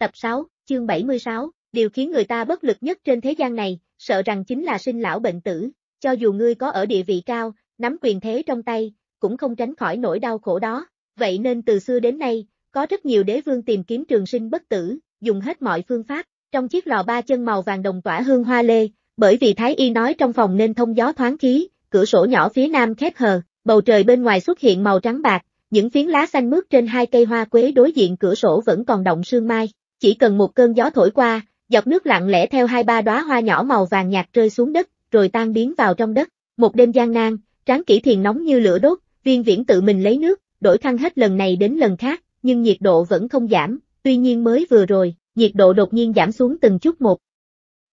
Tập 6, chương 76, điều khiến người ta bất lực nhất trên thế gian này, sợ rằng chính là sinh lão bệnh tử, cho dù ngươi có ở địa vị cao, nắm quyền thế trong tay, cũng không tránh khỏi nỗi đau khổ đó. Vậy nên từ xưa đến nay, có rất nhiều đế vương tìm kiếm trường sinh bất tử, dùng hết mọi phương pháp, trong chiếc lò ba chân màu vàng đồng tỏa hương hoa lê, bởi vì Thái Y nói trong phòng nên thông gió thoáng khí, cửa sổ nhỏ phía nam khép hờ, bầu trời bên ngoài xuất hiện màu trắng bạc, những phiến lá xanh mướt trên hai cây hoa quế đối diện cửa sổ vẫn còn động sương mai, chỉ cần một cơn gió thổi qua, dọc nước lặng lẽ theo hai ba đóa hoa nhỏ màu vàng nhạt rơi xuống đất, rồi tan biến vào trong đất. Một đêm gian nan, tráng kỹ thiền nóng như lửa đốt, viên viễn tự mình lấy nước, đổi khăn hết lần này đến lần khác, nhưng nhiệt độ vẫn không giảm, tuy nhiên mới vừa rồi, nhiệt độ đột nhiên giảm xuống từng chút một.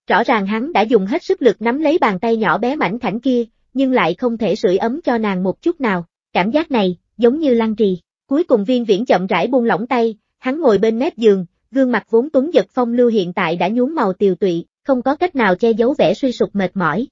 Rõ ràng hắn đã dùng hết sức lực nắm lấy bàn tay nhỏ bé mảnh khảnh kia, nhưng lại không thể sưởi ấm cho nàng một chút nào. Cảm giác này, giống như lăng trì. Cuối cùng viên viễn chậm rãi buông lỏng tay, hắn ngồi bên mép giường, gương mặt vốn tuấn giật phong lưu hiện tại đã nhuốm màu tiều tụy, không có cách nào che giấu vẻ suy sụp mệt mỏi.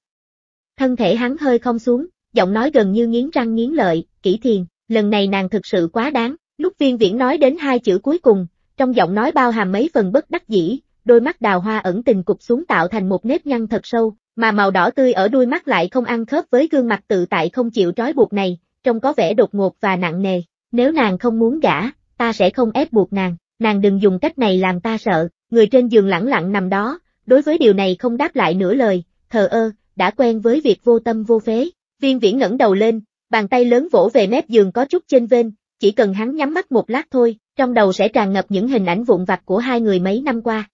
Thân thể hắn hơi không xuống, giọng nói gần như nghiến răng nghiến lợi, kỹ thiền, lần này nàng thực sự quá đáng, lúc viên viễn nói đến hai chữ cuối cùng, trong giọng nói bao hàm mấy phần bất đắc dĩ, đôi mắt đào hoa ẩn tình cục xuống tạo thành một nếp nhăn thật sâu, mà màu đỏ tươi ở đuôi mắt lại không ăn khớp với gương mặt tự tại không chịu trói buộc này, trông có vẻ đột ngột và nặng nề. Nếu nàng không muốn gả, ta sẽ không ép buộc nàng, nàng đừng dùng cách này làm ta sợ. Người trên giường lẳng lặng nằm đó, đối với điều này không đáp lại nửa lời, thờ ơ, đã quen với việc vô tâm vô phế. Viên viễn ngẩng đầu lên, bàn tay lớn vỗ về mép giường có chút trên vên, chỉ cần hắn nhắm mắt một lát thôi, trong đầu sẽ tràn ngập những hình ảnh vụn vặt của hai người mấy năm qua.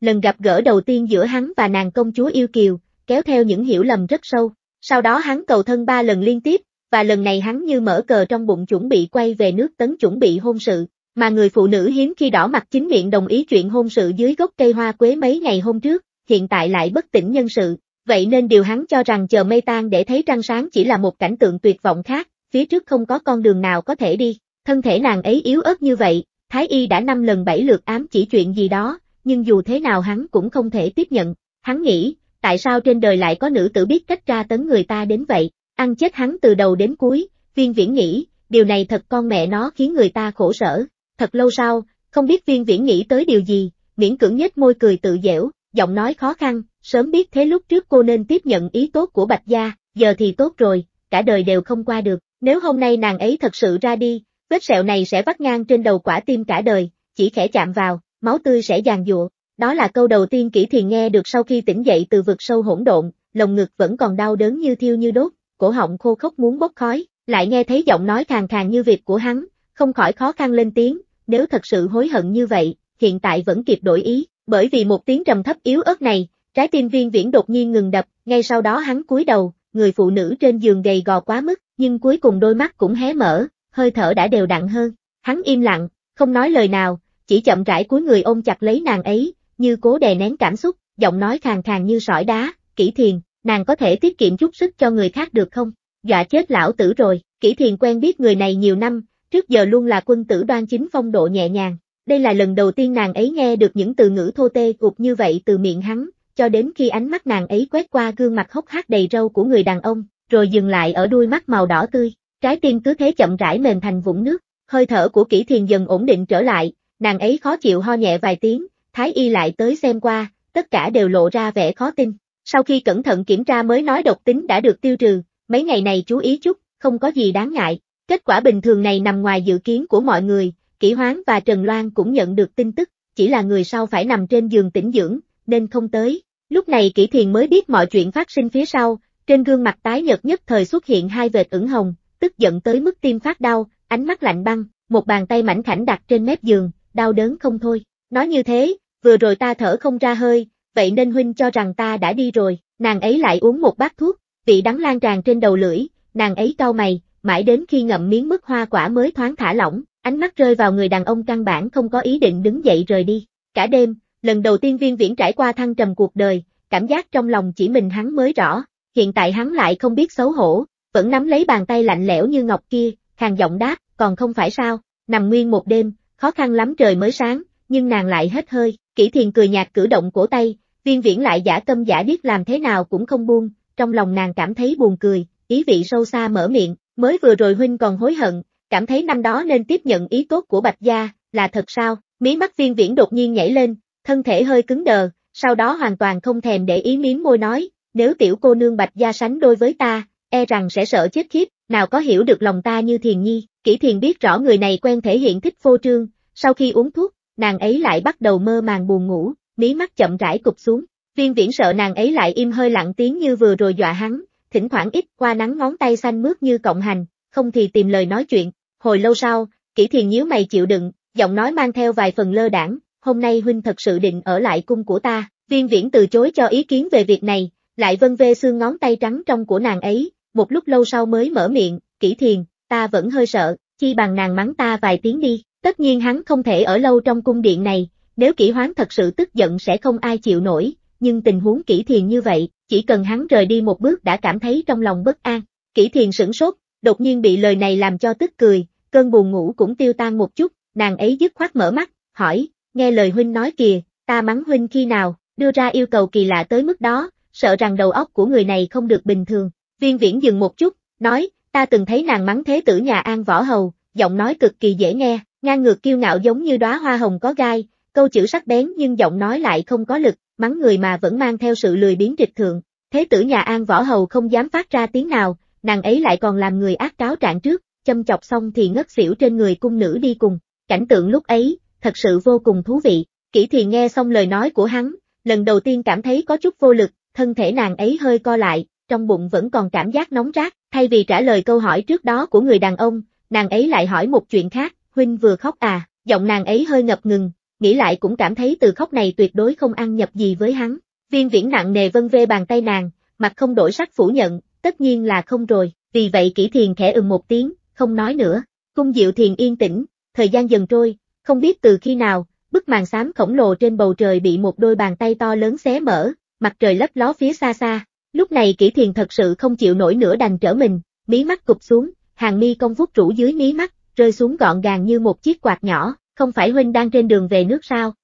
Lần gặp gỡ đầu tiên giữa hắn và nàng công chúa yêu kiều, kéo theo những hiểu lầm rất sâu. Sau đó hắn cầu thân ba lần liên tiếp, và lần này hắn như mở cờ trong bụng chuẩn bị quay về nước tấn chuẩn bị hôn sự, mà người phụ nữ hiếm khi đỏ mặt chính miệng đồng ý chuyện hôn sự dưới gốc cây hoa quế mấy ngày hôm trước, hiện tại lại bất tỉnh nhân sự, vậy nên điều hắn cho rằng chờ mây tan để thấy trăng sáng chỉ là một cảnh tượng tuyệt vọng khác, phía trước không có con đường nào có thể đi, thân thể nàng ấy yếu ớt như vậy, Thái Y đã năm lần bảy lượt ám chỉ chuyện gì đó, nhưng dù thế nào hắn cũng không thể tiếp nhận, hắn nghĩ, tại sao trên đời lại có nữ tử biết cách tra tấn người ta đến vậy, ăn chết hắn từ đầu đến cuối, viên viễn nghĩ, điều này thật con mẹ nó khiến người ta khổ sở, thật lâu sau, không biết viên viễn nghĩ tới điều gì, miễn cưỡng nhếch môi cười tự dẻo, giọng nói khó khăn, sớm biết thế lúc trước cô nên tiếp nhận ý tốt của Bạch Gia, giờ thì tốt rồi, cả đời đều không qua được, nếu hôm nay nàng ấy thật sự ra đi, vết sẹo này sẽ vắt ngang trên đầu quả tim cả đời, chỉ khẽ chạm vào, máu tươi sẽ giàn dụa. Đó là câu đầu tiên kỹ thiền nghe được sau khi tỉnh dậy từ vực sâu hỗn độn, lồng ngực vẫn còn đau đớn như thiêu như đốt, cổ họng khô khốc muốn bốc khói, lại nghe thấy giọng nói khàn khàn như việc của hắn, không khỏi khó khăn lên tiếng, nếu thật sự hối hận như vậy, hiện tại vẫn kịp đổi ý, bởi vì một tiếng trầm thấp yếu ớt này, trái tim viên viễn đột nhiên ngừng đập, ngay sau đó hắn cúi đầu, người phụ nữ trên giường gầy gò quá mức, nhưng cuối cùng đôi mắt cũng hé mở, hơi thở đã đều đặn hơn, hắn im lặng, không nói lời nào, chỉ chậm rãi cúi người ôm chặt lấy nàng ấy, như cố đè nén cảm xúc, giọng nói khàn khàn như sỏi đá, kỹ thiền, nàng có thể tiết kiệm chút sức cho người khác được không? Dọa chết lão tử rồi, kỹ thiền quen biết người này nhiều năm, trước giờ luôn là quân tử đoan chính phong độ nhẹ nhàng. Đây là lần đầu tiên nàng ấy nghe được những từ ngữ thô tê cục như vậy từ miệng hắn, cho đến khi ánh mắt nàng ấy quét qua gương mặt hốc hác đầy râu của người đàn ông, rồi dừng lại ở đuôi mắt màu đỏ tươi, trái tim cứ thế chậm rãi mềm thành vũng nước, hơi thở của kỹ thiền dần ổn định trở lại, nàng ấy khó chịu ho nhẹ vài tiếng, thái y lại tới xem qua, tất cả đều lộ ra vẻ khó tin. Sau khi cẩn thận kiểm tra mới nói độc tính đã được tiêu trừ, mấy ngày này chú ý chút, không có gì đáng ngại. Kết quả bình thường này nằm ngoài dự kiến của mọi người, Kỷ Hoán và Trần Loan cũng nhận được tin tức, chỉ là người sau phải nằm trên giường tĩnh dưỡng, nên không tới. Lúc này Kỷ Thiền mới biết mọi chuyện phát sinh phía sau, trên gương mặt tái nhợt nhất thời xuất hiện hai vệt ửng hồng, tức giận tới mức tim phát đau, ánh mắt lạnh băng, một bàn tay mảnh khảnh đặt trên mép giường, đau đớn không thôi. Nói như thế, vừa rồi ta thở không ra hơi, vậy nên huynh cho rằng ta đã đi rồi, nàng ấy lại uống một bát thuốc, vị đắng lan tràn trên đầu lưỡi, nàng ấy cau mày, mãi đến khi ngậm miếng mứt hoa quả mới thoáng thả lỏng, ánh mắt rơi vào người đàn ông căn bản không có ý định đứng dậy rời đi. Cả đêm, lần đầu tiên viên viễn trải qua thăng trầm cuộc đời, cảm giác trong lòng chỉ mình hắn mới rõ, hiện tại hắn lại không biết xấu hổ, vẫn nắm lấy bàn tay lạnh lẽo như ngọc kia, khàn giọng đáp, còn không phải sao, nằm nguyên một đêm, khó khăn lắm trời mới sáng, nhưng nàng lại hết hơi, kỹ thiền cười nhạt cử động cổ tay, viên viễn lại giả tâm giả điếc làm thế nào cũng không buông, trong lòng nàng cảm thấy buồn cười, ý vị sâu xa mở miệng, mới vừa rồi huynh còn hối hận, cảm thấy năm đó nên tiếp nhận ý tốt của Bạch Gia, là thật sao, Mí mắt viên viễn đột nhiên nhảy lên, thân thể hơi cứng đờ, sau đó hoàn toàn không thèm để ý miếm môi nói, nếu tiểu cô nương bạch gia sánh đôi với ta, e rằng sẽ sợ chết khiếp, nào có hiểu được lòng ta như thiền nhi, kỹ thiền biết rõ người này quen thể hiện thích phô trương, sau khi uống thuốc, nàng ấy lại bắt đầu mơ màng buồn ngủ, mí mắt chậm rãi cụp xuống, viên viễn sợ nàng ấy lại im hơi lặng tiếng như vừa rồi dọa hắn, thỉnh thoảng ít qua nắng ngón tay xanh mướt như cộng hành, không thì tìm lời nói chuyện, hồi lâu sau, kỹ thiền nhíu mày chịu đựng, giọng nói mang theo vài phần lơ đảng, hôm nay huynh thật sự định ở lại cung của ta, viên viễn từ chối cho ý kiến về việc này, lại vân vê xương ngón tay trắng trong của nàng ấy, một lúc lâu sau mới mở miệng, kỹ thiền, ta vẫn hơi sợ, chi bằng nàng mắng ta vài tiếng đi, tất nhiên hắn không thể ở lâu trong cung điện này, nếu kỹ hoán thật sự tức giận sẽ không ai chịu nổi, nhưng tình huống kỹ thiền như vậy, chỉ cần hắn rời đi một bước đã cảm thấy trong lòng bất an, kỹ thiền sửng sốt, đột nhiên bị lời này làm cho tức cười, cơn buồn ngủ cũng tiêu tan một chút, nàng ấy dứt khoát mở mắt, hỏi, nghe lời huynh nói kìa, ta mắng huynh khi nào, đưa ra yêu cầu kỳ lạ tới mức đó, sợ rằng đầu óc của người này không được bình thường. Viên viễn dừng một chút, nói, ta từng thấy nàng mắng thế tử nhà An Võ Hầu, giọng nói cực kỳ dễ nghe, ngang ngược kiêu ngạo giống như đóa hoa hồng có gai, câu chữ sắc bén nhưng giọng nói lại không có lực, mắng người mà vẫn mang theo sự lười biến trịch thượng. Thế tử nhà An Võ Hầu không dám phát ra tiếng nào, nàng ấy lại còn làm người ác cáo trạng trước, châm chọc xong thì ngất xỉu trên người cung nữ đi cùng. Cảnh tượng lúc ấy, thật sự vô cùng thú vị. Kỷ thì nghe xong lời nói của hắn, lần đầu tiên cảm thấy có chút vô lực, thân thể nàng ấy hơi co lại, trong bụng vẫn còn cảm giác nóng rát, thay vì trả lời câu hỏi trước đó của người đàn ông, nàng ấy lại hỏi một chuyện khác, huynh vừa khóc à, giọng nàng ấy hơi ngập ngừng, nghĩ lại cũng cảm thấy từ khóc này tuyệt đối không ăn nhập gì với hắn. Viên viễn nặng nề vân vê bàn tay nàng, mặt không đổi sắc phủ nhận, tất nhiên là không rồi, vì vậy kỹ thiền khẽ ừm một tiếng, không nói nữa. Cung diệu thiền yên tĩnh, thời gian dần trôi, không biết từ khi nào, bức màn xám khổng lồ trên bầu trời bị một đôi bàn tay to lớn xé mở, mặt trời lấp ló phía xa xa. Lúc này kỹ thiền thật sự không chịu nổi nữa đành trở mình, mí mắt cụp xuống, hàng mi công vút rũ dưới mí mắt, rơi xuống gọn gàng như một chiếc quạt nhỏ, không phải huynh đang trên đường về nước sao?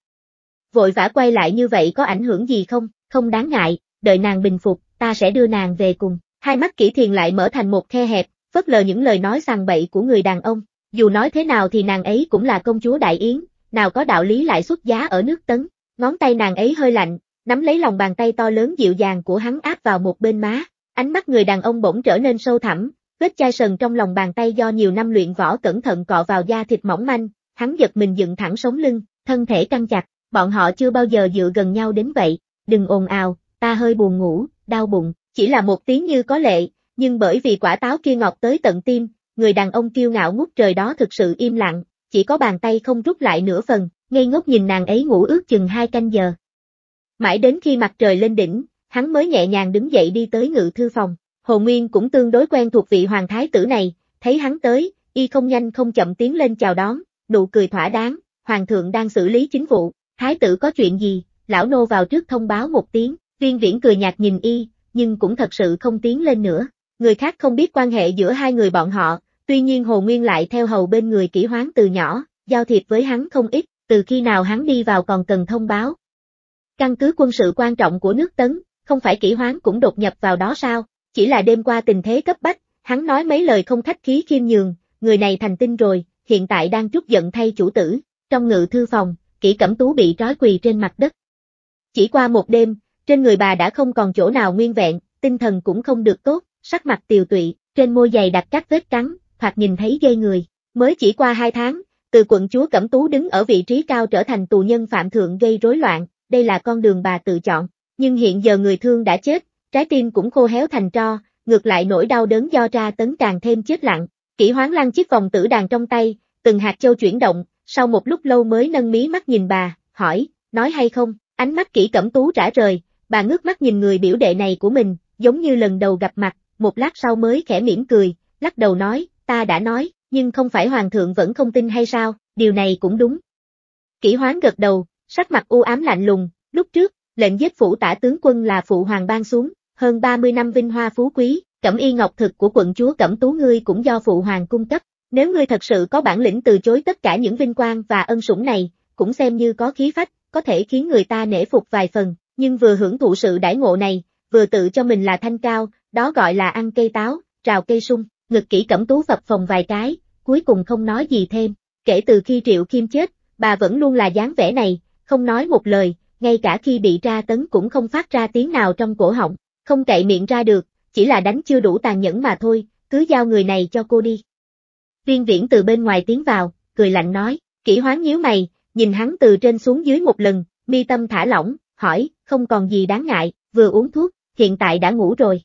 Vội vã quay lại như vậy có ảnh hưởng gì không? Không đáng ngại, đợi nàng bình phục, ta sẽ đưa nàng về cùng. Hai mắt kỹ thiền lại mở thành một khe hẹp, phớt lờ những lời nói sằng bậy của người đàn ông. Dù nói thế nào thì nàng ấy cũng là công chúa Đại Yến, nào có đạo lý lại xuất giá ở nước tấn. Ngón tay nàng ấy hơi lạnh, nắm lấy lòng bàn tay to lớn dịu dàng của hắn áp vào một bên má. Ánh mắt người đàn ông bỗng trở nên sâu thẳm, vết chai sần trong lòng bàn tay do nhiều năm luyện võ cẩn thận cọ vào da thịt mỏng manh, hắn giật mình dựng thẳng sống lưng, thân thể căng chặt, bọn họ chưa bao giờ dựa gần nhau đến vậy, đừng ồn ào, ta hơi buồn ngủ, đau bụng, chỉ là một tiếng như có lệ, nhưng bởi vì quả táo kia ngọt tới tận tim, người đàn ông kiêu ngạo ngút trời đó thực sự im lặng, chỉ có bàn tay không rút lại nửa phần, ngây ngốc nhìn nàng ấy ngủ ước chừng hai canh giờ. Mãi đến khi mặt trời lên đỉnh, hắn mới nhẹ nhàng đứng dậy đi tới ngự thư phòng. Hồ Nguyên cũng tương đối quen thuộc vị hoàng thái tử này, thấy hắn tới, y không nhanh không chậm tiến lên chào đón, nụ cười thỏa đáng, hoàng thượng đang xử lý chính vụ, thái tử có chuyện gì, lão nô vào trước thông báo một tiếng, viên viễn cười nhạt nhìn y, nhưng cũng thật sự không tiến lên nữa. Người khác không biết quan hệ giữa hai người bọn họ, tuy nhiên Hồ Nguyên lại theo hầu bên người kỹ hoán từ nhỏ, giao thiệp với hắn không ít, từ khi nào hắn đi vào còn cần thông báo. Căn cứ quân sự quan trọng của nước Tấn, không phải kỹ hoán cũng đột nhập vào đó sao, chỉ là đêm qua tình thế cấp bách, hắn nói mấy lời không khách khí khiêm nhường, người này thành tinh rồi, hiện tại đang trút giận thay chủ tử, trong ngự thư phòng, kỹ cẩm tú bị trói quỳ trên mặt đất. Chỉ qua một đêm, trên người bà đã không còn chỗ nào nguyên vẹn, tinh thần cũng không được tốt, sắc mặt tiều tụy, trên môi dày đặt các vết cắn, hoặc nhìn thấy ghê người. Mới chỉ qua hai tháng, từ quận chúa Cẩm Tú đứng ở vị trí cao trở thành tù nhân phạm thượng gây rối loạn, đây là con đường bà tự chọn. Nhưng hiện giờ người thương đã chết, trái tim cũng khô héo thành tro, ngược lại nỗi đau đớn do tra tấn càng thêm chết lặng. Kỷ hoán lăng chiếc vòng tử đàn trong tay, từng hạt châu chuyển động, sau một lúc lâu mới nâng mí mắt nhìn bà, hỏi, nói hay không, ánh mắt kỹ cẩm tú trả rời, bà ngước mắt nhìn người biểu đệ này của mình, giống như lần đầu gặp mặt, một lát sau mới khẽ mỉm cười, lắc đầu nói, ta đã nói, nhưng không phải hoàng thượng vẫn không tin hay sao, điều này cũng đúng. Kỷ hoán gật đầu, sắc mặt u ám lạnh lùng, lúc trước, lệnh giết phủ tả tướng quân là phụ hoàng ban xuống, hơn 30 năm vinh hoa phú quý, cẩm y ngọc thực của quận chúa cẩm tú ngươi cũng do phụ hoàng cung cấp, nếu ngươi thật sự có bản lĩnh từ chối tất cả những vinh quang và ân sủng này, cũng xem như có khí phách, có thể khiến người ta nể phục vài phần, nhưng vừa hưởng thụ sự đãi ngộ này, vừa tự cho mình là thanh cao, đó gọi là ăn cây táo, rào cây sung, ngực kỹ cẩm tú phập phòng vài cái, cuối cùng không nói gì thêm. Kể từ khi Triệu Kim chết, bà vẫn luôn là dáng vẻ này, không nói một lời, ngay cả khi bị tra tấn cũng không phát ra tiếng nào trong cổ họng, không cậy miệng ra được, chỉ là đánh chưa đủ tàn nhẫn mà thôi, cứ giao người này cho cô đi. Viên viễn từ bên ngoài tiến vào, cười lạnh nói, kỹ hoán nhíu mày, nhìn hắn từ trên xuống dưới một lần, mi tâm thả lỏng, hỏi, không còn gì đáng ngại, vừa uống thuốc, hiện tại đã ngủ rồi.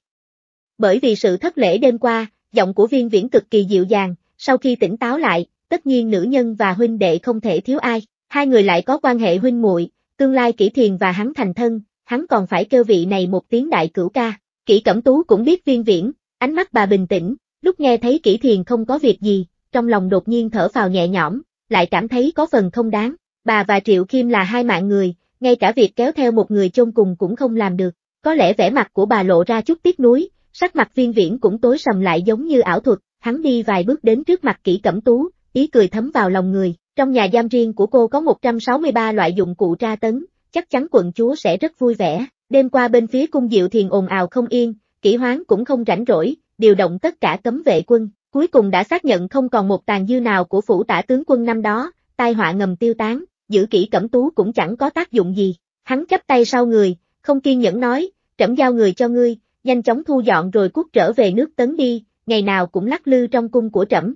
Bởi vì sự thất lễ đêm qua, giọng của viên viễn cực kỳ dịu dàng, sau khi tỉnh táo lại, tất nhiên nữ nhân và huynh đệ không thể thiếu ai, hai người lại có quan hệ huynh muội, tương lai kỹ thiền và hắn thành thân, hắn còn phải kêu vị này một tiếng đại cửu ca. Kỷ Cẩm Tú cũng biết viên viễn, ánh mắt bà bình tĩnh, lúc nghe thấy Kỷ thiền không có việc gì, trong lòng đột nhiên thở phào nhẹ nhõm, lại cảm thấy có phần không đáng. Bà và Triệu Kim là hai mạng người, ngay cả việc kéo theo một người chôn cùng cũng không làm được. Có lẽ vẻ mặt của bà lộ ra chút tiếc nuối, sắc mặt viên viễn cũng tối sầm lại giống như ảo thuật, hắn đi vài bước đến trước mặt Kỷ cẩm tú, ý cười thấm vào lòng người. Trong nhà giam riêng của cô có 163 loại dụng cụ tra tấn, chắc chắn quận chúa sẽ rất vui vẻ. Đêm qua bên phía cung diệu thiền ồn ào không yên, kỷ hoáng cũng không rảnh rỗi, điều động tất cả cấm vệ quân, cuối cùng đã xác nhận không còn một tàn dư nào của phủ tả tướng quân năm đó, tai họa ngầm tiêu tán, giữ kỹ cẩm tú cũng chẳng có tác dụng gì. Hắn chắp tay sau người, không kiên nhẫn nói, trẫm giao người cho ngươi, nhanh chóng thu dọn rồi cút trở về nước tấn đi, ngày nào cũng lắc lư trong cung của trẫm.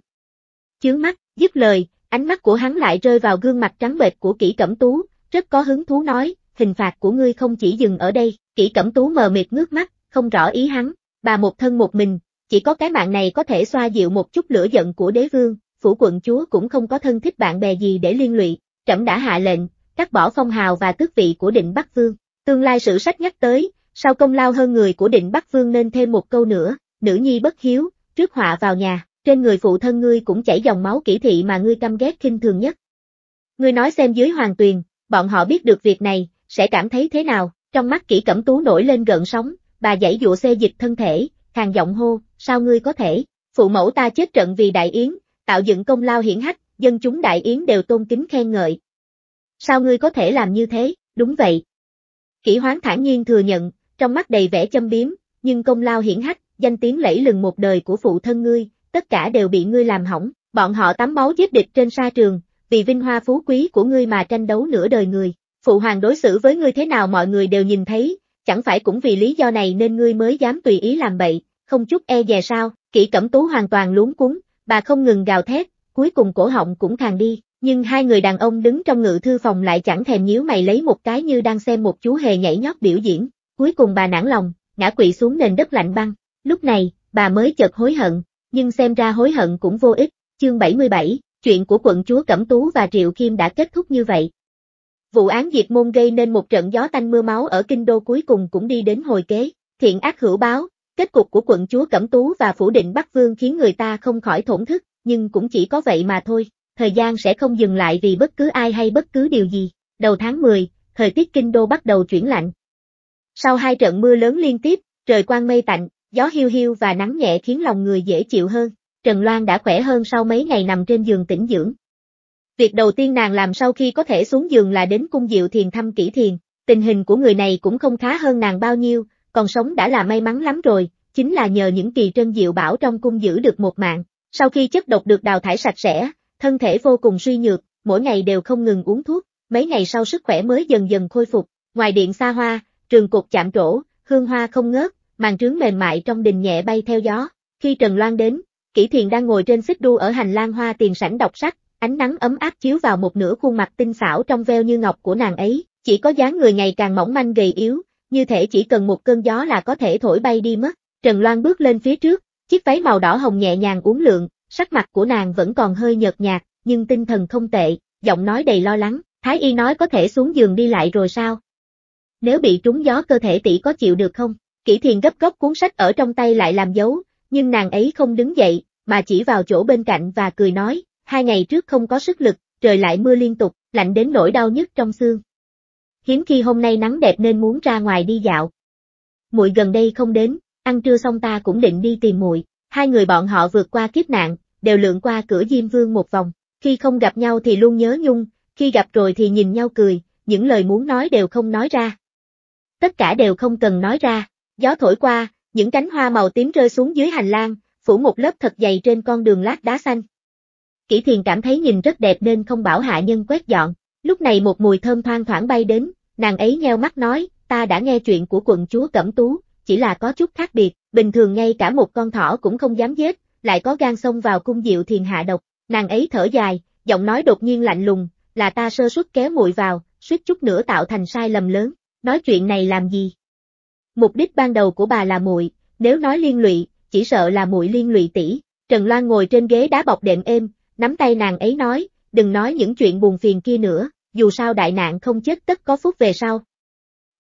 Chướng mắt, dứt lời, ánh mắt của hắn lại rơi vào gương mặt trắng bệch của kỹ cẩm tú, rất có hứng thú nói, hình phạt của ngươi không chỉ dừng ở đây, kỹ cẩm tú mờ mịt ngước mắt, không rõ ý hắn, bà một thân một mình, chỉ có cái mạng này có thể xoa dịu một chút lửa giận của đế vương, phủ quận chúa cũng không có thân thích bạn bè gì để liên lụy, trẫm đã hạ lệnh, cắt bỏ phong hào và tước vị của định Bắc Vương. Tương lai sử sách nhắc tới, sau công lao hơn người của định Bắc Vương nên thêm một câu nữa, nữ nhi bất hiếu, trước họa vào nhà, trên người phụ thân ngươi cũng chảy dòng máu kỹ thị mà ngươi căm ghét kinh thường nhất. Ngươi nói xem dưới hoàng tuyền, bọn họ biết được việc này, sẽ cảm thấy thế nào, trong mắt kỹ cẩm tú nổi lên gợn sóng, bà dãy dụa xê dịch thân thể, hàng giọng hô, sao ngươi có thể, phụ mẫu ta chết trận vì đại yến, tạo dựng công lao hiển hách, dân chúng đại yến đều tôn kính khen ngợi. Sao ngươi có thể làm như thế, đúng vậy. Kỷ hoán thản nhiên thừa nhận, trong mắt đầy vẻ châm biếm, nhưng công lao hiển hách, danh tiếng lẫy lừng một đời của phụ thân ngươi, tất cả đều bị ngươi làm hỏng, bọn họ tắm máu giết địch trên sa trường, vì vinh hoa phú quý của ngươi mà tranh đấu nửa đời người. Phụ hoàng đối xử với ngươi thế nào mọi người đều nhìn thấy, chẳng phải cũng vì lý do này nên ngươi mới dám tùy ý làm bậy, không chút e dè sao, kỹ cẩm tú hoàn toàn luống cuống, bà không ngừng gào thét, cuối cùng cổ họng cũng khàn đi, nhưng hai người đàn ông đứng trong ngự thư phòng lại chẳng thèm nhíu mày lấy một cái như đang xem một chú hề nhảy nhót biểu diễn, cuối cùng bà nản lòng, ngã quỵ xuống nền đất lạnh băng, lúc này, bà mới chợt hối hận, nhưng xem ra hối hận cũng vô ích, chương 77, chuyện của quận chúa Cẩm Tú và Triệu Kim đã kết thúc như vậy. Vụ án diệt môn gây nên một trận gió tanh mưa máu ở kinh đô cuối cùng cũng đi đến hồi kế, thiện ác hữu báo, kết cục của quận chúa Cẩm Tú và phủ định Bắc Vương khiến người ta không khỏi thổn thức, nhưng cũng chỉ có vậy mà thôi, thời gian sẽ không dừng lại vì bất cứ ai hay bất cứ điều gì. Đầu tháng 10, thời tiết kinh đô bắt đầu chuyển lạnh. Sau hai trận mưa lớn liên tiếp, trời quang mây tạnh, gió hiu hiu và nắng nhẹ khiến lòng người dễ chịu hơn. Trần Loan đã khỏe hơn sau mấy ngày nằm trên giường tĩnh dưỡng. Việc đầu tiên nàng làm sau khi có thể xuống giường là đến cung diệu thiền thăm kỹ thiền. Tình hình của người này cũng không khá hơn nàng bao nhiêu, còn sống đã là may mắn lắm rồi, chính là nhờ những kỳ trân diệu bảo trong cung giữ được một mạng. Sau khi chất độc được đào thải sạch sẽ, thân thể vô cùng suy nhược, mỗi ngày đều không ngừng uống thuốc, mấy ngày sau sức khỏe mới dần dần khôi phục. Ngoài điện xa hoa, trường cột chạm trổ, hương hoa không ngớt, màn trướng mềm mại trong đình nhẹ bay theo gió. Khi Trần Loan đến, Kỷ Thiền đang ngồi trên xích đu ở hành lang hoa tiền sảnh đọc sách, ánh nắng ấm áp chiếu vào một nửa khuôn mặt tinh xảo trong veo như ngọc của nàng ấy, chỉ có dáng người ngày càng mỏng manh gầy yếu, như thể chỉ cần một cơn gió là có thể thổi bay đi mất. Trần Loan bước lên phía trước, chiếc váy màu đỏ hồng nhẹ nhàng uốn lượn, sắc mặt của nàng vẫn còn hơi nhợt nhạt, nhưng tinh thần không tệ, giọng nói đầy lo lắng, Thái y nói có thể xuống giường đi lại rồi sao? Nếu bị trúng gió cơ thể tỷ có chịu được không? Kỷ thiền gấp góc cuốn sách ở trong tay lại làm dấu, nhưng nàng ấy không đứng dậy, mà chỉ vào chỗ bên cạnh và cười nói, hai ngày trước không có sức lực, trời lại mưa liên tục, lạnh đến nỗi đau nhức trong xương. Hiếm khi hôm nay nắng đẹp nên muốn ra ngoài đi dạo. Muội gần đây không đến, ăn trưa xong ta cũng định đi tìm muội. Hai người bọn họ vượt qua kiếp nạn, đều lượn qua cửa Diêm Vương một vòng, khi không gặp nhau thì luôn nhớ nhung, khi gặp rồi thì nhìn nhau cười, những lời muốn nói đều không nói ra. Tất cả đều không cần nói ra, gió thổi qua, những cánh hoa màu tím rơi xuống dưới hành lang, phủ một lớp thật dày trên con đường lát đá xanh. Kỷ thiền cảm thấy nhìn rất đẹp nên không bảo hạ nhân quét dọn. Lúc này một mùi thơm thoang thoảng bay đến, nàng ấy nheo mắt nói, ta đã nghe chuyện của quận chúa Cẩm Tú, chỉ là có chút khác biệt, bình thường ngay cả một con thỏ cũng không dám giết, lại có gan xông vào cung diệu thiền hạ độc, nàng ấy thở dài, giọng nói đột nhiên lạnh lùng, là ta sơ suất kéo muội vào, suýt chút nữa tạo thành sai lầm lớn, nói chuyện này làm gì? Mục đích ban đầu của bà là muội, nếu nói liên lụy, chỉ sợ là muội liên lụy tỷ. Trần Loan ngồi trên ghế đá bọc đệm êm, nắm tay nàng ấy nói, đừng nói những chuyện buồn phiền kia nữa, dù sao đại nạn không chết tất có phúc về sau.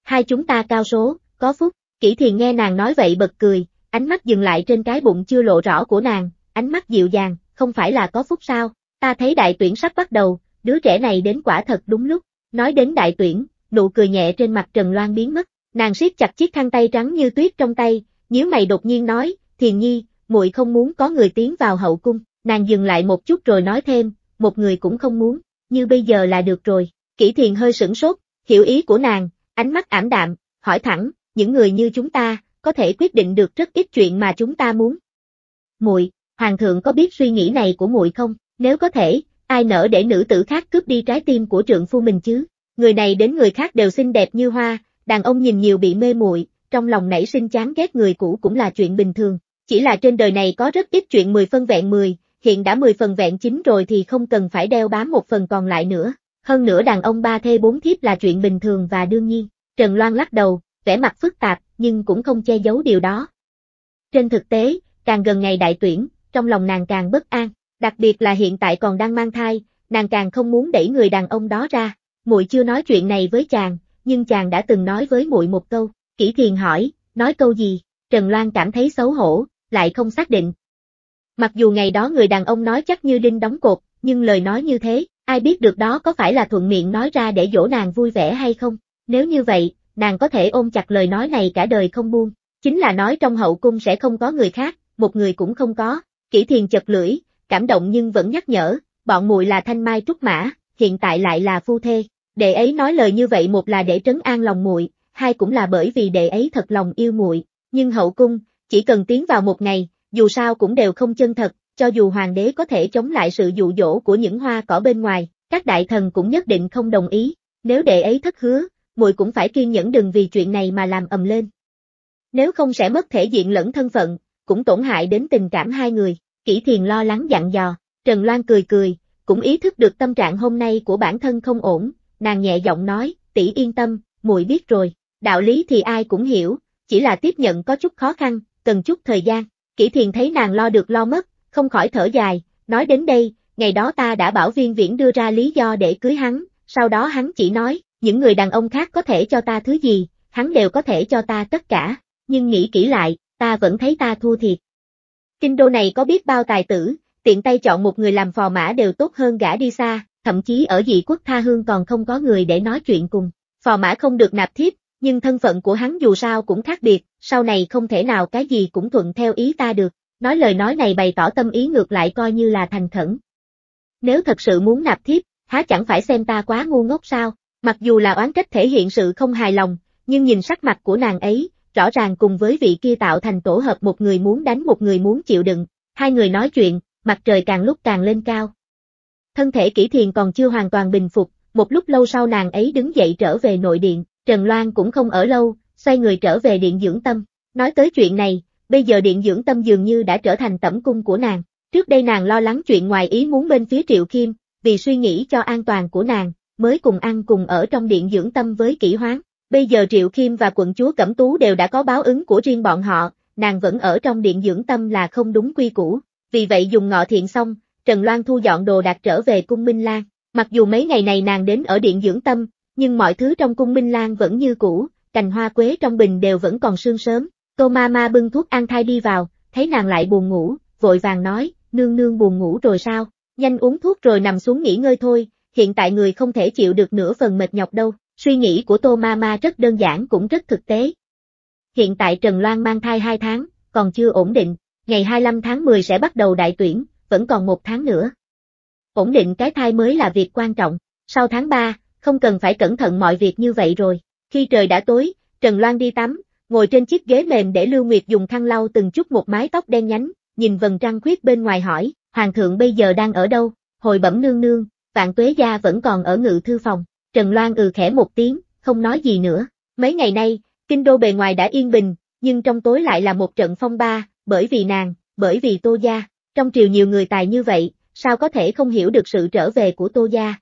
Hai chúng ta cao số, có phúc, kỹ thiền nghe nàng nói vậy bật cười, ánh mắt dừng lại trên cái bụng chưa lộ rõ của nàng, ánh mắt dịu dàng, không phải là có phúc sao, ta thấy đại tuyển sắp bắt đầu, đứa trẻ này đến quả thật đúng lúc, nói đến đại tuyển, nụ cười nhẹ trên mặt Trần Loan biến mất, nàng siết chặt chiếc khăn tay trắng như tuyết trong tay, nhíu mày đột nhiên nói, thiền nhi, muội không muốn có người tiến vào hậu cung, nàng dừng lại một chút rồi nói thêm, một người cũng không muốn, như bây giờ là được rồi, Kỷ thiền hơi sửng sốt, hiểu ý của nàng, ánh mắt ảm đạm, hỏi thẳng, những người như chúng ta, có thể quyết định được rất ít chuyện mà chúng ta muốn. Muội, hoàng thượng có biết suy nghĩ này của muội không? Nếu có thể, ai nỡ để nữ tử khác cướp đi trái tim của trượng phu mình chứ? Người này đến người khác đều xinh đẹp như hoa, đàn ông nhìn nhiều bị mê muội, trong lòng nảy sinh chán ghét người cũ cũng là chuyện bình thường. Chỉ là trên đời này có rất ít chuyện 10 phân vẹn 10, hiện đã 10 phần vẹn chính rồi thì không cần phải đeo bám một phần còn lại nữa. Hơn nữa đàn ông ba thê bốn thiếp là chuyện bình thường và đương nhiên. Trần Loan lắc đầu, vẻ mặt phức tạp, nhưng cũng không che giấu điều đó. Trên thực tế, càng gần ngày đại tuyển, trong lòng nàng càng bất an, đặc biệt là hiện tại còn đang mang thai, nàng càng không muốn đẩy người đàn ông đó ra. Muội chưa nói chuyện này với chàng, nhưng chàng đã từng nói với muội một câu. Kỷ Thiền hỏi, nói câu gì? Trần Loan cảm thấy xấu hổ, lại không xác định. Mặc dù ngày đó người đàn ông nói chắc như đinh đóng cột, nhưng lời nói như thế, ai biết được đó có phải là thuận miệng nói ra để dỗ nàng vui vẻ hay không? Nếu như vậy, nàng có thể ôm chặt lời nói này cả đời không buông. Chính là nói trong hậu cung sẽ không có người khác, một người cũng không có. Kỷ thiền chật lưỡi, cảm động nhưng vẫn nhắc nhở, bọn muội là thanh mai trúc mã, hiện tại lại là phu thê. Đệ ấy nói lời như vậy một là để trấn an lòng muội, hai cũng là bởi vì đệ ấy thật lòng yêu muội. Nhưng hậu cung, chỉ cần tiến vào một ngày, dù sao cũng đều không chân thật, cho dù hoàng đế có thể chống lại sự dụ dỗ của những hoa cỏ bên ngoài, các đại thần cũng nhất định không đồng ý. Nếu đệ ấy thất hứa, muội cũng phải kiên nhẫn đừng vì chuyện này mà làm ầm lên. Nếu không sẽ mất thể diện lẫn thân phận, cũng tổn hại đến tình cảm hai người. Kỷ Thiền lo lắng dặn dò, Trần Loan cười cười, cũng ý thức được tâm trạng hôm nay của bản thân không ổn, nàng nhẹ giọng nói, tỷ yên tâm, muội biết rồi, đạo lý thì ai cũng hiểu, chỉ là tiếp nhận có chút khó khăn, cần chút thời gian. Kỷ Thiền thấy nàng lo được lo mất, không khỏi thở dài, nói đến đây, ngày đó ta đã bảo viên viễn đưa ra lý do để cưới hắn, sau đó hắn chỉ nói, những người đàn ông khác có thể cho ta thứ gì, hắn đều có thể cho ta tất cả, nhưng nghĩ kỹ lại, ta vẫn thấy ta thua thiệt. Kinh đô này có biết bao tài tử, tiện tay chọn một người làm phò mã đều tốt hơn gã đi xa, thậm chí ở dị quốc tha hương còn không có người để nói chuyện cùng. Phò mã không được nạp thiếp, nhưng thân phận của hắn dù sao cũng khác biệt, sau này không thể nào cái gì cũng thuận theo ý ta được. Nói lời nói này bày tỏ tâm ý ngược lại coi như là thành khẩn. Nếu thật sự muốn nạp thiếp, há chẳng phải xem ta quá ngu ngốc sao? Mặc dù là oán trách thể hiện sự không hài lòng, nhưng nhìn sắc mặt của nàng ấy, rõ ràng cùng với vị kia tạo thành tổ hợp một người muốn đánh một người muốn chịu đựng, hai người nói chuyện, mặt trời càng lúc càng lên cao. Thân thể kỹ thiền còn chưa hoàn toàn bình phục, một lúc lâu sau nàng ấy đứng dậy trở về nội điện, Trần Loan cũng không ở lâu, xoay người trở về điện dưỡng tâm. Nói tới chuyện này, bây giờ điện dưỡng tâm dường như đã trở thành tẩm cung của nàng. Trước đây nàng lo lắng chuyện ngoài ý muốn bên phía Triệu Kim, vì suy nghĩ cho an toàn của nàng, mới cùng ăn cùng ở trong điện dưỡng tâm với Kỷ hoán. Bây giờ Triệu Kim và quận chúa Cẩm Tú đều đã có báo ứng của riêng bọn họ, nàng vẫn ở trong điện dưỡng tâm là không đúng quy củ. Vì vậy dùng ngọ thiện xong, Trần Loan thu dọn đồ đạc trở về cung Minh Lan. Mặc dù mấy ngày này nàng đến ở điện dưỡng tâm, nhưng mọi thứ trong cung Minh Lan vẫn như cũ, cành hoa quế trong bình đều vẫn còn sương sớm. Tô ma ma bưng thuốc an thai đi vào, thấy nàng lại buồn ngủ, vội vàng nói, nương nương buồn ngủ rồi sao, nhanh uống thuốc rồi nằm xuống nghỉ ngơi thôi, hiện tại người không thể chịu được nửa phần mệt nhọc đâu, suy nghĩ của Tô Ma Ma rất đơn giản cũng rất thực tế. Hiện tại Trần Loan mang thai 2 tháng, còn chưa ổn định, ngày 25 tháng 10 sẽ bắt đầu đại tuyển, vẫn còn một tháng nữa. Ổn định cái thai mới là việc quan trọng, sau tháng 3, không cần phải cẩn thận mọi việc như vậy rồi. Khi trời đã tối, Trần Loan đi tắm, ngồi trên chiếc ghế mềm để Lưu Nguyệt dùng khăn lau từng chút một mái tóc đen nhánh, nhìn vầng trăng khuyết bên ngoài hỏi, Hoàng thượng bây giờ đang ở đâu? hồi bẩm nương nương, vạn tuế gia vẫn còn ở ngự thư phòng, Trần Loan ừ khẽ một tiếng, không nói gì nữa. Mấy ngày nay, kinh đô bề ngoài đã yên bình, nhưng trong tối lại là một trận phong ba, bởi vì nàng, bởi vì Tô Gia. Trong triều nhiều người tài như vậy, sao có thể không hiểu được sự trở về của Tô Gia.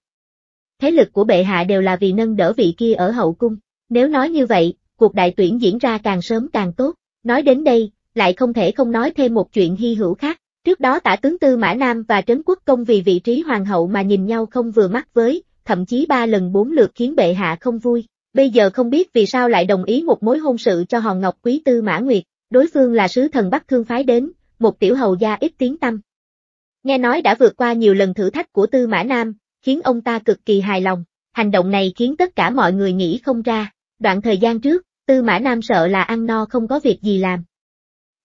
Thế lực của bệ hạ đều là vì nâng đỡ vị kia ở hậu cung. Nếu nói như vậy, cuộc đại tuyển diễn ra càng sớm càng tốt. Nói đến đây, lại không thể không nói thêm một chuyện hy hữu khác. Trước đó tả tướng Tư Mã Nam và Trấn Quốc Công vì vị trí hoàng hậu mà nhìn nhau không vừa mắt với, thậm chí ba lần bốn lượt khiến bệ hạ không vui. Bây giờ không biết vì sao lại đồng ý một mối hôn sự cho hòn ngọc quý Tư Mã Nguyệt, đối phương là sứ thần Bắc Thương phái đến, một tiểu hầu gia ít tiếng tâm. Nghe nói đã vượt qua nhiều lần thử thách của Tư Mã Nam, khiến ông ta cực kỳ hài lòng. Hành động này khiến tất cả mọi người nghĩ không ra. Đoạn thời gian trước, Tư Mã Nam sợ là ăn no không có việc gì làm.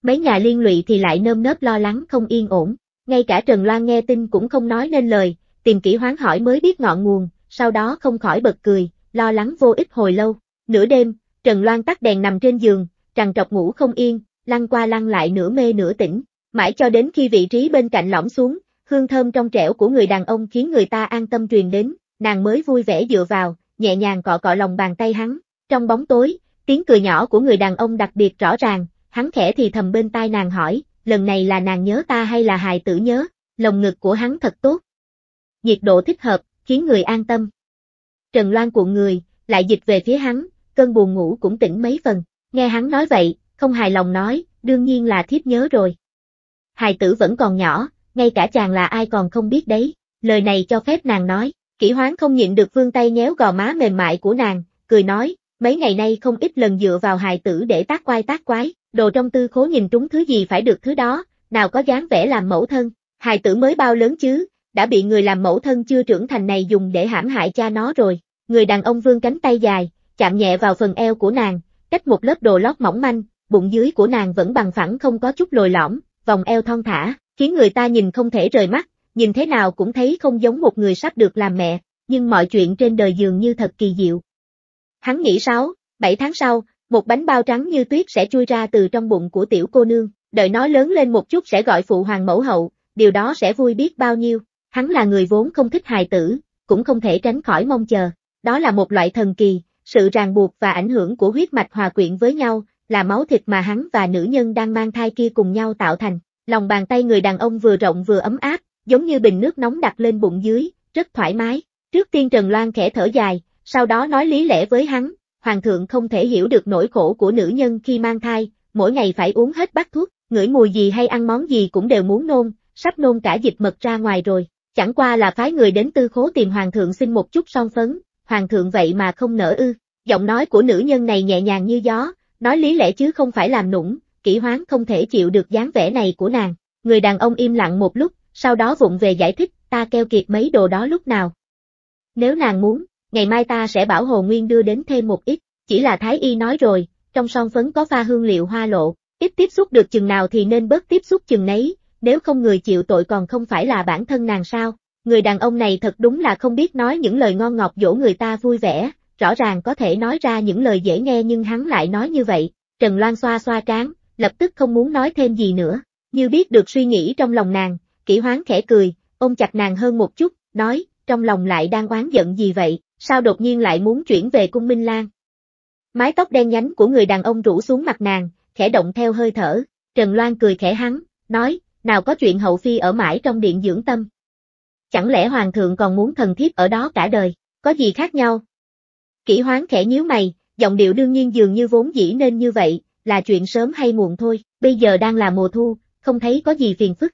Mấy nhà liên lụy thì lại nơm nớp lo lắng không yên ổn. Ngay cả Trần Loan nghe tin cũng không nói nên lời, tìm kỹ hoán hỏi mới biết ngọn nguồn, sau đó không khỏi bật cười, lo lắng vô ích hồi lâu. Nửa đêm, Trần Loan tắt đèn nằm trên giường, trằn trọc ngủ không yên, lăn qua lăn lại nửa mê nửa tỉnh, mãi cho đến khi vị trí bên cạnh lõm xuống, hương thơm trong trẻo của người đàn ông khiến người ta an tâm truyền đến, nàng mới vui vẻ dựa vào, nhẹ nhàng cọ cọ lòng bàn tay hắn. Trong bóng tối, tiếng cười nhỏ của người đàn ông đặc biệt rõ ràng, hắn khẽ thì thầm bên tai nàng hỏi, lần này là nàng nhớ ta hay là hài tử nhớ, lồng ngực của hắn thật tốt. Nhiệt độ thích hợp, khiến người an tâm. Trần Loan cuộn người, lại dịch về phía hắn, cơn buồn ngủ cũng tỉnh mấy phần, nghe hắn nói vậy, không hài lòng nói, đương nhiên là thiếp nhớ rồi. Hài tử vẫn còn nhỏ, ngay cả chàng là ai còn không biết đấy, lời này cho phép nàng nói, kỹ hoán không nhịn được vương tay nhéo gò má mềm mại của nàng, cười nói, mấy ngày nay không ít lần dựa vào hài tử để tác quai tác quái, đồ trong tư khố nhìn trúng thứ gì phải được thứ đó, nào có dáng vẻ làm mẫu thân, hài tử mới bao lớn chứ, đã bị người làm mẫu thân chưa trưởng thành này dùng để hãm hại cha nó rồi, người đàn ông vương cánh tay dài, chạm nhẹ vào phần eo của nàng, cách một lớp đồ lót mỏng manh, bụng dưới của nàng vẫn bằng phẳng không có chút lồi lõm, vòng eo thon thả, khiến người ta nhìn không thể rời mắt, nhìn thế nào cũng thấy không giống một người sắp được làm mẹ, nhưng mọi chuyện trên đời dường như thật kỳ diệu. Hắn nghĩ 6, 7 tháng sau, một bánh bao trắng như tuyết sẽ chui ra từ trong bụng của tiểu cô nương, đợi nó lớn lên một chút sẽ gọi phụ hoàng mẫu hậu, điều đó sẽ vui biết bao nhiêu. Hắn là người vốn không thích hài tử, cũng không thể tránh khỏi mong chờ. Đó là một loại thần kỳ, sự ràng buộc và ảnh hưởng của huyết mạch hòa quyện với nhau, là máu thịt mà hắn và nữ nhân đang mang thai kia cùng nhau tạo thành. Lòng bàn tay người đàn ông vừa rộng vừa ấm áp, giống như bình nước nóng đặt lên bụng dưới, rất thoải mái. Trước tiên Trần Loan khẽ thở dài, sau đó nói lý lẽ với hắn, Hoàng thượng không thể hiểu được nỗi khổ của nữ nhân khi mang thai, mỗi ngày phải uống hết bát thuốc, ngửi mùi gì hay ăn món gì cũng đều muốn nôn, sắp nôn cả dịch mật ra ngoài rồi. Chẳng qua là phái người đến tư khố tìm hoàng thượng xin một chút son phấn, hoàng thượng vậy mà không nỡ ư. Giọng nói của nữ nhân này nhẹ nhàng như gió, nói lý lẽ chứ không phải làm nũng, kỹ hoán không thể chịu được dáng vẻ này của nàng. Người đàn ông im lặng một lúc, sau đó vụng về giải thích, ta keo kiệt mấy đồ đó lúc nào. Nếu nàng muốn, ngày mai ta sẽ bảo Hồ Nguyên đưa đến thêm một ít, chỉ là Thái Y nói rồi, trong son phấn có pha hương liệu hoa lộ, ít tiếp xúc được chừng nào thì nên bớt tiếp xúc chừng nấy, nếu không người chịu tội còn không phải là bản thân nàng sao. Người đàn ông này thật đúng là không biết nói những lời ngon ngọt dỗ người ta vui vẻ, rõ ràng có thể nói ra những lời dễ nghe nhưng hắn lại nói như vậy. Trần Loan xoa xoa trán, lập tức không muốn nói thêm gì nữa, như biết được suy nghĩ trong lòng nàng, kỷ hoán khẽ cười, ôm chặt nàng hơn một chút, nói, trong lòng lại đang oán giận gì vậy, sao đột nhiên lại muốn chuyển về cung Minh Lan. Mái tóc đen nhánh của người đàn ông rủ xuống mặt nàng, khẽ động theo hơi thở, Trần Loan cười khẽ hắn, nói, nào có chuyện hậu phi ở mãi trong điện dưỡng tâm. Chẳng lẽ hoàng thượng còn muốn thần thiếp ở đó cả đời, có gì khác nhau? Kỷ hoán khẽ nhíu mày, giọng điệu đương nhiên dường như vốn dĩ nên như vậy, là chuyện sớm hay muộn thôi, bây giờ đang là mùa thu, không thấy có gì phiền phức.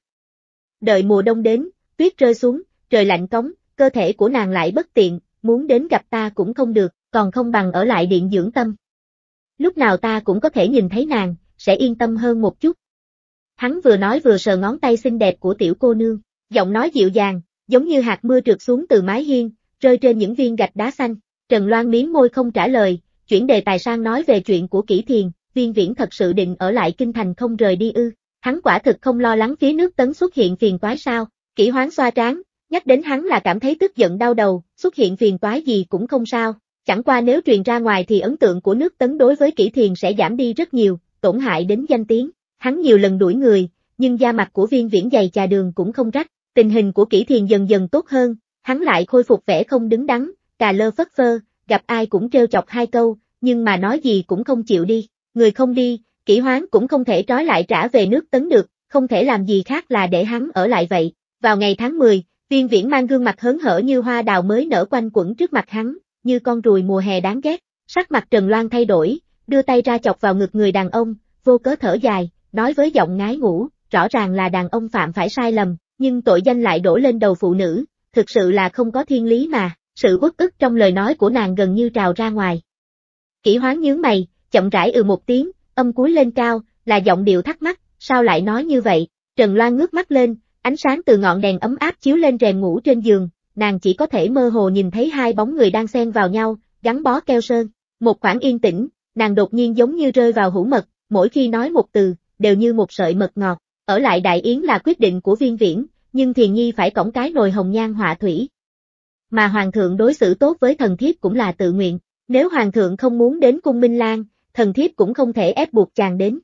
Đợi mùa đông đến, tuyết rơi xuống, trời lạnh cống, cơ thể của nàng lại bất tiện, muốn đến gặp ta cũng không được, còn không bằng ở lại điện dưỡng tâm. Lúc nào ta cũng có thể nhìn thấy nàng, sẽ yên tâm hơn một chút. Hắn vừa nói vừa sờ ngón tay xinh đẹp của tiểu cô nương, giọng nói dịu dàng, giống như hạt mưa trượt xuống từ mái hiên, rơi trên những viên gạch đá xanh. Trần Loan miếng môi không trả lời, chuyển đề tài sang nói về chuyện của Kỷ thiền, viên viễn thật sự định ở lại kinh thành không rời đi ư. Hắn quả thực không lo lắng phía nước tấn xuất hiện phiền toái sao, kỹ hoán xoa trán, nhắc đến hắn là cảm thấy tức giận đau đầu, xuất hiện phiền toái gì cũng không sao, chẳng qua nếu truyền ra ngoài thì ấn tượng của nước tấn đối với kỹ thiền sẽ giảm đi rất nhiều, tổn hại đến danh tiếng. Hắn nhiều lần đuổi người, nhưng da mặt của viên viễn dày trà đường cũng không rách, Tình hình của kỹ thiền dần dần tốt hơn, hắn lại khôi phục vẻ không đứng đắn, cà lơ phất phơ, gặp ai cũng trêu chọc hai câu, nhưng mà nói gì cũng không chịu đi, người không đi, Kỷ hoán cũng không thể trói lại trả về nước tấn được, không thể làm gì khác là để hắn ở lại vậy. Vào ngày tháng 10, viên viễn mang gương mặt hớn hở như hoa đào mới nở quanh quẩn trước mặt hắn, như con ruồi mùa hè đáng ghét, sắc mặt Trần Loan thay đổi, đưa tay ra chọc vào ngực người đàn ông, vô cớ thở dài, nói với giọng ngái ngủ, rõ ràng là đàn ông phạm phải sai lầm, nhưng tội danh lại đổ lên đầu phụ nữ, thực sự là không có thiên lý mà, sự uất ức trong lời nói của nàng gần như trào ra ngoài. Kỷ hoán nhướng mày, chậm rãi ừ một tiếng, âm cúi lên cao, là giọng điệu thắc mắc, sao lại nói như vậy, Trần Loan ngước mắt lên, ánh sáng từ ngọn đèn ấm áp chiếu lên rèm ngủ trên giường, nàng chỉ có thể mơ hồ nhìn thấy hai bóng người đang xen vào nhau, gắn bó keo sơn. Một khoảng yên tĩnh, nàng đột nhiên giống như rơi vào hũ mật, mỗi khi nói một từ, đều như một sợi mật ngọt. Ở lại Đại Yến là quyết định của viên viễn, nhưng Thiền Nhi phải cổng cái nồi hồng nhan họa thủy. Mà Hoàng thượng đối xử tốt với thần thiếp cũng là tự nguyện, nếu Hoàng thượng không muốn đến cung Minh Lan, thần thiếp cũng không thể ép buộc chàng đến.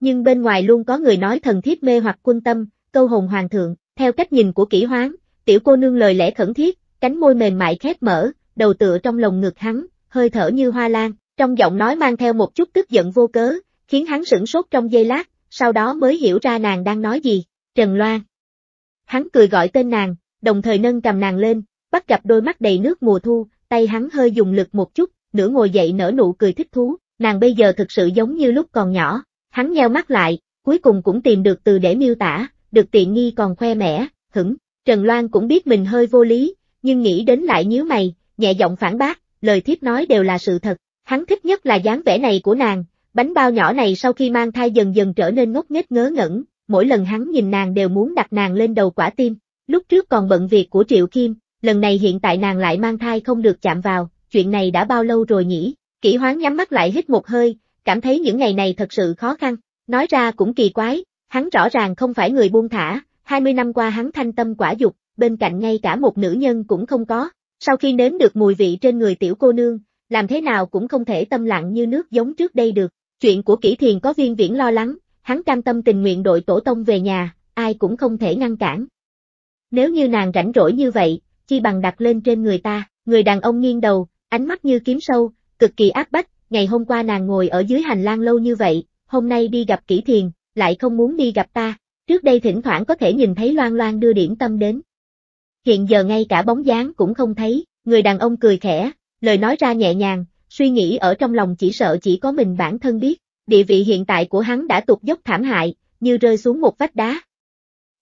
Nhưng bên ngoài luôn có người nói thần thiếp mê hoặc quân tâm, câu hồn Hoàng thượng, theo cách nhìn của kỹ hoáng, tiểu cô nương lời lẽ khẩn thiết, cánh môi mềm mại khép mở, đầu tựa trong lồng ngực hắn, hơi thở như hoa lan, trong giọng nói mang theo một chút tức giận vô cớ, khiến hắn sửng sốt trong giây lát, sau đó mới hiểu ra nàng đang nói gì, Trần Loan. Hắn cười gọi tên nàng, đồng thời nâng cầm nàng lên, bắt gặp đôi mắt đầy nước mùa thu, tay hắn hơi dùng lực một chút, nửa ngồi dậy nở nụ cười thích thú, nàng bây giờ thực sự giống như lúc còn nhỏ, hắn nheo mắt lại, cuối cùng cũng tìm được từ để miêu tả, được tiện nghi còn khoe mẽ, hửng, Trần Loan cũng biết mình hơi vô lý, nhưng nghĩ đến lại nhíu mày, nhẹ giọng phản bác, lời thiếp nói đều là sự thật, hắn thích nhất là dáng vẻ này của nàng, bánh bao nhỏ này sau khi mang thai dần dần trở nên ngốc nghếch ngớ ngẩn, mỗi lần hắn nhìn nàng đều muốn đặt nàng lên đầu quả tim, lúc trước còn bận việc của Triệu Kim, lần này hiện tại nàng lại mang thai không được chạm vào, chuyện này đã bao lâu rồi nhỉ, Kỷ hoáng nhắm mắt lại hít một hơi, cảm thấy những ngày này thật sự khó khăn, nói ra cũng kỳ quái, hắn rõ ràng không phải người buông thả, 20 năm qua hắn thanh tâm quả dục, bên cạnh ngay cả một nữ nhân cũng không có, sau khi nếm được mùi vị trên người tiểu cô nương, làm thế nào cũng không thể tâm lặng như nước giống trước đây được. Chuyện của Kỷ thiền có viên viễn lo lắng, hắn cam tâm tình nguyện đội tổ tông về nhà, ai cũng không thể ngăn cản. Nếu như nàng rảnh rỗi như vậy, chi bằng đặt lên trên người ta, người đàn ông nghiêng đầu, ánh mắt như kiếm sâu, cực kỳ áp bách, ngày hôm qua nàng ngồi ở dưới hành lang lâu như vậy, hôm nay đi gặp kỹ thiền, lại không muốn đi gặp ta, trước đây thỉnh thoảng có thể nhìn thấy loan loan đưa điểm tâm đến. Hiện giờ ngay cả bóng dáng cũng không thấy, người đàn ông cười khẽ, lời nói ra nhẹ nhàng, suy nghĩ ở trong lòng chỉ sợ chỉ có mình bản thân biết, địa vị hiện tại của hắn đã tụt dốc thảm hại, như rơi xuống một vách đá.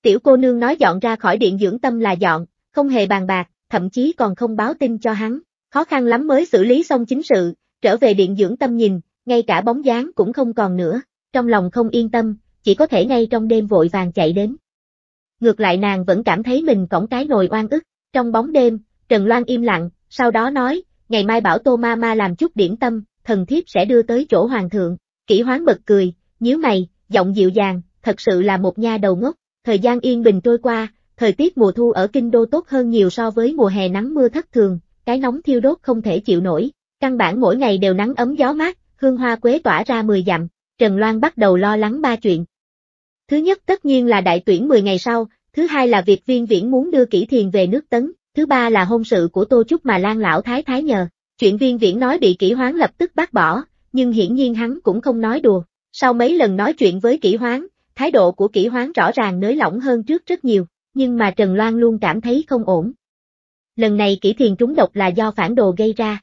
Tiểu cô nương nói dọn ra khỏi điện dưỡng tâm là dọn, không hề bàn bạc, thậm chí còn không báo tin cho hắn, khó khăn lắm mới xử lý xong chính sự, trở về điện dưỡng tâm nhìn, ngay cả bóng dáng cũng không còn nữa, trong lòng không yên tâm, chỉ có thể ngay trong đêm vội vàng chạy đến. Ngược lại nàng vẫn cảm thấy mình cổng cái nồi oan ức, trong bóng đêm, Trần Loan im lặng, sau đó nói, ngày mai bảo Tô Ma Ma làm chút điểm tâm, thần thiếp sẽ đưa tới chỗ hoàng thượng. Kỷ hoán bật cười, nhíu mày, giọng dịu dàng, thật sự là một nha đầu ngốc. Thời gian yên bình trôi qua, thời tiết mùa thu ở kinh đô tốt hơn nhiều so với mùa hè nắng mưa thất thường, cái nóng thiêu đốt không thể chịu nổi. Căn bản mỗi ngày đều nắng ấm gió mát, hương hoa quế tỏa ra 10 dặm. Trần Loan bắt đầu lo lắng ba chuyện. Thứ nhất tất nhiên là đại tuyển 10 ngày sau, thứ hai là việc viên viễn muốn đưa kỹ thiền về nước tấn, Thứ ba là hôn sự của Tô Trúc mà Lan Lão Thái Thái nhờ. Chuyện viên viễn nói bị kỹ hoán lập tức bác bỏ, nhưng hiển nhiên hắn cũng không nói đùa. Sau mấy lần nói chuyện với kỹ hoán, thái độ của kỹ hoán rõ ràng nới lỏng hơn trước rất nhiều, nhưng mà Trần Loan luôn cảm thấy không ổn. Lần này kỹ thiền trúng độc là do phản đồ gây ra.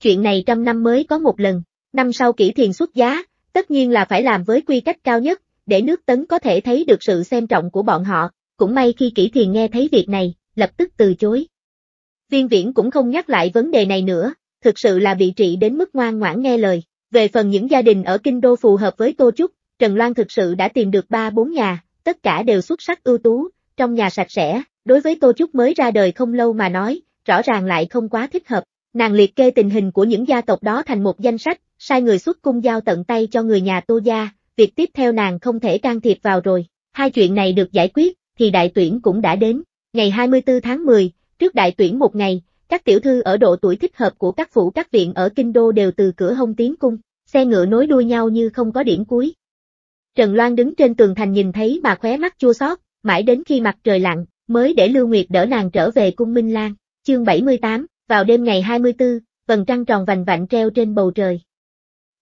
Chuyện này trăm năm mới có một lần, năm sau kỹ thiền xuất giá, tất nhiên là phải làm với quy cách cao nhất, để nước tấn có thể thấy được sự xem trọng của bọn họ, cũng may khi kỹ thiền nghe thấy việc này, lập tức từ chối. Viên viễn cũng không nhắc lại vấn đề này nữa, thực sự là bị trị đến mức ngoan ngoãn nghe lời. Về phần những gia đình ở Kinh Đô phù hợp với Tô Trúc, Trần Loan thực sự đã tìm được ba bốn nhà, tất cả đều xuất sắc ưu tú, trong nhà sạch sẽ, đối với Tô Trúc mới ra đời không lâu mà nói, rõ ràng lại không quá thích hợp. Nàng liệt kê tình hình của những gia tộc đó thành một danh sách, sai người xuất cung giao tận tay cho người nhà Tô gia, việc tiếp theo nàng không thể can thiệp vào rồi. Hai chuyện này được giải quyết, thì đại tuyển cũng đã đến. Ngày 24 tháng 10, trước đại tuyển một ngày, các tiểu thư ở độ tuổi thích hợp của các phủ các viện ở Kinh Đô đều từ cửa hông tiến cung, xe ngựa nối đuôi nhau như không có điểm cuối. Trần Loan đứng trên tường thành nhìn thấy mà khóe mắt chua xót, mãi đến khi mặt trời lặn, mới để Lưu Nguyệt đỡ nàng trở về cung Minh Lan. Chương 78, vào đêm ngày 24, vầng trăng tròn vành vạnh treo trên bầu trời.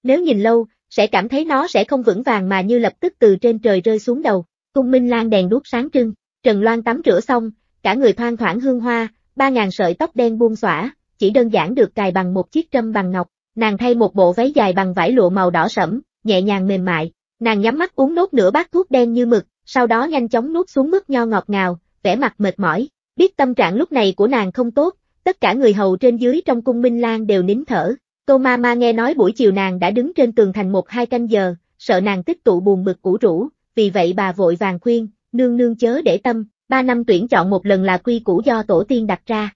Nếu nhìn lâu, sẽ cảm thấy nó sẽ không vững vàng mà như lập tức từ trên trời rơi xuống đầu. Cung Minh Lan đèn đuốc sáng trưng, Trần Loan tắm rửa xong, cả người thoang thoảng hương hoa, ba ngàn sợi tóc đen buông xõa, chỉ đơn giản được cài bằng một chiếc trâm bằng ngọc. Nàng thay một bộ váy dài bằng vải lụa màu đỏ sẫm, nhẹ nhàng mềm mại. Nàng nhắm mắt uống nốt nửa bát thuốc đen như mực, sau đó nhanh chóng nuốt xuống mức nho ngọt ngào, vẻ mặt mệt mỏi. Biết tâm trạng lúc này của nàng không tốt, tất cả người hầu trên dưới trong cung Minh Lan đều nín thở. Tô Ma Ma nghe nói buổi chiều nàng đã đứng trên tường thành một hai canh giờ, sợ nàng tích tụ buồn bực củ rũ, vì vậy bà vội vàng khuyên, nương nương chớ để tâm, ba năm tuyển chọn một lần là quy củ do tổ tiên đặt ra.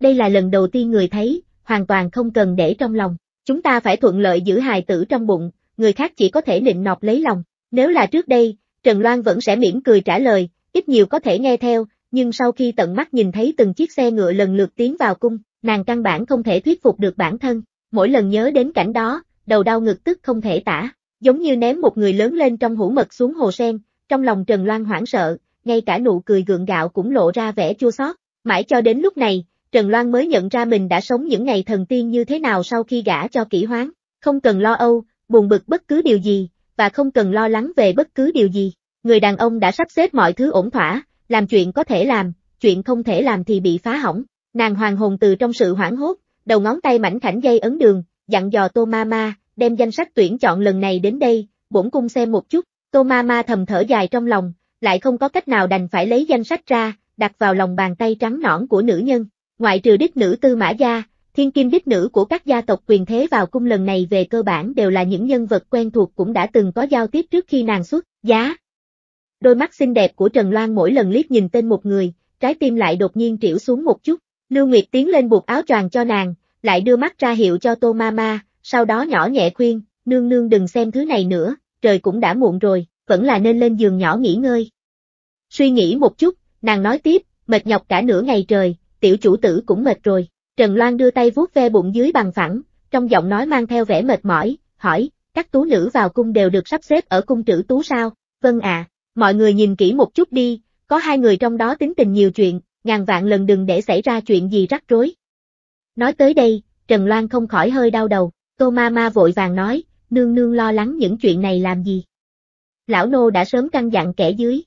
Đây là lần đầu tiên người thấy, hoàn toàn không cần để trong lòng. Chúng ta phải thuận lợi giữ hài tử trong bụng, người khác chỉ có thể nịnh nọt lấy lòng. Nếu là trước đây, Trần Loan vẫn sẽ mỉm cười trả lời, ít nhiều có thể nghe theo, nhưng sau khi tận mắt nhìn thấy từng chiếc xe ngựa lần lượt tiến vào cung, nàng căn bản không thể thuyết phục được bản thân. Mỗi lần nhớ đến cảnh đó, đầu đau ngực tức không thể tả, giống như ném một người lớn lên trong hũ mật xuống hồ sen, trong lòng Trần Loan hoảng sợ, ngay cả nụ cười gượng gạo cũng lộ ra vẻ chua xót. Mãi cho đến lúc này, Trần Loan mới nhận ra mình đã sống những ngày thần tiên như thế nào sau khi gả cho kỹ hoáng, không cần lo âu, buồn bực bất cứ điều gì, và không cần lo lắng về bất cứ điều gì. Người đàn ông đã sắp xếp mọi thứ ổn thỏa, làm chuyện có thể làm, chuyện không thể làm thì bị phá hỏng. Nàng hoàng hồn từ trong sự hoảng hốt, đầu ngón tay mảnh khảnh dây ấn đường, dặn dò Tô Mama, đem danh sách tuyển chọn lần này đến đây, bổn cung xem một chút. Tô Mama thầm thở dài trong lòng, lại không có cách nào đành phải lấy danh sách ra, đặt vào lòng bàn tay trắng nõn của nữ nhân. Ngoại trừ đích nữ tư mã gia, thiên kim đích nữ của các gia tộc quyền thế vào cung lần này về cơ bản đều là những nhân vật quen thuộc cũng đã từng có giao tiếp trước khi nàng xuất giá. Đôi mắt xinh đẹp của Trần Loan mỗi lần liếc nhìn tên một người, trái tim lại đột nhiên triểu xuống một chút. Lưu Nguyệt tiến lên buộc áo choàng cho nàng, lại đưa mắt ra hiệu cho Tô Mama, sau đó nhỏ nhẹ khuyên, nương nương đừng xem thứ này nữa, trời cũng đã muộn rồi, vẫn là nên lên giường nhỏ nghỉ ngơi. Suy nghĩ một chút, nàng nói tiếp, mệt nhọc cả nửa ngày trời, tiểu chủ tử cũng mệt rồi. Trần Loan đưa tay vuốt ve bụng dưới bằng phẳng, trong giọng nói mang theo vẻ mệt mỏi, hỏi, các tú nữ vào cung đều được sắp xếp ở cung trữ tú sao? Vâng ạ, mọi người nhìn kỹ một chút đi, có hai người trong đó tính tình nhiều chuyện, ngàn vạn lần đừng để xảy ra chuyện gì rắc rối. Nói tới đây, Trần Loan không khỏi hơi đau đầu, Tô Ma Ma vội vàng nói, nương nương lo lắng những chuyện này làm gì. Lão nô đã sớm căn dặn kẻ dưới.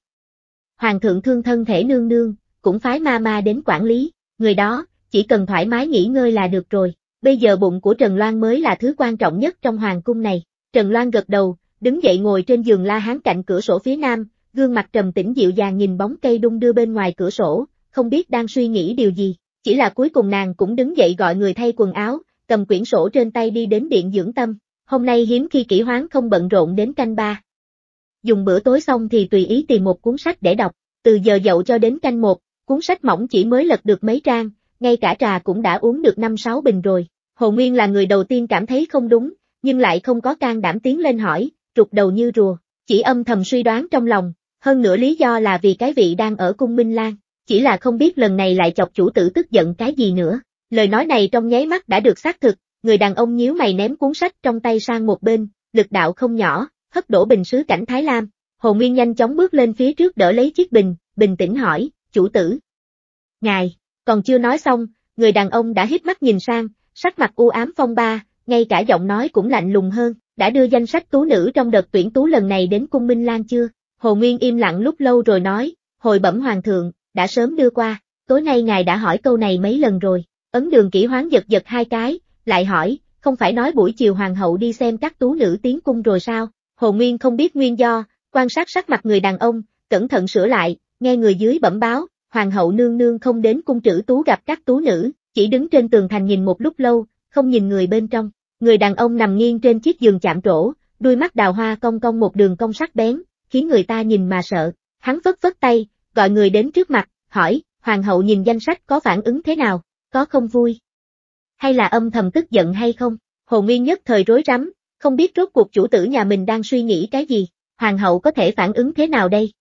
Hoàng thượng thương thân thể nương nương, cũng phái ma ma đến quản lý, người đó, chỉ cần thoải mái nghỉ ngơi là được rồi. Bây giờ bụng của Trần Loan mới là thứ quan trọng nhất trong hoàng cung này. Trần Loan gật đầu, đứng dậy ngồi trên giường la hán cạnh cửa sổ phía nam, gương mặt trầm tĩnh dịu dàng nhìn bóng cây đung đưa bên ngoài cửa sổ, không biết đang suy nghĩ điều gì. Chỉ là cuối cùng nàng cũng đứng dậy gọi người thay quần áo, cầm quyển sổ trên tay đi đến điện dưỡng tâm. Hôm nay hiếm khi kỹ hoán không bận rộn đến canh ba. Dùng bữa tối xong thì tùy ý tìm một cuốn sách để đọc, từ giờ dậu cho đến canh một, cuốn sách mỏng chỉ mới lật được mấy trang, ngay cả trà cũng đã uống được 5-6 bình rồi. Hồ Nguyên là người đầu tiên cảm thấy không đúng, nhưng lại không có can đảm tiến lên hỏi, trục đầu như rùa, chỉ âm thầm suy đoán trong lòng, hơn nữa lý do là vì cái vị đang ở cung Minh Lan, chỉ là không biết lần này lại chọc chủ tử tức giận cái gì nữa. Lời nói này trong nháy mắt đã được xác thực, người đàn ông nhíu mày ném cuốn sách trong tay sang một bên, lực đạo không nhỏ, hất đổ bình sứ cảnh Thái Lam. Hồ Nguyên nhanh chóng bước lên phía trước đỡ lấy chiếc bình, bình tĩnh hỏi, chủ tử. Ngài, còn chưa nói xong, người đàn ông đã hít mắt nhìn sang, sắc mặt u ám phong ba, ngay cả giọng nói cũng lạnh lùng hơn, đã đưa danh sách tú nữ trong đợt tuyển tú lần này đến cung Minh Lan chưa? Hồ Nguyên im lặng lúc lâu rồi nói, hồi bẩm hoàng thượng, đã sớm đưa qua, tối nay ngài đã hỏi câu này mấy lần rồi, ấn đường kỹ hoán giật giật hai cái, lại hỏi, không phải nói buổi chiều hoàng hậu đi xem các tú nữ tiến cung rồi sao? Hồ Nguyên không biết nguyên do, quan sát sắc mặt người đàn ông, cẩn thận sửa lại, nghe người dưới bẩm báo, hoàng hậu nương nương không đến cung trữ tú gặp các tú nữ, chỉ đứng trên tường thành nhìn một lúc lâu, không nhìn người bên trong. Người đàn ông nằm nghiêng trên chiếc giường chạm trổ, đuôi mắt đào hoa cong cong một đường cong sắc bén, khiến người ta nhìn mà sợ. Hắn vất vất tay, gọi người đến trước mặt, hỏi, hoàng hậu nhìn danh sách có phản ứng thế nào, có không vui? Hay là âm thầm tức giận hay không? Hồ Nguyên nhất thời rối rắm, không biết rốt cuộc chủ tử nhà mình đang suy nghĩ cái gì, hoàng hậu có thể phản ứng thế nào đây?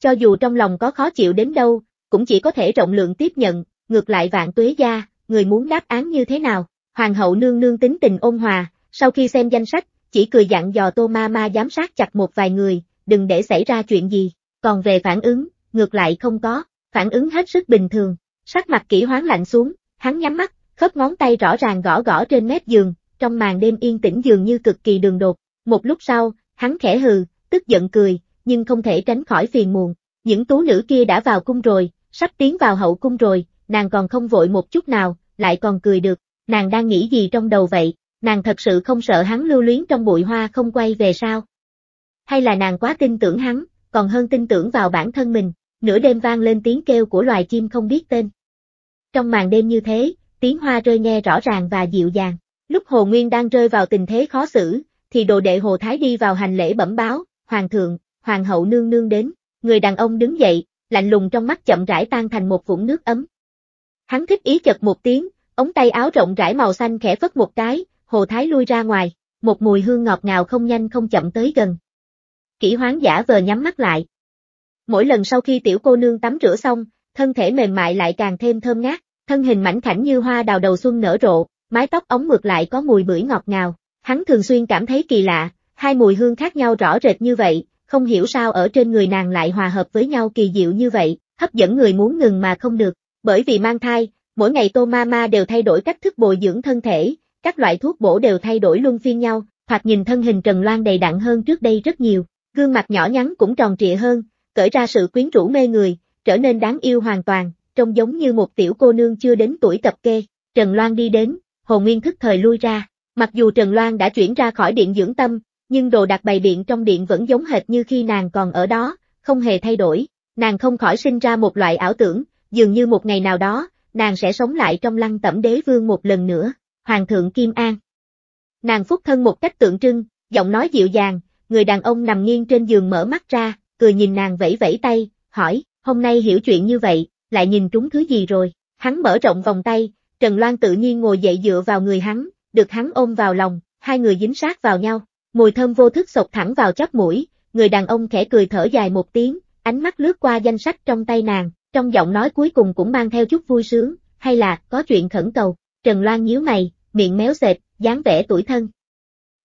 Cho dù trong lòng có khó chịu đến đâu, cũng chỉ có thể rộng lượng tiếp nhận, ngược lại vạn tuế gia, người muốn đáp án như thế nào? Hoàng hậu nương nương tính tình ôn hòa, sau khi xem danh sách, chỉ cười dặn dò Tô Ma Ma giám sát chặt một vài người, đừng để xảy ra chuyện gì. còn về phản ứng, ngược lại không có, phản ứng hết sức bình thường, sắc mặt kỹ hoáng lạnh xuống, hắn nhắm mắt, khớp ngón tay rõ ràng gõ gõ trên mép giường, trong màn đêm yên tĩnh dường như cực kỳ đường đột, một lúc sau, hắn khẽ hừ, tức giận cười, nhưng không thể tránh khỏi phiền muộn, những tú nữ kia đã vào cung rồi, sắp tiến vào hậu cung rồi, nàng còn không vội một chút nào, lại còn cười được, nàng đang nghĩ gì trong đầu vậy, nàng thật sự không sợ hắn lưu luyến trong bụi hoa không quay về sao? Hay là nàng quá tin tưởng hắn, còn hơn tin tưởng vào bản thân mình, nửa đêm vang lên tiếng kêu của loài chim không biết tên. Trong màn đêm như thế, tiếng hoa rơi nghe rõ ràng và dịu dàng, lúc Hồ Nguyên đang rơi vào tình thế khó xử, thì đồ đệ Hồ Thái đi vào hành lễ bẩm báo, Hoàng thượng, Hoàng hậu nương nương đến, người đàn ông đứng dậy, lạnh lùng trong mắt chậm rãi tan thành một vũng nước ấm. Hắn thích ý chật một tiếng, ống tay áo rộng rãi màu xanh khẽ phất một cái, Hồ Thái lui ra ngoài, một mùi hương ngọt ngào không nhanh không chậm tới gần kỹ hoáng giả vờ nhắm mắt lại. Mỗi lần sau khi tiểu cô nương tắm rửa xong, thân thể mềm mại lại càng thêm thơm ngát, thân hình mảnh khảnh như hoa đào đầu xuân nở rộ, mái tóc ống ngược lại có mùi bưởi ngọt ngào. Hắn thường xuyên cảm thấy kỳ lạ, hai mùi hương khác nhau rõ rệt như vậy, không hiểu sao ở trên người nàng lại hòa hợp với nhau kỳ diệu như vậy, hấp dẫn người muốn ngừng mà không được. Bởi vì mang thai, mỗi ngày Tô Mama đều thay đổi cách thức bồi dưỡng thân thể, các loại thuốc bổ đều thay đổi luân phiên nhau, hoặc nhìn thân hình Trần Loan đầy đặn hơn trước đây rất nhiều, gương mặt nhỏ nhắn cũng tròn trịa hơn, cởi ra sự quyến rũ mê người, trở nên đáng yêu hoàn toàn, trông giống như một tiểu cô nương chưa đến tuổi tập kê. Trần Loan đi đến, Hồ Nguyên thức thời lui ra, mặc dù Trần Loan đã chuyển ra khỏi điện dưỡng tâm, nhưng đồ đặt bày biện trong điện vẫn giống hệt như khi nàng còn ở đó, không hề thay đổi, nàng không khỏi sinh ra một loại ảo tưởng, dường như một ngày nào đó, nàng sẽ sống lại trong lăng tẩm đế vương một lần nữa, Hoàng thượng Kim An. Nàng phúc thân một cách tượng trưng, giọng nói dịu dàng, người đàn ông nằm nghiêng trên giường mở mắt ra, cười nhìn nàng vẫy vẫy tay, hỏi, hôm nay hiểu chuyện như vậy, lại nhìn trúng thứ gì rồi, hắn mở rộng vòng tay, Trần Loan tự nhiên ngồi dậy dựa vào người hắn, được hắn ôm vào lòng, hai người dính sát vào nhau, mùi thơm vô thức sộc thẳng vào chóp mũi, người đàn ông khẽ cười thở dài một tiếng, ánh mắt lướt qua danh sách trong tay nàng, trong giọng nói cuối cùng cũng mang theo chút vui sướng, hay là, có chuyện khẩn cầu, Trần Loan nhíu mày, miệng méo xệt, dáng vẻ tuổi thân.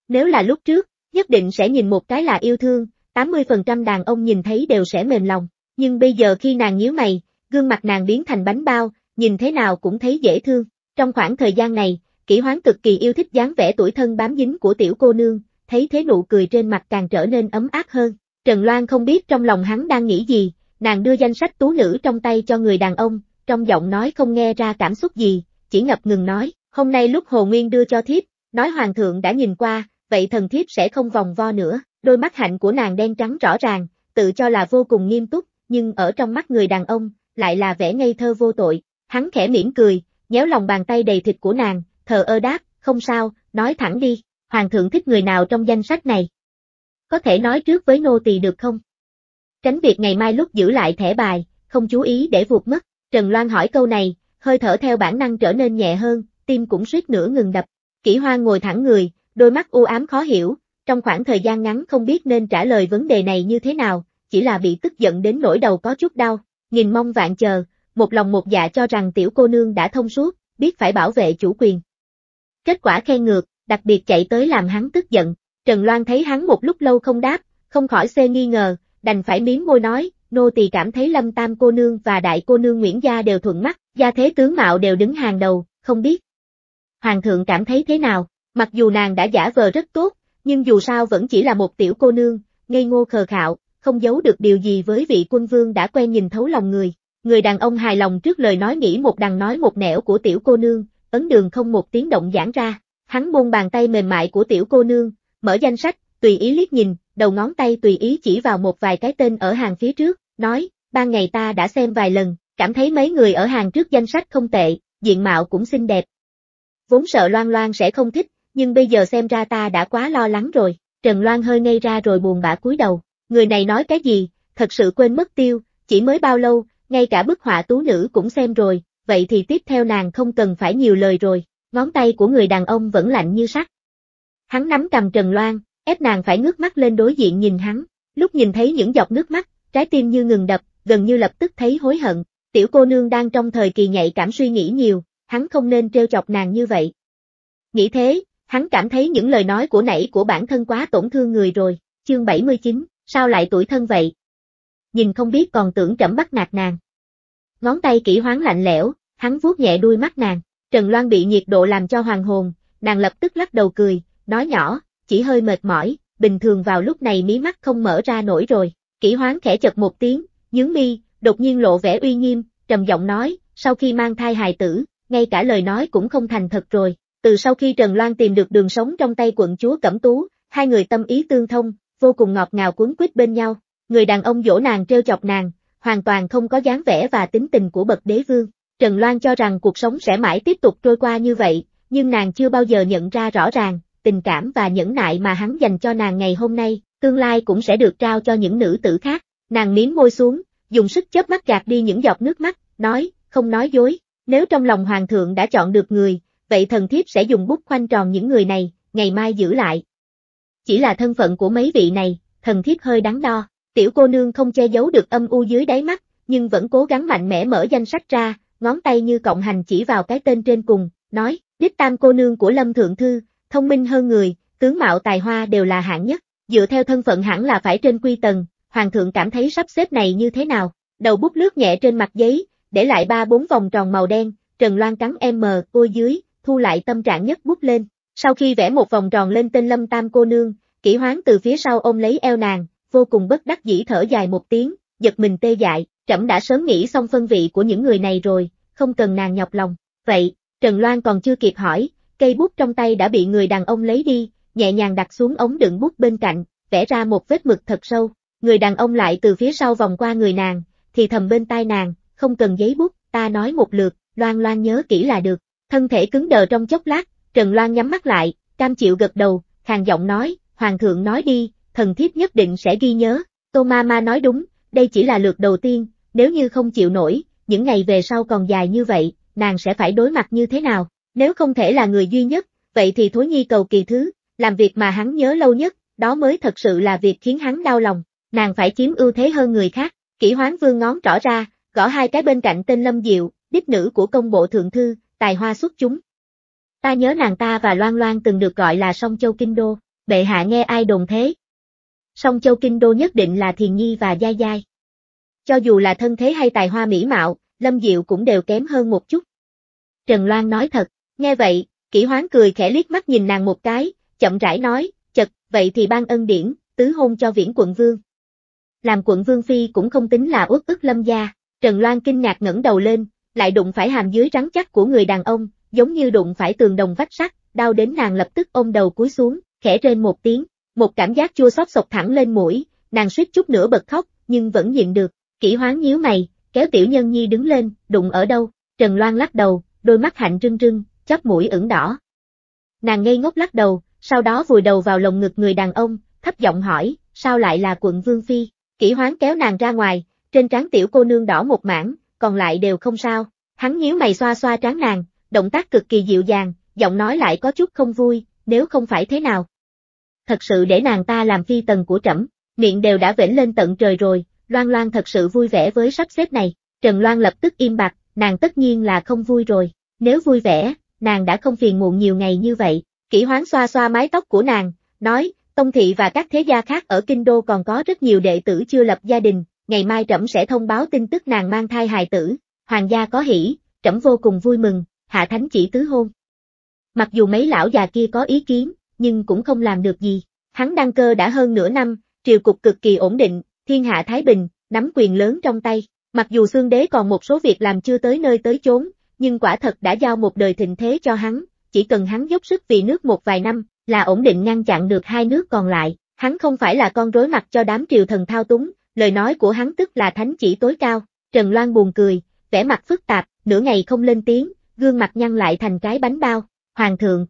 Nếu là lúc trước, nhất định sẽ nhìn một cái là yêu thương, 80% đàn ông nhìn thấy đều sẽ mềm lòng, nhưng bây giờ khi nàng nhíu mày, gương mặt nàng biến thành bánh bao, nhìn thế nào cũng thấy dễ thương. Trong khoảng thời gian này, kỹ hoán cực kỳ yêu thích dáng vẻ tuổi thân bám dính của tiểu cô nương, thấy thế nụ cười trên mặt càng trở nên ấm áp hơn. Trần Loan không biết trong lòng hắn đang nghĩ gì, nàng đưa danh sách tú nữ trong tay cho người đàn ông, trong giọng nói không nghe ra cảm xúc gì, chỉ ngập ngừng nói, hôm nay lúc Hồ Nguyên đưa cho thiếp, nói hoàng thượng đã nhìn qua, vậy thần thiếp sẽ không vòng vo nữa, đôi mắt hạnh của nàng đen trắng rõ ràng, tự cho là vô cùng nghiêm túc, nhưng ở trong mắt người đàn ông, lại là vẻ ngây thơ vô tội, hắn khẽ mỉm cười, nhéo lòng bàn tay đầy thịt của nàng, thờ ơ đáp, không sao, nói thẳng đi, hoàng thượng thích người nào trong danh sách này. Có thể nói trước với nô tỳ được không? Tránh việc ngày mai lúc giữ lại thẻ bài, không chú ý để vụt mất, Trần Loan hỏi câu này, hơi thở theo bản năng trở nên nhẹ hơn, tim cũng suýt nữa ngừng đập. Kỷ hoa ngồi thẳng người, đôi mắt u ám khó hiểu, trong khoảng thời gian ngắn không biết nên trả lời vấn đề này như thế nào, chỉ là bị tức giận đến nỗi đầu có chút đau, nghìn mong vạn chờ, một lòng một dạ cho rằng tiểu cô nương đã thông suốt, biết phải bảo vệ chủ quyền. Kết quả khen ngược, đặc biệt chạy tới làm hắn tức giận, Trần Loan thấy hắn một lúc lâu không đáp, không khỏi xê nghi ngờ, đành phải miếm môi nói, nô tỳ cảm thấy lâm tam cô nương và đại cô nương Nguyễn Gia đều thuận mắt, gia thế tướng mạo đều đứng hàng đầu, không biết. Hoàng thượng cảm thấy thế nào, mặc dù nàng đã giả vờ rất tốt, nhưng dù sao vẫn chỉ là một tiểu cô nương, ngây ngô khờ khạo, không giấu được điều gì với vị quân vương đã quen nhìn thấu lòng người. Người đàn ông hài lòng trước lời nói nghĩ một đằng nói một nẻo của tiểu cô nương, ấn đường không một tiếng động giãn ra. Hắn buông bàn tay mềm mại của tiểu cô nương, mở danh sách, tùy ý liếc nhìn, đầu ngón tay tùy ý chỉ vào một vài cái tên ở hàng phía trước, nói, ban ngày ta đã xem vài lần, cảm thấy mấy người ở hàng trước danh sách không tệ, diện mạo cũng xinh đẹp. Vốn sợ Loan Loan sẽ không thích, nhưng bây giờ xem ra ta đã quá lo lắng rồi, Trần Loan hơi ngây ra rồi buồn bã cúi đầu, người này nói cái gì, thật sự quên mất tiêu, chỉ mới bao lâu, ngay cả bức họa tú nữ cũng xem rồi, vậy thì tiếp theo nàng không cần phải nhiều lời rồi, ngón tay của người đàn ông vẫn lạnh như sắt. Hắn nắm cầm Trần Loan, ép nàng phải ngước mắt lên đối diện nhìn hắn, lúc nhìn thấy những giọt nước mắt, trái tim như ngừng đập, gần như lập tức thấy hối hận, tiểu cô nương đang trong thời kỳ nhạy cảm suy nghĩ nhiều, hắn không nên trêu chọc nàng như vậy. Nghĩ thế, hắn cảm thấy những lời nói của nãy của bản thân quá tổn thương người rồi, chương 79, sao lại tuổi thân vậy? nhìn không biết còn tưởng trẫm bắt nạt nàng. Ngón tay kỹ hoáng lạnh lẽo, hắn vuốt nhẹ đuôi mắt nàng, Trần Loan bị nhiệt độ làm cho hoàng hồn, nàng lập tức lắc đầu cười, nói nhỏ, chỉ hơi mệt mỏi, bình thường vào lúc này mí mắt không mở ra nổi rồi. Kỹ hoáng khẽ chật một tiếng, nhướng mi, đột nhiên lộ vẻ uy nghiêm, trầm giọng nói, sau khi mang thai hài tử, ngay cả lời nói cũng không thành thật rồi. Từ sau khi Trần Loan tìm được đường sống trong tay quận chúa Cẩm Tú, hai người tâm ý tương thông, vô cùng ngọt ngào cuốn quýt bên nhau. Người đàn ông dỗ nàng treo chọc nàng, hoàn toàn không có dáng vẻ và tính tình của bậc đế vương. Trần Loan cho rằng cuộc sống sẽ mãi tiếp tục trôi qua như vậy, nhưng nàng chưa bao giờ nhận ra rõ ràng, tình cảm và nhẫn nại mà hắn dành cho nàng ngày hôm nay, tương lai cũng sẽ được trao cho những nữ tử khác. Nàng miếm môi xuống, dùng sức chớp mắt gạt đi những giọt nước mắt, nói, không nói dối, nếu trong lòng hoàng thượng đã chọn được người, vậy thần thiếp sẽ dùng bút khoanh tròn những người này, ngày mai giữ lại. Chỉ là thân phận của mấy vị này, thần thiếp hơi đắn đo, tiểu cô nương không che giấu được âm u dưới đáy mắt, nhưng vẫn cố gắng mạnh mẽ mở danh sách ra, ngón tay như cộng hành chỉ vào cái tên trên cùng, nói, đích tam cô nương của Lâm Thượng Thư, thông minh hơn người, tướng mạo tài hoa đều là hạng nhất, dựa theo thân phận hẳn là phải trên quy tầng, Hoàng thượng cảm thấy sắp xếp này như thế nào, đầu bút lướt nhẹ trên mặt giấy, để lại ba bốn vòng tròn màu đen, Trần Loan cắn M, cô dưới, thu lại tâm trạng nhất bút lên, sau khi vẽ một vòng tròn lên tên Lâm Tam cô nương, kỹ hoáng từ phía sau ôm lấy eo nàng, vô cùng bất đắc dĩ thở dài một tiếng, giật mình tê dại, trẫm đã sớm nghĩ xong phân vị của những người này rồi, không cần nàng nhọc lòng, vậy, Trần Loan còn chưa kịp hỏi, cây bút trong tay đã bị người đàn ông lấy đi, nhẹ nhàng đặt xuống ống đựng bút bên cạnh, vẽ ra một vết mực thật sâu. Người đàn ông lại từ phía sau vòng qua người nàng, thì thầm bên tai nàng, không cần giấy bút, ta nói một lượt, Loan Loan nhớ kỹ là được. Thân thể cứng đờ trong chốc lát, Trần Loan nhắm mắt lại, cam chịu gật đầu, khàn giọng nói, Hoàng thượng nói đi, thần thiếp nhất định sẽ ghi nhớ. Tô Ma Ma nói đúng, đây chỉ là lượt đầu tiên, nếu như không chịu nổi, những ngày về sau còn dài như vậy, nàng sẽ phải đối mặt như thế nào? Nếu không thể là người duy nhất, vậy thì Thối Nhi cầu kỳ thứ, làm việc mà hắn nhớ lâu nhất, đó mới thật sự là việc khiến hắn đau lòng, nàng phải chiếm ưu thế hơn người khác. Kỷ hoán vương ngón trỏ ra, gõ hai cái bên cạnh tên Lâm Diệu, đích nữ của công bộ thượng thư, tài hoa xuất chúng. Ta nhớ nàng ta và Loan Loan từng được gọi là song châu kinh đô, bệ hạ nghe ai đồn thế. Song châu kinh đô nhất định là Thiền Nhi và Giai Giai. Cho dù là thân thế hay tài hoa mỹ mạo, Lâm Diệu cũng đều kém hơn một chút. Trần Loan nói thật, nghe vậy, kỷ hoán cười khẽ liếc mắt nhìn nàng một cái, chậm rãi nói, chật, vậy thì ban ân điển, tứ hôn cho viễn quận vương. Làm quận vương phi cũng không tính là uất ức lâm gia, Trần Loan kinh ngạc ngẩng đầu lên, lại đụng phải hàm dưới rắn chắc của người đàn ông, giống như đụng phải tường đồng vách sắt, đau đến nàng lập tức ôm đầu cúi xuống, khẽ rên một tiếng, một cảm giác chua xót sộc thẳng lên mũi, nàng suýt chút nữa bật khóc, nhưng vẫn nhịn được, kỹ hoán nhíu mày, kéo tiểu nhân nhi đứng lên, đụng ở đâu, Trần Loan lắc đầu, đôi mắt hạnh rưng rưng, chóp mũi ửng đỏ. Nàng ngây ngốc lắc đầu, sau đó vùi đầu vào lồng ngực người đàn ông, thấp giọng hỏi, sao lại là quận Vương Phi, kỹ hoán kéo nàng ra ngoài, trên trán tiểu cô nương đỏ một mảng, còn lại đều không sao, hắn nhíu mày xoa xoa trán nàng, động tác cực kỳ dịu dàng, giọng nói lại có chút không vui, nếu không phải thế nào. Thật sự để nàng ta làm phi tần của trẫm, miệng đều đã vểnh lên tận trời rồi, Loan Loan thật sự vui vẻ với sắp xếp này, Trần Loan lập tức im bặt, nàng tất nhiên là không vui rồi, nếu vui vẻ, nàng đã không phiền muộn nhiều ngày như vậy, kỹ hoán xoa xoa mái tóc của nàng, nói, Tông Thị và các thế gia khác ở Kinh Đô còn có rất nhiều đệ tử chưa lập gia đình, ngày mai trẫm sẽ thông báo tin tức nàng mang thai hài tử, hoàng gia có hỷ, trẫm vô cùng vui mừng, hạ thánh chỉ tứ hôn. Mặc dù mấy lão già kia có ý kiến, nhưng cũng không làm được gì, hắn đăng cơ đã hơn nửa năm, triều cục cực kỳ ổn định, thiên hạ Thái Bình, nắm quyền lớn trong tay. Mặc dù xương đế còn một số việc làm chưa tới nơi tới chốn, nhưng quả thật đã giao một đời thịnh thế cho hắn, chỉ cần hắn dốc sức vì nước một vài năm, là ổn định ngăn chặn được hai nước còn lại. Hắn không phải là con rối mặt cho đám triều thần thao túng, lời nói của hắn tức là thánh chỉ tối cao. Trần Loan buồn cười, vẻ mặt phức tạp, nửa ngày không lên tiếng, gương mặt nhăn lại thành cái bánh bao. Hoàng thượng.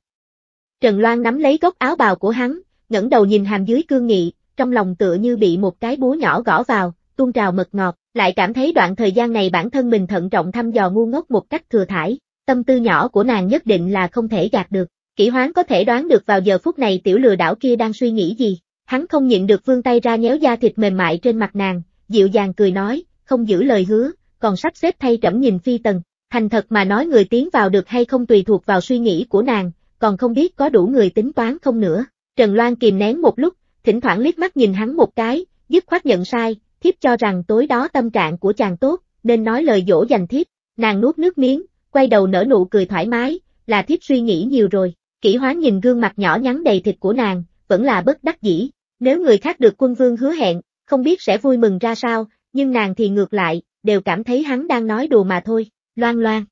Trần Loan nắm lấy góc áo bào của hắn, ngẩng đầu nhìn hàm dưới cương nghị, trong lòng tựa như bị một cái búa nhỏ gõ vào, tuôn trào mật ngọt, lại cảm thấy đoạn thời gian này bản thân mình thận trọng thăm dò ngu ngốc một cách thừa thải, tâm tư nhỏ của nàng nhất định là không thể gạt được. Kỷ hoán có thể đoán được vào giờ phút này tiểu lừa đảo kia đang suy nghĩ gì, hắn không nhịn được vươn tay ra nhéo da thịt mềm mại trên mặt nàng, dịu dàng cười nói, không giữ lời hứa, còn sắp xếp thay trẫm nhìn phi tần, thành thật mà nói người tiến vào được hay không tùy thuộc vào suy nghĩ của nàng, còn không biết có đủ người tính toán không nữa. Trần Loan kìm nén một lúc, thỉnh thoảng liếc mắt nhìn hắn một cái, dứt khoát nhận sai, thiếp cho rằng tối đó tâm trạng của chàng tốt, nên nói lời dỗ dành thiếp, nàng nuốt nước miếng, quay đầu nở nụ cười thoải mái, là thiếp suy nghĩ nhiều rồi, kỹ hoán nhìn gương mặt nhỏ nhắn đầy thịt của nàng, vẫn là bất đắc dĩ, nếu người khác được quân vương hứa hẹn, không biết sẽ vui mừng ra sao, nhưng nàng thì ngược lại, đều cảm thấy hắn đang nói đùa mà thôi, loan loan.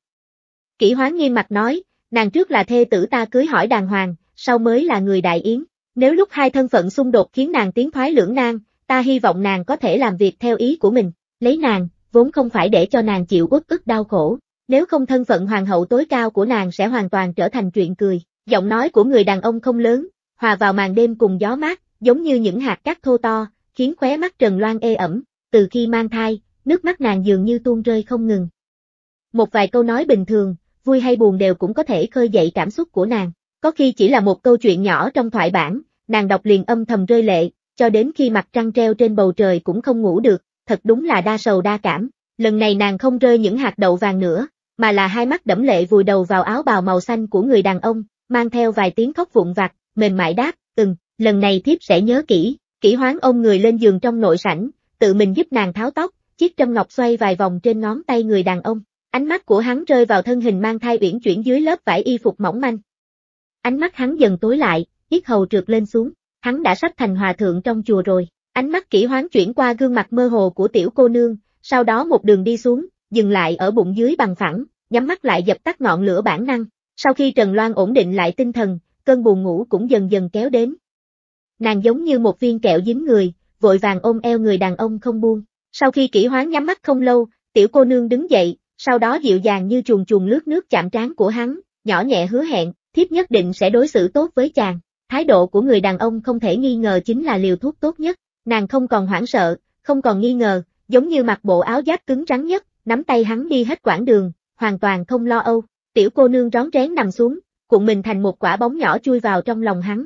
Kỷ hoán nghiêm mặt nói, nàng trước là thê tử ta cưới hỏi đàng hoàng, sau mới là người đại yến. Nếu lúc hai thân phận xung đột khiến nàng tiến thoái lưỡng nan, ta hy vọng nàng có thể làm việc theo ý của mình, lấy nàng, vốn không phải để cho nàng chịu uất ức đau khổ. Nếu không thân phận hoàng hậu tối cao của nàng sẽ hoàn toàn trở thành chuyện cười. Giọng nói của người đàn ông không lớn, hòa vào màn đêm cùng gió mát, giống như những hạt cát thô to, khiến khóe mắt Trần Loan ê ẩm. Từ khi mang thai, nước mắt nàng dường như tuôn rơi không ngừng. Một vài câu nói bình thường, vui hay buồn đều cũng có thể khơi dậy cảm xúc của nàng. Có khi chỉ là một câu chuyện nhỏ trong thoại bản, nàng đọc liền âm thầm rơi lệ, cho đến khi mặt trăng treo trên bầu trời cũng không ngủ được, thật đúng là đa sầu đa cảm. Lần này nàng không rơi những hạt đậu vàng nữa, mà là hai mắt đẫm lệ vùi đầu vào áo bào màu xanh của người đàn ông, mang theo vài tiếng khóc vụn vặt, mềm mại đáp, ừng lần này thiếp sẽ nhớ kỹ, kỹ hoán ôm người lên giường trong nội sảnh, tự mình giúp nàng tháo tóc, chiếc trâm ngọc xoay vài vòng trên ngón tay người đàn ông, ánh mắt của hắn rơi vào thân hình mang thai uyển chuyển dưới lớp vải y phục mỏng manh. Ánh mắt hắn dần tối lại, yết hầu trượt lên xuống, hắn đã sắp thành hòa thượng trong chùa rồi, ánh mắt kỹ hoán chuyển qua gương mặt mơ hồ của tiểu cô nương, sau đó một đường đi xuống, dừng lại ở bụng dưới bằng phẳng, nhắm mắt lại dập tắt ngọn lửa bản năng, sau khi Trần Loan ổn định lại tinh thần, cơn buồn ngủ cũng dần dần kéo đến. Nàng giống như một viên kẹo dính người, vội vàng ôm eo người đàn ông không buông. Sau khi kỹ hoán nhắm mắt không lâu, tiểu cô nương đứng dậy, sau đó dịu dàng như chuồn chuồn lướt nước chạm trán của hắn, nhỏ nhẹ hứa hẹn, thiếp nhất định sẽ đối xử tốt với chàng. Thái độ của người đàn ông không thể nghi ngờ chính là liều thuốc tốt nhất, nàng không còn hoảng sợ, không còn nghi ngờ, giống như mặc bộ áo giáp cứng rắn nhất, nắm tay hắn đi hết quãng đường, hoàn toàn không lo âu. Tiểu cô nương rón rén nằm xuống, cuộn mình thành một quả bóng nhỏ chui vào trong lòng hắn.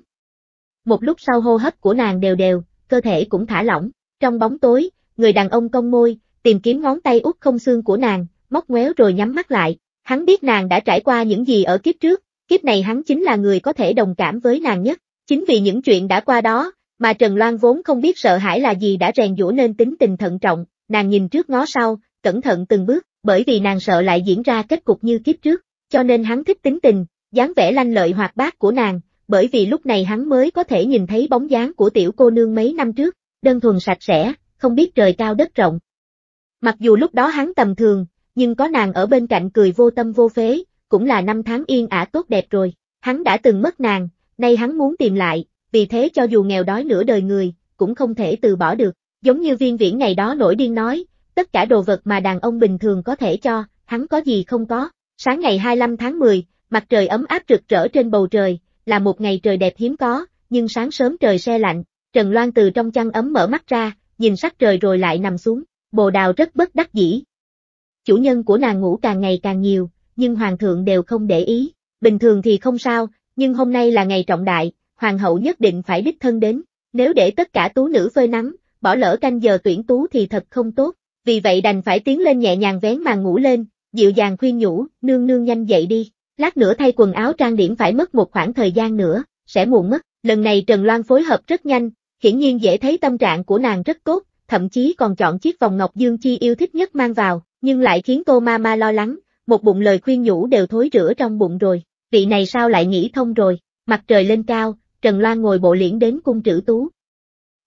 Một lúc sau hô hấp của nàng đều đều, cơ thể cũng thả lỏng, trong bóng tối, người đàn ông cong môi, tìm kiếm ngón tay út không xương của nàng, móc ngoéo rồi nhắm mắt lại, hắn biết nàng đã trải qua những gì ở kiếp trước, kiếp này hắn chính là người có thể đồng cảm với nàng nhất, chính vì những chuyện đã qua đó, mà Trần Loan vốn không biết sợ hãi là gì đã rèn dũa nên tính tình thận trọng, nàng nhìn trước ngó sau, cẩn thận từng bước, bởi vì nàng sợ lại diễn ra kết cục như kiếp trước, cho nên hắn thích tính tình, dáng vẻ lanh lợi hoạt bát của nàng, bởi vì lúc này hắn mới có thể nhìn thấy bóng dáng của tiểu cô nương mấy năm trước, đơn thuần sạch sẽ, không biết trời cao đất rộng. Mặc dù lúc đó hắn tầm thường, nhưng có nàng ở bên cạnh cười vô tâm vô phế, cũng là năm tháng yên ả tốt đẹp rồi. Hắn đã từng mất nàng, nay hắn muốn tìm lại, vì thế cho dù nghèo đói nửa đời người, cũng không thể từ bỏ được. Giống như viên viễn ngày đó nổi điên nói, tất cả đồ vật mà đàn ông bình thường có thể cho, hắn có gì không có. Sáng ngày 25 tháng 10, mặt trời ấm áp rực rỡ trên bầu trời, là một ngày trời đẹp hiếm có, nhưng sáng sớm trời se lạnh, Trần Loan từ trong chăn ấm mở mắt ra, nhìn sắc trời rồi lại nằm xuống, bồ đào rất bất đắc dĩ. Chủ nhân của nàng ngủ càng ngày càng nhiều, nhưng hoàng thượng đều không để ý, bình thường thì không sao, nhưng hôm nay là ngày trọng đại, hoàng hậu nhất định phải đích thân đến, nếu để tất cả tú nữ phơi nắng, bỏ lỡ canh giờ tuyển tú thì thật không tốt, vì vậy đành phải tiến lên nhẹ nhàng vén màn ngủ lên, dịu dàng khuyên nhủ, nương nương nhanh dậy đi, lát nữa thay quần áo trang điểm phải mất một khoảng thời gian nữa, sẽ muộn mất, lần này Trần Loan phối hợp rất nhanh, hiển nhiên dễ thấy tâm trạng của nàng rất tốt, thậm chí còn chọn chiếc vòng ngọc dương chi yêu thích nhất mang vào, nhưng lại khiến cô Mama lo lắng, một bụng lời khuyên nhủ đều thối rửa trong bụng rồi, vị này sao lại nghĩ thông rồi, mặt trời lên cao, Trần Loan ngồi bộ liễn đến cung trữ tú.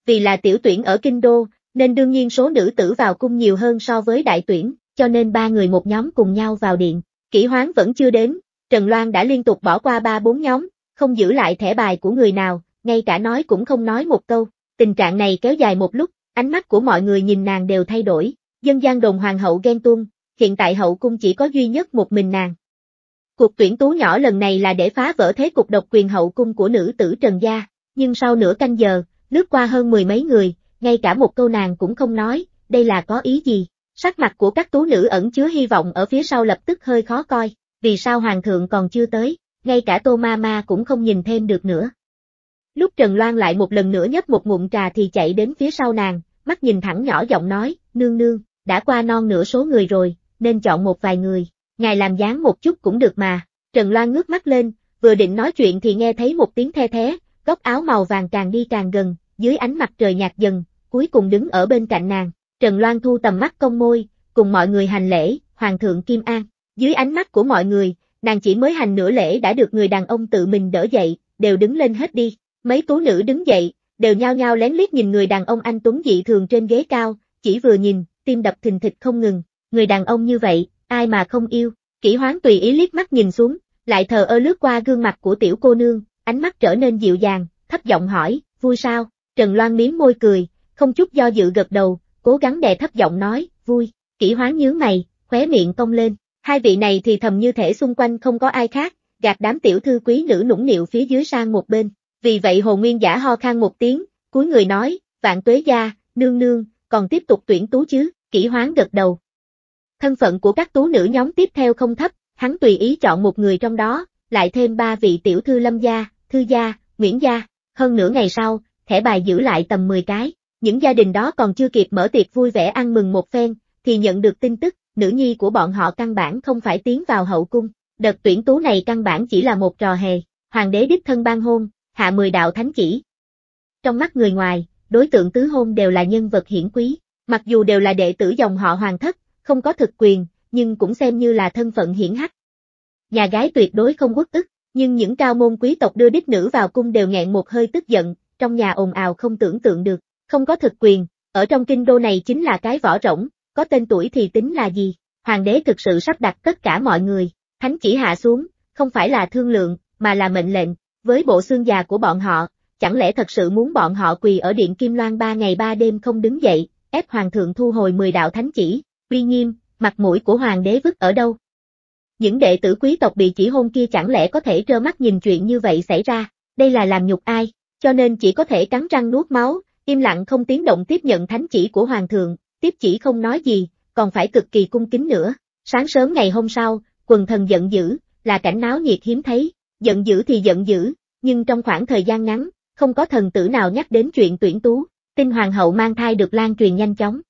Vì là tiểu tuyển ở Kinh Đô, nên đương nhiên số nữ tử vào cung nhiều hơn so với đại tuyển, cho nên ba người một nhóm cùng nhau vào điện, kỹ hoán vẫn chưa đến, Trần Loan đã liên tục bỏ qua ba bốn nhóm, không giữ lại thẻ bài của người nào, ngay cả nói cũng không nói một câu, tình trạng này kéo dài một lúc, ánh mắt của mọi người nhìn nàng đều thay đổi, dân gian đồn hoàng hậu ghen tuông, hiện tại hậu cung chỉ có duy nhất một mình nàng. Cuộc tuyển tú nhỏ lần này là để phá vỡ thế cục độc quyền hậu cung của nữ tử Trần Gia, nhưng sau nửa canh giờ, lướt qua hơn mười mấy người, ngay cả một câu nàng cũng không nói, đây là có ý gì. Sắc mặt của các tú nữ ẩn chứa hy vọng ở phía sau lập tức hơi khó coi, vì sao hoàng thượng còn chưa tới, ngay cả tô ma ma cũng không nhìn thêm được nữa. Lúc Trần Loan lại một lần nữa nhấp một ngụm trà thì chạy đến phía sau nàng, mắt nhìn thẳng nhỏ giọng nói, nương nương, đã qua non nửa số người rồi, nên chọn một vài người, ngài làm dáng một chút cũng được mà. Trần Loan ngước mắt lên, vừa định nói chuyện thì nghe thấy một tiếng the thế, góc áo màu vàng càng đi càng gần, dưới ánh mặt trời nhạt dần, cuối cùng đứng ở bên cạnh nàng, Trần Loan thu tầm mắt công môi, cùng mọi người hành lễ, Hoàng thượng Kim An. Dưới ánh mắt của mọi người, nàng chỉ mới hành nửa lễ đã được người đàn ông tự mình đỡ dậy, đều đứng lên hết đi. Mấy tú nữ đứng dậy, đều nhao nhao lén liếc nhìn người đàn ông anh Tuấn dị thường trên ghế cao, chỉ vừa nhìn, tim đập thình thịch không ngừng. Người đàn ông như vậy, ai mà không yêu. Kỷ hoán tùy ý liếc mắt nhìn xuống, lại thờ ơ lướt qua gương mặt của tiểu cô nương, ánh mắt trở nên dịu dàng, thấp giọng hỏi, vui sao? Trần Loan miếm môi cười, không chút do dự gật đầu, cố gắng đè thấp giọng nói, vui. Kỷ hoán nhướng mày, khóe miệng cong lên. Hai vị này thì thầm như thể xung quanh không có ai khác, gạt đám tiểu thư quý nữ nũng nịu phía dưới sang một bên. Vì vậy Hồ Nguyên giả ho khan một tiếng, cuối người nói, vạn tuế gia, nương nương, còn tiếp tục tuyển tú chứ, kỹ hoán gật đầu. Thân phận của các tú nữ nhóm tiếp theo không thấp, hắn tùy ý chọn một người trong đó, lại thêm ba vị tiểu thư lâm gia, thư gia, nguyễn gia. Hơn nửa ngày sau, thẻ bài giữ lại tầm 10 cái. Những gia đình đó còn chưa kịp mở tiệc vui vẻ ăn mừng một phen, thì nhận được tin tức, nữ nhi của bọn họ căn bản không phải tiến vào hậu cung. Đợt tuyển tú này căn bản chỉ là một trò hề, hoàng đế đích thân ban hôn, hạ mười đạo thánh chỉ. Trong mắt người ngoài, đối tượng tứ hôn đều là nhân vật hiển quý, mặc dù đều là đệ tử dòng họ hoàng thất, không có thực quyền, nhưng cũng xem như là thân phận hiển hách. Nhà gái tuyệt đối không quốc ức, nhưng những cao môn quý tộc đưa đích nữ vào cung đều nghẹn một hơi tức giận, trong nhà ồn ào không tưởng tượng được, không có thực quyền, ở trong kinh đô này chính là cái vỏ rỗng, có tên tuổi thì tính là gì? Hoàng đế thực sự sắp đặt tất cả mọi người, thánh chỉ hạ xuống, không phải là thương lượng, mà là mệnh lệnh, với bộ xương già của bọn họ, chẳng lẽ thật sự muốn bọn họ quỳ ở điện Kim Loan ba ngày ba đêm không đứng dậy, ép hoàng thượng thu hồi 10 đạo thánh chỉ, uy nghiêm, mặt mũi của hoàng đế vứt ở đâu? Những đệ tử quý tộc bị chỉ hôn kia chẳng lẽ có thể trơ mắt nhìn chuyện như vậy xảy ra, đây là làm nhục ai, cho nên chỉ có thể cắn răng nuốt máu, im lặng không tiếng động tiếp nhận thánh chỉ của hoàng thượng, tiếp chỉ không nói gì, còn phải cực kỳ cung kính nữa. Sáng sớm ngày hôm sau, quần thần giận dữ, là cảnh náo nhiệt hiếm thấy, giận dữ thì giận dữ, nhưng trong khoảng thời gian ngắn, không có thần tử nào nhắc đến chuyện tuyển tú, tin hoàng hậu mang thai được lan truyền nhanh chóng.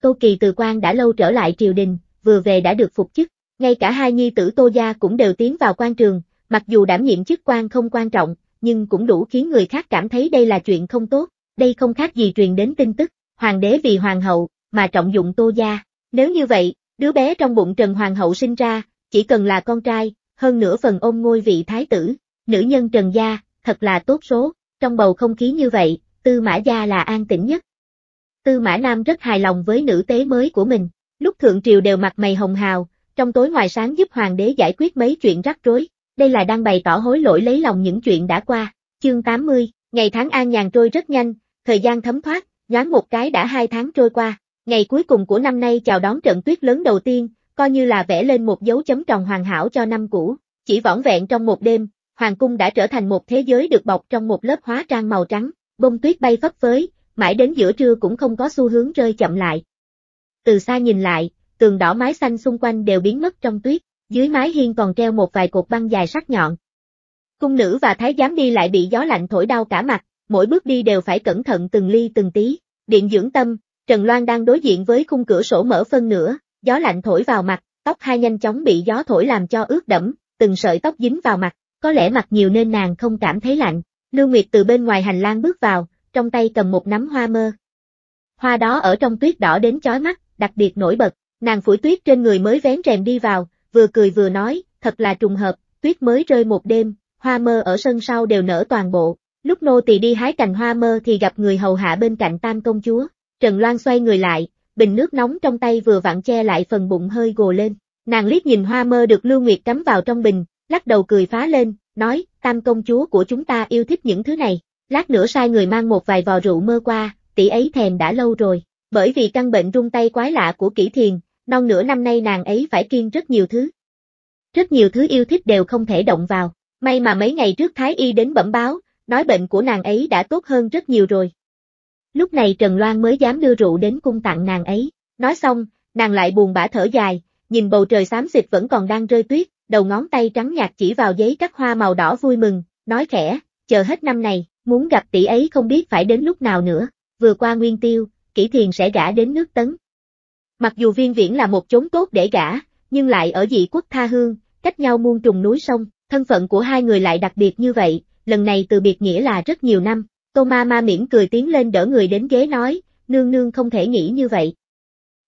Tô Kỳ từ quan đã lâu trở lại triều đình, vừa về đã được phục chức, ngay cả hai nhi tử Tô Gia cũng đều tiến vào quan trường, mặc dù đảm nhiệm chức quan không quan trọng, nhưng cũng đủ khiến người khác cảm thấy đây là chuyện không tốt, đây không khác gì truyền đến tin tức, hoàng đế vì hoàng hậu, mà trọng dụng Tô Gia. Nếu như vậy, đứa bé trong bụng Trần Hoàng hậu sinh ra, chỉ cần là con trai, hơn nửa phần ôm ngôi vị thái tử, nữ nhân Trần Gia, thật là tốt số, trong bầu không khí như vậy, Tư Mã Gia là an tĩnh nhất. Tư Mã Nam rất hài lòng với nữ tế mới của mình, lúc thượng triều đều mặt mày hồng hào, trong tối ngoài sáng giúp hoàng đế giải quyết mấy chuyện rắc rối, đây là đang bày tỏ hối lỗi lấy lòng những chuyện đã qua. Chương 80, ngày tháng an nhàn trôi rất nhanh, thời gian thấm thoát, nhoáng một cái đã hai tháng trôi qua. Ngày cuối cùng của năm nay chào đón trận tuyết lớn đầu tiên, coi như là vẽ lên một dấu chấm tròn hoàn hảo cho năm cũ. Chỉ võn vẹn trong một đêm, hoàng cung đã trở thành một thế giới được bọc trong một lớp hóa trang màu trắng, bông tuyết bay phấp phới, mãi đến giữa trưa cũng không có xu hướng rơi chậm lại. Từ xa nhìn lại, tường đỏ mái xanh xung quanh đều biến mất trong tuyết, dưới mái hiên còn treo một vài cột băng dài sắc nhọn. Cung nữ và thái giám đi lại bị gió lạnh thổi đau cả mặt, mỗi bước đi đều phải cẩn thận từng ly từng tí. Điện dưỡng tâm, Trần Loan đang đối diện với khung cửa sổ mở phân nửa, gió lạnh thổi vào mặt, tóc hai nhanh chóng bị gió thổi làm cho ướt đẫm, từng sợi tóc dính vào mặt, có lẽ mặt nhiều nên nàng không cảm thấy lạnh. Lưu Nguyệt từ bên ngoài hành lang bước vào, trong tay cầm một nắm hoa mơ. Hoa đó ở trong tuyết đỏ đến chói mắt, đặc biệt nổi bật, nàng phủi tuyết trên người mới vén rèm đi vào, vừa cười vừa nói, thật là trùng hợp, tuyết mới rơi một đêm, hoa mơ ở sân sau đều nở toàn bộ. Lúc nô tỳ đi hái cành hoa mơ thì gặp người hầu hạ bên cạnh tam công chúa. Trần Loan xoay người lại, bình nước nóng trong tay vừa vặn che lại phần bụng hơi gồ lên. Nàng liếc nhìn hoa mơ được Lưu Nguyệt cắm vào trong bình, lắc đầu cười phá lên, nói, tam công chúa của chúng ta yêu thích những thứ này. Lát nữa sai người mang một vài vò rượu mơ qua, tỷ ấy thèm đã lâu rồi. Bởi vì căn bệnh rung tay quái lạ của kỹ thiền, non nửa năm nay nàng ấy phải kiêng rất nhiều thứ. Rất nhiều thứ yêu thích đều không thể động vào. May mà mấy ngày trước Thái Y đến bẩm báo, nói bệnh của nàng ấy đã tốt hơn rất nhiều rồi. Lúc này Trần Loan mới dám đưa rượu đến cung tặng nàng ấy. Nói xong, nàng lại buồn bã thở dài, nhìn bầu trời xám xịt vẫn còn đang rơi tuyết, đầu ngón tay trắng nhạt chỉ vào giấy cắt hoa màu đỏ vui mừng, nói khẽ, chờ hết năm này, muốn gặp tỷ ấy không biết phải đến lúc nào nữa, vừa qua nguyên tiêu, kỹ thiền sẽ gả đến nước tấn. Mặc dù viên viễn là một chốn tốt để gả, nhưng lại ở dị quốc tha hương, cách nhau muôn trùng núi sông, thân phận của hai người lại đặc biệt như vậy, lần này từ biệt nghĩa là rất nhiều năm. Tô ma ma mỉm cười tiến lên đỡ người đến ghế nói, nương nương không thể nghĩ như vậy.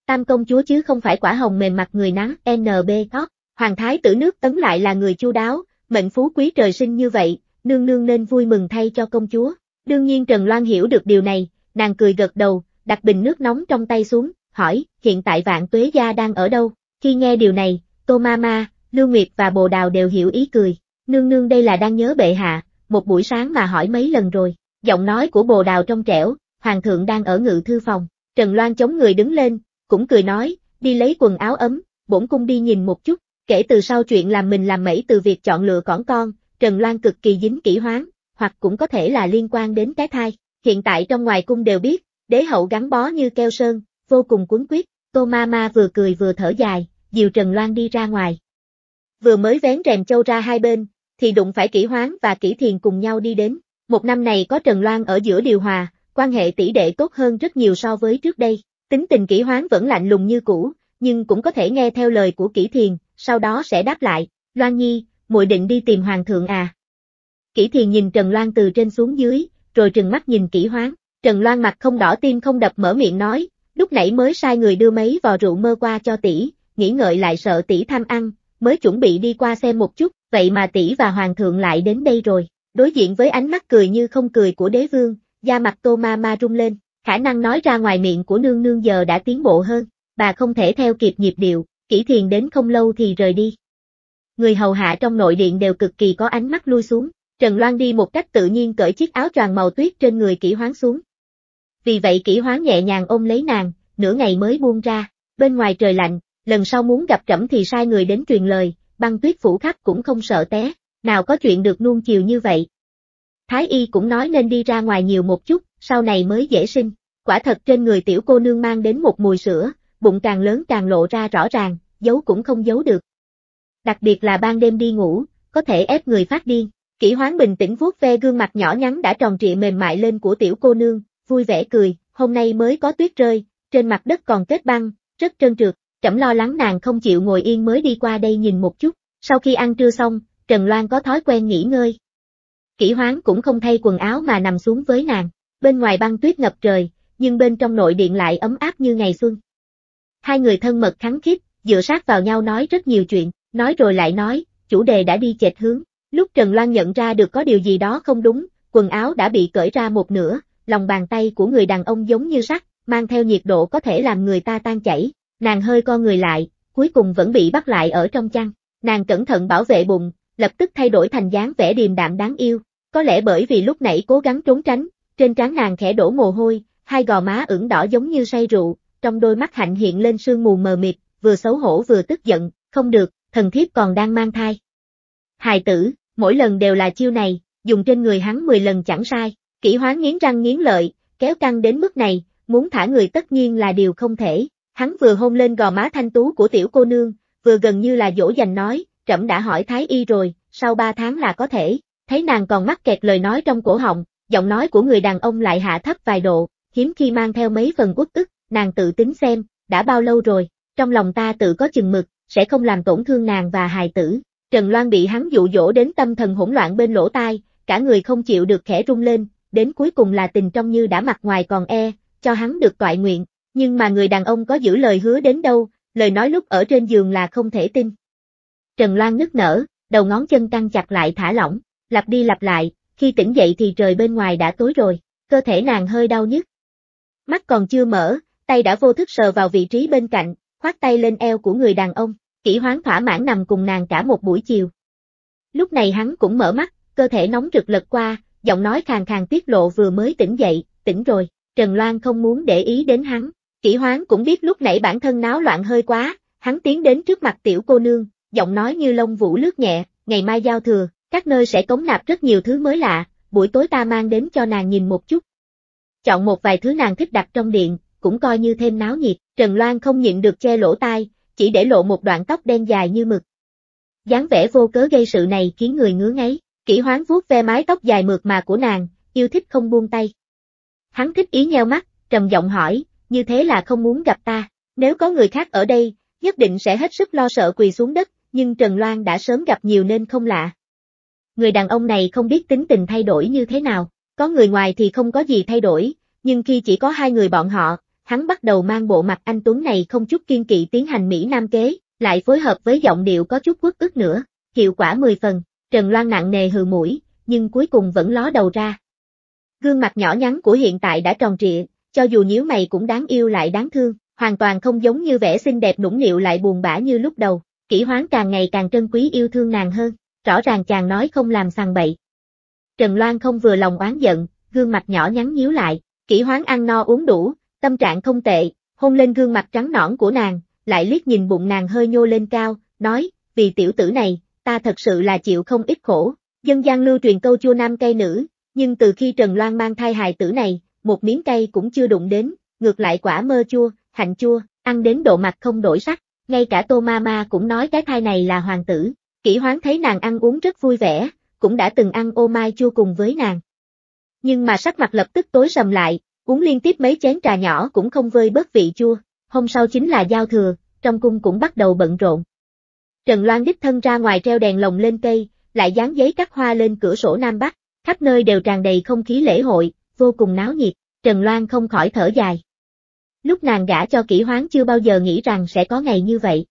Tam công chúa chứ không phải quả hồng mềm mặt người nắng, NB khóc, hoàng thái tử nước tấn lại là người chu đáo, mệnh phú quý trời sinh như vậy, nương nương nên vui mừng thay cho công chúa. Đương nhiên Trần Loan hiểu được điều này, nàng cười gật đầu, đặt bình nước nóng trong tay xuống, hỏi, hiện tại vạn tuế gia đang ở đâu? Khi nghe điều này, Tô Ma Ma, Lưu Nguyệt và Bồ Đào đều hiểu ý cười. Nương nương đây là đang nhớ bệ hạ, một buổi sáng mà hỏi mấy lần rồi. Giọng nói của Bồ Đào trong trẻo, Hoàng thượng đang ở ngự thư phòng. Trần Loan chống người đứng lên, cũng cười nói, đi lấy quần áo ấm, bổn cung đi nhìn một chút. Kể từ sau chuyện làm mình làm mẩy từ việc chọn lựa cỏn con, Trần Loan cực kỳ dính kỹ hoán, hoặc cũng có thể là liên quan đến cái thai. Hiện tại trong ngoài cung đều biết, đế hậu gắn bó như keo sơn, vô cùng cuốn quyết. Tô Ma Ma vừa cười vừa thở dài, dìu Trần Loan đi ra ngoài. Vừa mới vén rèm châu ra hai bên, thì đụng phải kỷ hoáng và kỷ thiền cùng nhau đi đến. Một năm này có Trần Loan ở giữa điều hòa, quan hệ tỷ đệ tốt hơn rất nhiều so với trước đây. Tính tình kỷ hoáng vẫn lạnh lùng như cũ, nhưng cũng có thể nghe theo lời của kỷ thiền, sau đó sẽ đáp lại, Loan Nhi, muội định đi tìm hoàng thượng à. Kỷ thiền nhìn Trần Loan từ trên xuống dưới, rồi trừng mắt nhìn kỷ hoáng. Trần Loan mặt không đỏ tim không đập mở miệng nói, lúc nãy mới sai người đưa mấy vò rượu mơ qua cho tỷ, nghĩ ngợi lại sợ tỷ tham ăn, mới chuẩn bị đi qua xem một chút, vậy mà tỷ và hoàng thượng lại đến đây rồi. Đối diện với ánh mắt cười như không cười của đế vương, da mặt tô ma ma rung lên, khả năng nói ra ngoài miệng của nương nương giờ đã tiến bộ hơn, bà không thể theo kịp nhịp điệu, kỹ thiền đến không lâu thì rời đi. Người hầu hạ trong nội điện đều cực kỳ có ánh mắt lui xuống, Trần Loan đi một cách tự nhiên cởi chiếc áo choàng màu tuyết trên người kỹ hoáng xuống. Vì vậy kỹ hoáng nhẹ nhàng ôm lấy nàng, nửa ngày mới buông ra, bên ngoài trời lạnh, lần sau muốn gặp trẫm thì sai người đến truyền lời, băng tuyết phủ khắp cũng không sợ té, nào có chuyện được nuông chiều như vậy. Thái y cũng nói nên đi ra ngoài nhiều một chút, sau này mới dễ sinh, quả thật trên người tiểu cô nương mang đến một mùi sữa, bụng càng lớn càng lộ ra rõ ràng, giấu cũng không giấu được. Đặc biệt là ban đêm đi ngủ, có thể ép người phát điên. Kỷ hoán bình tĩnh vuốt ve gương mặt nhỏ nhắn đã tròn trịa mềm mại lên của tiểu cô nương, vui vẻ cười, hôm nay mới có tuyết rơi, trên mặt đất còn kết băng, rất trơn trượt, trẫm lo lắng nàng không chịu ngồi yên mới đi qua đây nhìn một chút, sau khi ăn trưa xong, Trần Loan có thói quen nghỉ ngơi. Kỷ hoán cũng không thay quần áo mà nằm xuống với nàng, bên ngoài băng tuyết ngập trời, nhưng bên trong nội điện lại ấm áp như ngày xuân. Hai người thân mật khắng khít, dựa sát vào nhau nói rất nhiều chuyện, nói rồi lại nói, chủ đề đã đi chệch hướng. Lúc Trần Loan nhận ra được có điều gì đó không đúng, quần áo đã bị cởi ra một nửa, lòng bàn tay của người đàn ông giống như sắt, mang theo nhiệt độ có thể làm người ta tan chảy, nàng hơi co người lại, cuối cùng vẫn bị bắt lại ở trong chăn. Nàng cẩn thận bảo vệ bụng, lập tức thay đổi thành dáng vẻ điềm đạm đáng yêu, có lẽ bởi vì lúc nãy cố gắng trốn tránh, trên trán nàng khẽ đổ mồ hôi, hai gò má ửng đỏ giống như say rượu, trong đôi mắt hạnh hiện lên sương mù mờ mịt, vừa xấu hổ vừa tức giận, không được, thần thiếp còn đang mang thai. Hài tử, mỗi lần đều là chiêu này, dùng trên người hắn 10 lần chẳng sai, kỹ hoán nghiến răng nghiến lợi, kéo căng đến mức này, muốn thả người tất nhiên là điều không thể. Hắn vừa hôn lên gò má thanh tú của tiểu cô nương, vừa gần như là dỗ dành nói, trẫm đã hỏi thái y rồi, sau 3 tháng là có thể, thấy nàng còn mắc kẹt lời nói trong cổ họng, giọng nói của người đàn ông lại hạ thấp vài độ, hiếm khi mang theo mấy phần quốc ức, nàng tự tính xem, đã bao lâu rồi, trong lòng ta tự có chừng mực, sẽ không làm tổn thương nàng và hài tử. Trần Loan bị hắn dụ dỗ đến tâm thần hỗn loạn bên lỗ tai, cả người không chịu được khẽ rung lên, đến cuối cùng là tình trong như đã mặt ngoài còn e, cho hắn được toại nguyện, nhưng mà người đàn ông có giữ lời hứa đến đâu, lời nói lúc ở trên giường là không thể tin. Trần Loan nức nở, đầu ngón chân căng chặt lại thả lỏng, lặp đi lặp lại, khi tỉnh dậy thì trời bên ngoài đã tối rồi, cơ thể nàng hơi đau nhức. Mắt còn chưa mở, tay đã vô thức sờ vào vị trí bên cạnh, khoát tay lên eo của người đàn ông, kỹ hoán thỏa mãn nằm cùng nàng cả một buổi chiều. Lúc này hắn cũng mở mắt, cơ thể nóng rực lật qua, giọng nói khàn khàn tiết lộ vừa mới tỉnh dậy, tỉnh rồi, Trần Loan không muốn để ý đến hắn, Kỷ hoáng cũng biết lúc nãy bản thân náo loạn hơi quá, hắn tiến đến trước mặt tiểu cô nương, giọng nói như lông vũ lướt nhẹ, ngày mai giao thừa, các nơi sẽ cống nạp rất nhiều thứ mới lạ, buổi tối ta mang đến cho nàng nhìn một chút. Chọn một vài thứ nàng thích đặt trong điện, cũng coi như thêm náo nhiệt, Trần Loan không nhịn được che lỗ tai, chỉ để lộ một đoạn tóc đen dài như mực. dáng vẻ vô cớ gây sự này khiến người ngứa ngáy, kỹ hoáng vuốt ve mái tóc dài mượt mà của nàng, yêu thích không buông tay. Hắn thích ý nheo mắt, trầm giọng hỏi, như thế là không muốn gặp ta, nếu có người khác ở đây, nhất định sẽ hết sức lo sợ quỳ xuống đất, nhưng Trần Loan đã sớm gặp nhiều nên không lạ. Người đàn ông này không biết tính tình thay đổi như thế nào, có người ngoài thì không có gì thay đổi, nhưng khi chỉ có hai người bọn họ, hắn bắt đầu mang bộ mặt anh Tuấn này không chút kiên kỵ tiến hành Mỹ Nam kế, lại phối hợp với giọng điệu có chút quốc ức nữa, hiệu quả 10 phần, Trần Loan nặng nề hừ mũi, nhưng cuối cùng vẫn ló đầu ra. Gương mặt nhỏ nhắn của hiện tại đã tròn trịa, cho dù nhíu mày cũng đáng yêu lại đáng thương, hoàn toàn không giống như vẻ xinh đẹp nũng nịu lại buồn bã như lúc đầu, Kỷ hoán càng ngày càng trân quý yêu thương nàng hơn, rõ ràng chàng nói không làm sằng bậy. Trần Loan không vừa lòng oán giận, gương mặt nhỏ nhắn nhíu lại, Kỷ hoán ăn no uống đủ, tâm trạng không tệ, hôn lên gương mặt trắng nõn của nàng, lại liếc nhìn bụng nàng hơi nhô lên cao, nói, vì tiểu tử này, ta thật sự là chịu không ít khổ. Dân gian lưu truyền câu chua nam cây nữ, nhưng từ khi Trần Loan mang thai hài tử này, một miếng cây cũng chưa đụng đến, ngược lại quả mơ chua, hạnh chua, ăn đến độ mặt không đổi sắc, ngay cả Tô Mama cũng nói cái thai này là hoàng tử. Kỷ hoán thấy nàng ăn uống rất vui vẻ, cũng đã từng ăn ô mai chua cùng với nàng. Nhưng mà sắc mặt lập tức tối sầm lại, uống liên tiếp mấy chén trà nhỏ cũng không vơi bớt vị chua, hôm sau chính là giao thừa, trong cung cũng bắt đầu bận rộn. Trần Loan đích thân ra ngoài treo đèn lồng lên cây, lại dán giấy cắt hoa lên cửa sổ Nam Bắc, khắp nơi đều tràn đầy không khí lễ hội, vô cùng náo nhiệt, Trần Loan không khỏi thở dài. Lúc nàng gả cho kỹ hoáng chưa bao giờ nghĩ rằng sẽ có ngày như vậy.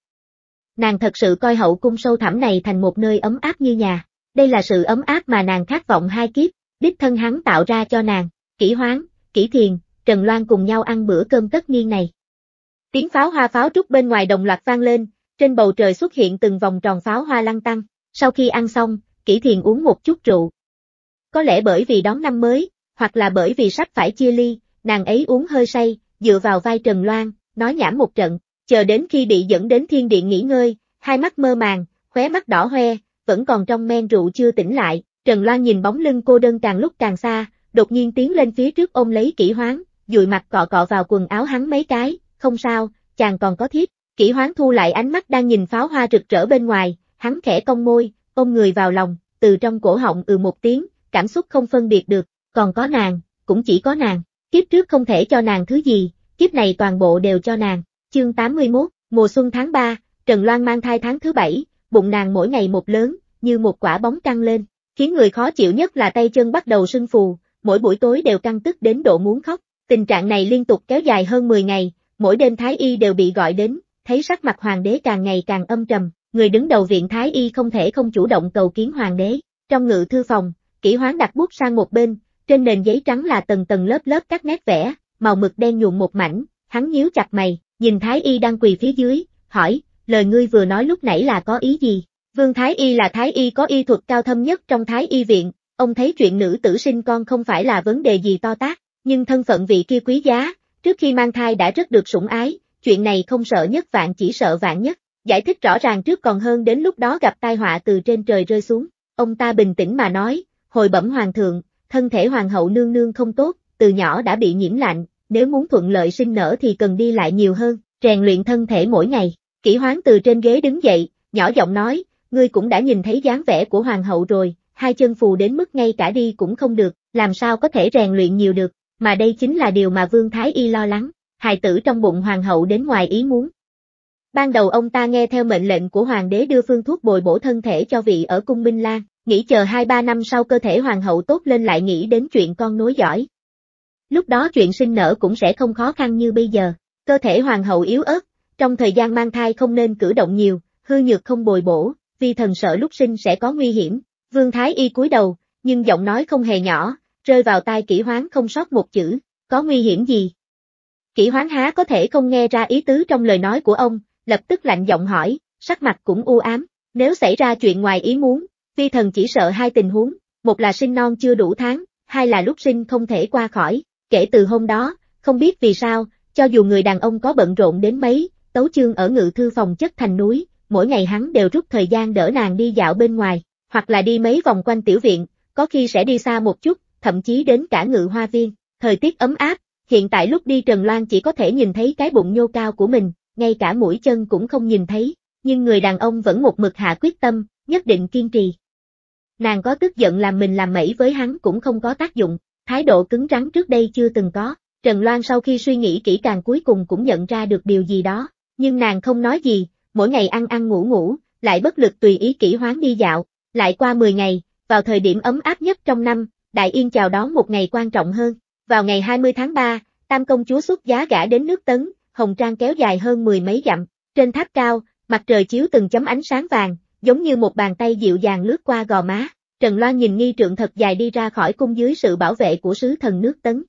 Nàng thật sự coi hậu cung sâu thẳm này thành một nơi ấm áp như nhà, đây là sự ấm áp mà nàng khát vọng hai kiếp, đích thân hắn tạo ra cho nàng, kỹ hoáng, kỹ thiền, Trần Loan cùng nhau ăn bữa cơm tất niên này. Tiếng pháo hoa pháo trúc bên ngoài đồng loạt vang lên, trên bầu trời xuất hiện từng vòng tròn pháo hoa lăng tăng, sau khi ăn xong, kỹ thiền uống một chút rượu. Có lẽ bởi vì đón năm mới, hoặc là bởi vì sắp phải chia ly, nàng ấy uống hơi say, dựa vào vai Trần Loan, nói nhảm một trận, chờ đến khi bị dẫn đến thiên điện nghỉ ngơi, hai mắt mơ màng, khóe mắt đỏ hoe, vẫn còn trong men rượu chưa tỉnh lại, Trần Loan nhìn bóng lưng cô đơn càng lúc càng xa, đột nhiên tiến lên phía trước ôm lấy kỹ hoáng, dùi mặt cọ cọ vào quần áo hắn mấy cái, không sao, chàng còn có thiếp, kỹ hoáng thu lại ánh mắt đang nhìn pháo hoa rực rỡ bên ngoài, hắn khẽ cong môi, ôm người vào lòng, từ trong cổ họng ừ một tiếng, cảm xúc không phân biệt được, còn có nàng, cũng chỉ có nàng, kiếp trước không thể cho nàng thứ gì, kiếp này toàn bộ đều cho nàng, chương 81, mùa xuân tháng 3, Trần Loan mang thai tháng thứ 7, bụng nàng mỗi ngày một lớn, như một quả bóng căng lên, khiến người khó chịu nhất là tay chân bắt đầu sưng phù, mỗi buổi tối đều căng tức đến độ muốn khóc, tình trạng này liên tục kéo dài hơn 10 ngày, mỗi đêm Thái Y đều bị gọi đến, thấy sắc mặt hoàng đế càng ngày càng âm trầm, người đứng đầu viện Thái Y không thể không chủ động cầu kiến hoàng đế, trong ngự thư phòng, kỹ hoán đặt bút sang một bên, trên nền giấy trắng là tầng tầng lớp lớp các nét vẽ, màu mực đen nhuộm một mảnh, hắn nhíu chặt mày, nhìn Thái Y đang quỳ phía dưới, hỏi, lời ngươi vừa nói lúc nãy là có ý gì? Vương Thái Y là Thái Y có y thuật cao thâm nhất trong Thái Y viện, ông thấy chuyện nữ tử sinh con không phải là vấn đề gì to tác, nhưng thân phận vị kia quý giá, trước khi mang thai đã rất được sủng ái, chuyện này không sợ nhất vạn chỉ sợ vạn nhất, giải thích rõ ràng trước còn hơn đến lúc đó gặp tai họa từ trên trời rơi xuống, ông ta bình tĩnh mà nói, hồi bẩm hoàng thượng, thân thể hoàng hậu nương nương không tốt, từ nhỏ đã bị nhiễm lạnh, nếu muốn thuận lợi sinh nở thì cần đi lại nhiều hơn, rèn luyện thân thể mỗi ngày. Kỷ hoán từ trên ghế đứng dậy, nhỏ giọng nói, ngươi cũng đã nhìn thấy dáng vẻ của hoàng hậu rồi, hai chân phù đến mức ngay cả đi cũng không được, làm sao có thể rèn luyện nhiều được, mà đây chính là điều mà Vương Thái Y lo lắng, hài tử trong bụng hoàng hậu đến ngoài ý muốn. Ban đầu ông ta nghe theo mệnh lệnh của hoàng đế đưa phương thuốc bồi bổ thân thể cho vị ở cung Minh Lan, nghĩ chờ 2-3 năm sau cơ thể hoàng hậu tốt lên lại nghĩ đến chuyện con nối giỏi. Lúc đó chuyện sinh nở cũng sẽ không khó khăn như bây giờ, cơ thể hoàng hậu yếu ớt, trong thời gian mang thai không nên cử động nhiều, hư nhược không bồi bổ, vì thần sợ lúc sinh sẽ có nguy hiểm. Vương Thái Y cúi đầu, nhưng giọng nói không hề nhỏ, rơi vào tai kỹ hoáng không sót một chữ, có nguy hiểm gì? Kỷ hoáng há có thể không nghe ra ý tứ trong lời nói của ông, lập tức lạnh giọng hỏi, sắc mặt cũng u ám, nếu xảy ra chuyện ngoài ý muốn, vi thần chỉ sợ hai tình huống, một là sinh non chưa đủ tháng, hai là lúc sinh không thể qua khỏi, kể từ hôm đó, không biết vì sao, cho dù người đàn ông có bận rộn đến mấy, tấu chương ở ngự thư phòng chất thành núi, mỗi ngày hắn đều rút thời gian đỡ nàng đi dạo bên ngoài, hoặc là đi mấy vòng quanh tiểu viện, có khi sẽ đi xa một chút, thậm chí đến cả ngự hoa viên, thời tiết ấm áp, hiện tại lúc đi Trần Loan chỉ có thể nhìn thấy cái bụng nhô cao của mình, ngay cả mũi chân cũng không nhìn thấy, nhưng người đàn ông vẫn một mực hạ quyết tâm, nhất định kiên trì. Nàng có tức giận làm mình làm mẩy với hắn cũng không có tác dụng, thái độ cứng rắn trước đây chưa từng có. Trần Loan sau khi suy nghĩ kỹ càng cuối cùng cũng nhận ra được điều gì đó, nhưng nàng không nói gì, mỗi ngày ăn ăn ngủ ngủ, lại bất lực tùy ý kỹ hoán đi dạo, lại qua 10 ngày, vào thời điểm ấm áp nhất trong năm, Đại Yên chào đón một ngày quan trọng hơn, Vào ngày 20 tháng 3, Tam công chúa xuất giá gã đến nước Tấn, hồng trang kéo dài hơn mười mấy dặm, trên tháp cao, mặt trời chiếu từng chấm ánh sáng vàng, giống như một bàn tay dịu dàng lướt qua gò má. Trần Loan nhìn nghi trượng thật dài đi ra khỏi cung dưới sự bảo vệ của sứ thần nước Tấn.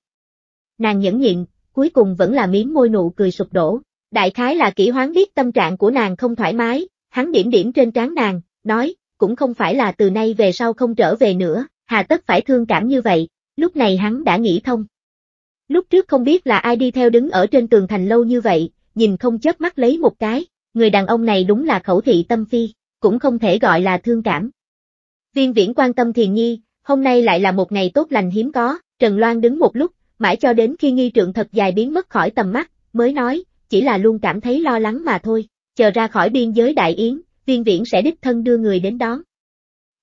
Nàng nhẫn nhịn, cuối cùng vẫn là miếng môi nụ cười sụp đổ. Đại khái là kỹ hoán biết tâm trạng của nàng không thoải mái, hắn điểm điểm trên trán nàng, nói, cũng không phải là từ nay về sau không trở về nữa, hà tất phải thương cảm như vậy, lúc này hắn đã nghĩ thông. Lúc trước không biết là ai đi theo đứng ở trên tường thành lâu như vậy, nhìn không chớp mắt lấy một cái, người đàn ông này đúng là khẩu thị tâm phi, cũng không thể gọi là thương cảm. Viên viễn quan tâm thiền nhi, hôm nay lại là một ngày tốt lành hiếm có, Trần Loan đứng một lúc, mãi cho đến khi nghi trượng thật dài biến mất khỏi tầm mắt, mới nói, chỉ là luôn cảm thấy lo lắng mà thôi, chờ ra khỏi biên giới đại yến, viên viễn sẽ đích thân đưa người đến đón.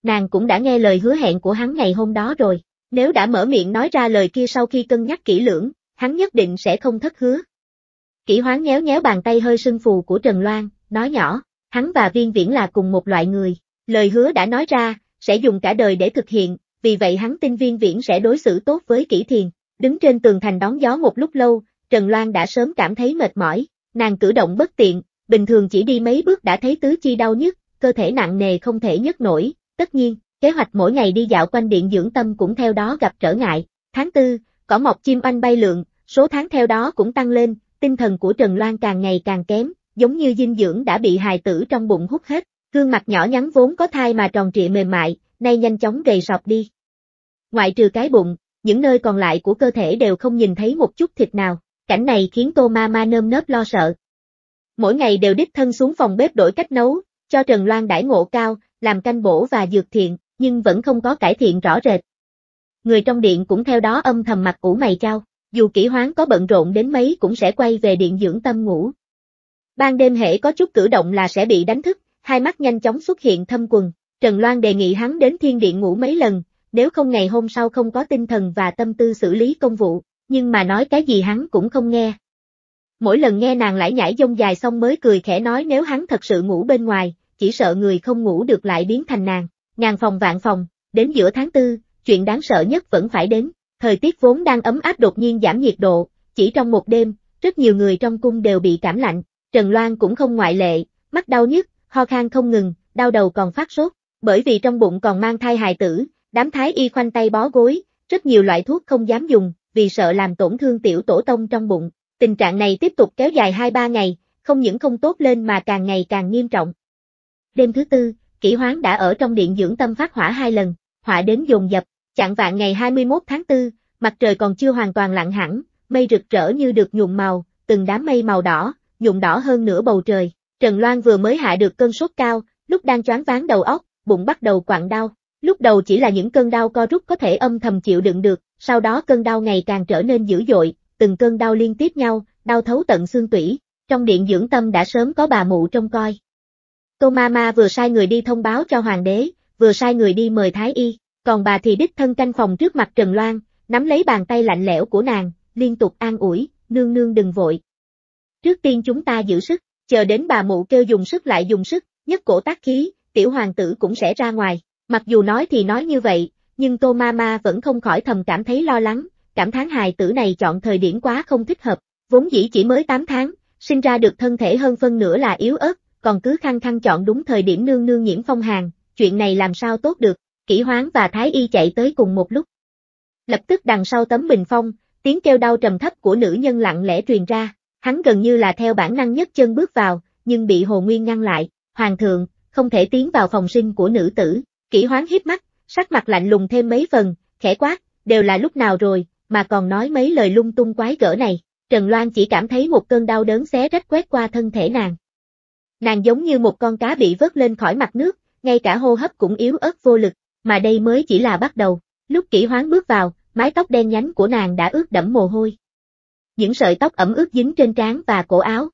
Nàng cũng đã nghe lời hứa hẹn của hắn ngày hôm đó rồi, nếu đã mở miệng nói ra lời kia sau khi cân nhắc kỹ lưỡng, hắn nhất định sẽ không thất hứa. Kỷ hoán nhéo nhéo bàn tay hơi sưng phù của Trần Loan, nói nhỏ, hắn và viên viễn là cùng một loại người, lời hứa đã nói ra, sẽ dùng cả đời để thực hiện, vì vậy hắn tin viên viễn sẽ đối xử tốt với kỹ thiền. Đứng trên tường thành đón gió một lúc lâu, Trần Loan đã sớm cảm thấy mệt mỏi, nàng cử động bất tiện, bình thường chỉ đi mấy bước đã thấy tứ chi đau nhức, cơ thể nặng nề không thể nhấc nổi, tất nhiên, kế hoạch mỗi ngày đi dạo quanh điện dưỡng tâm cũng theo đó gặp trở ngại. Tháng tư, cỏ mọc chim oanh bay lượn, số tháng theo đó cũng tăng lên, tinh thần của Trần Loan càng ngày càng kém, giống như dinh dưỡng đã bị hài tử trong bụng hút hết, gương mặt nhỏ nhắn vốn có thai mà tròn trịa mềm mại, nay nhanh chóng gầy sọc đi. Ngoại trừ cái bụng, những nơi còn lại của cơ thể đều không nhìn thấy một chút thịt nào, cảnh này khiến tô ma ma nơm nớp lo sợ. Mỗi ngày đều đích thân xuống phòng bếp đổi cách nấu, cho Trần Loan đãi ngộ cao, làm canh bổ và dược thiện, nhưng vẫn không có cải thiện rõ rệt. Người trong điện cũng theo đó âm thầm mặt ủ mày trao, dù kỹ hoán có bận rộn đến mấy cũng sẽ quay về điện dưỡng tâm ngủ. Ban đêm hệ có chút cử động là sẽ bị đánh thức, hai mắt nhanh chóng xuất hiện thâm quần, Trần Loan đề nghị hắn đến thiên điện ngủ mấy lần, nếu không ngày hôm sau không có tinh thần và tâm tư xử lý công vụ, nhưng mà nói cái gì hắn cũng không nghe. Mỗi lần nghe nàng lại nhảy dông dài xong mới cười khẽ nói nếu hắn thật sự ngủ bên ngoài, chỉ sợ người không ngủ được lại biến thành nàng, ngàn phòng vạn phòng, đến giữa tháng tư, chuyện đáng sợ nhất vẫn phải đến, thời tiết vốn đang ấm áp đột nhiên giảm nhiệt độ, chỉ trong một đêm, rất nhiều người trong cung đều bị cảm lạnh, Trần Loan cũng không ngoại lệ, mắt đau nhức, ho khan không ngừng, đau đầu còn phát sốt, bởi vì trong bụng còn mang thai hài tử, đám thái y khoanh tay bó gối, rất nhiều loại thuốc không dám dùng, vì sợ làm tổn thương tiểu tổ tông trong bụng. Tình trạng này tiếp tục kéo dài 2-3 ngày, không những không tốt lên mà càng ngày càng nghiêm trọng. Đêm thứ tư, kỷ hoán đã ở trong điện dưỡng tâm phát hỏa hai lần, hỏa đến dồn dập, chặn vạn ngày 21 tháng 4, mặt trời còn chưa hoàn toàn lặn hẳn, mây rực rỡ như được nhuộm màu, từng đám mây màu đỏ, nhuộm đỏ hơn nửa bầu trời. Trần Loan vừa mới hạ được cơn sốt cao, lúc đang choáng váng đầu óc, bụng bắt đầu quặn đau. Lúc đầu chỉ là những cơn đau co rút có thể âm thầm chịu đựng được, sau đó cơn đau ngày càng trở nên dữ dội, từng cơn đau liên tiếp nhau, đau thấu tận xương tủy. Trong điện dưỡng tâm đã sớm có bà mụ trông coi. Tô Mama vừa sai người đi thông báo cho hoàng đế, vừa sai người đi mời thái y, còn bà thì đích thân canh phòng trước mặt Trần Loan, nắm lấy bàn tay lạnh lẽo của nàng, liên tục an ủi, nương nương đừng vội. Trước tiên chúng ta giữ sức, chờ đến bà mụ kêu dùng sức lại dùng sức, nhất cổ tác khí, tiểu hoàng tử cũng sẽ ra ngoài. Mặc dù nói thì nói như vậy, nhưng Tô Mama vẫn không khỏi thầm cảm thấy lo lắng, cảm thán hài tử này chọn thời điểm quá không thích hợp, vốn dĩ chỉ mới 8 tháng, sinh ra được thân thể hơn phân nửa là yếu ớt, còn cứ khăng khăng chọn đúng thời điểm nương nương nhiễm phong hàn, chuyện này làm sao tốt được, kỹ hoáng và thái y chạy tới cùng một lúc. Lập tức đằng sau tấm bình phong, tiếng kêu đau trầm thấp của nữ nhân lặng lẽ truyền ra, hắn gần như là theo bản năng nhất chân bước vào, nhưng bị Hồ Nguyên ngăn lại, hoàng thượng, không thể tiến vào phòng sinh của nữ tử, kỹ hoán hiếp mắt, sắc mặt lạnh lùng thêm mấy phần, khẽ quát, đều là lúc nào rồi, mà còn nói mấy lời lung tung quái gỡ này, Trần Loan chỉ cảm thấy một cơn đau đớn xé rách quét qua thân thể nàng. Nàng giống như một con cá bị vớt lên khỏi mặt nước, ngay cả hô hấp cũng yếu ớt vô lực, mà đây mới chỉ là bắt đầu, lúc kỹ hoán bước vào, mái tóc đen nhánh của nàng đã ướt đẫm mồ hôi. Những sợi tóc ẩm ướt dính trên trán và cổ áo,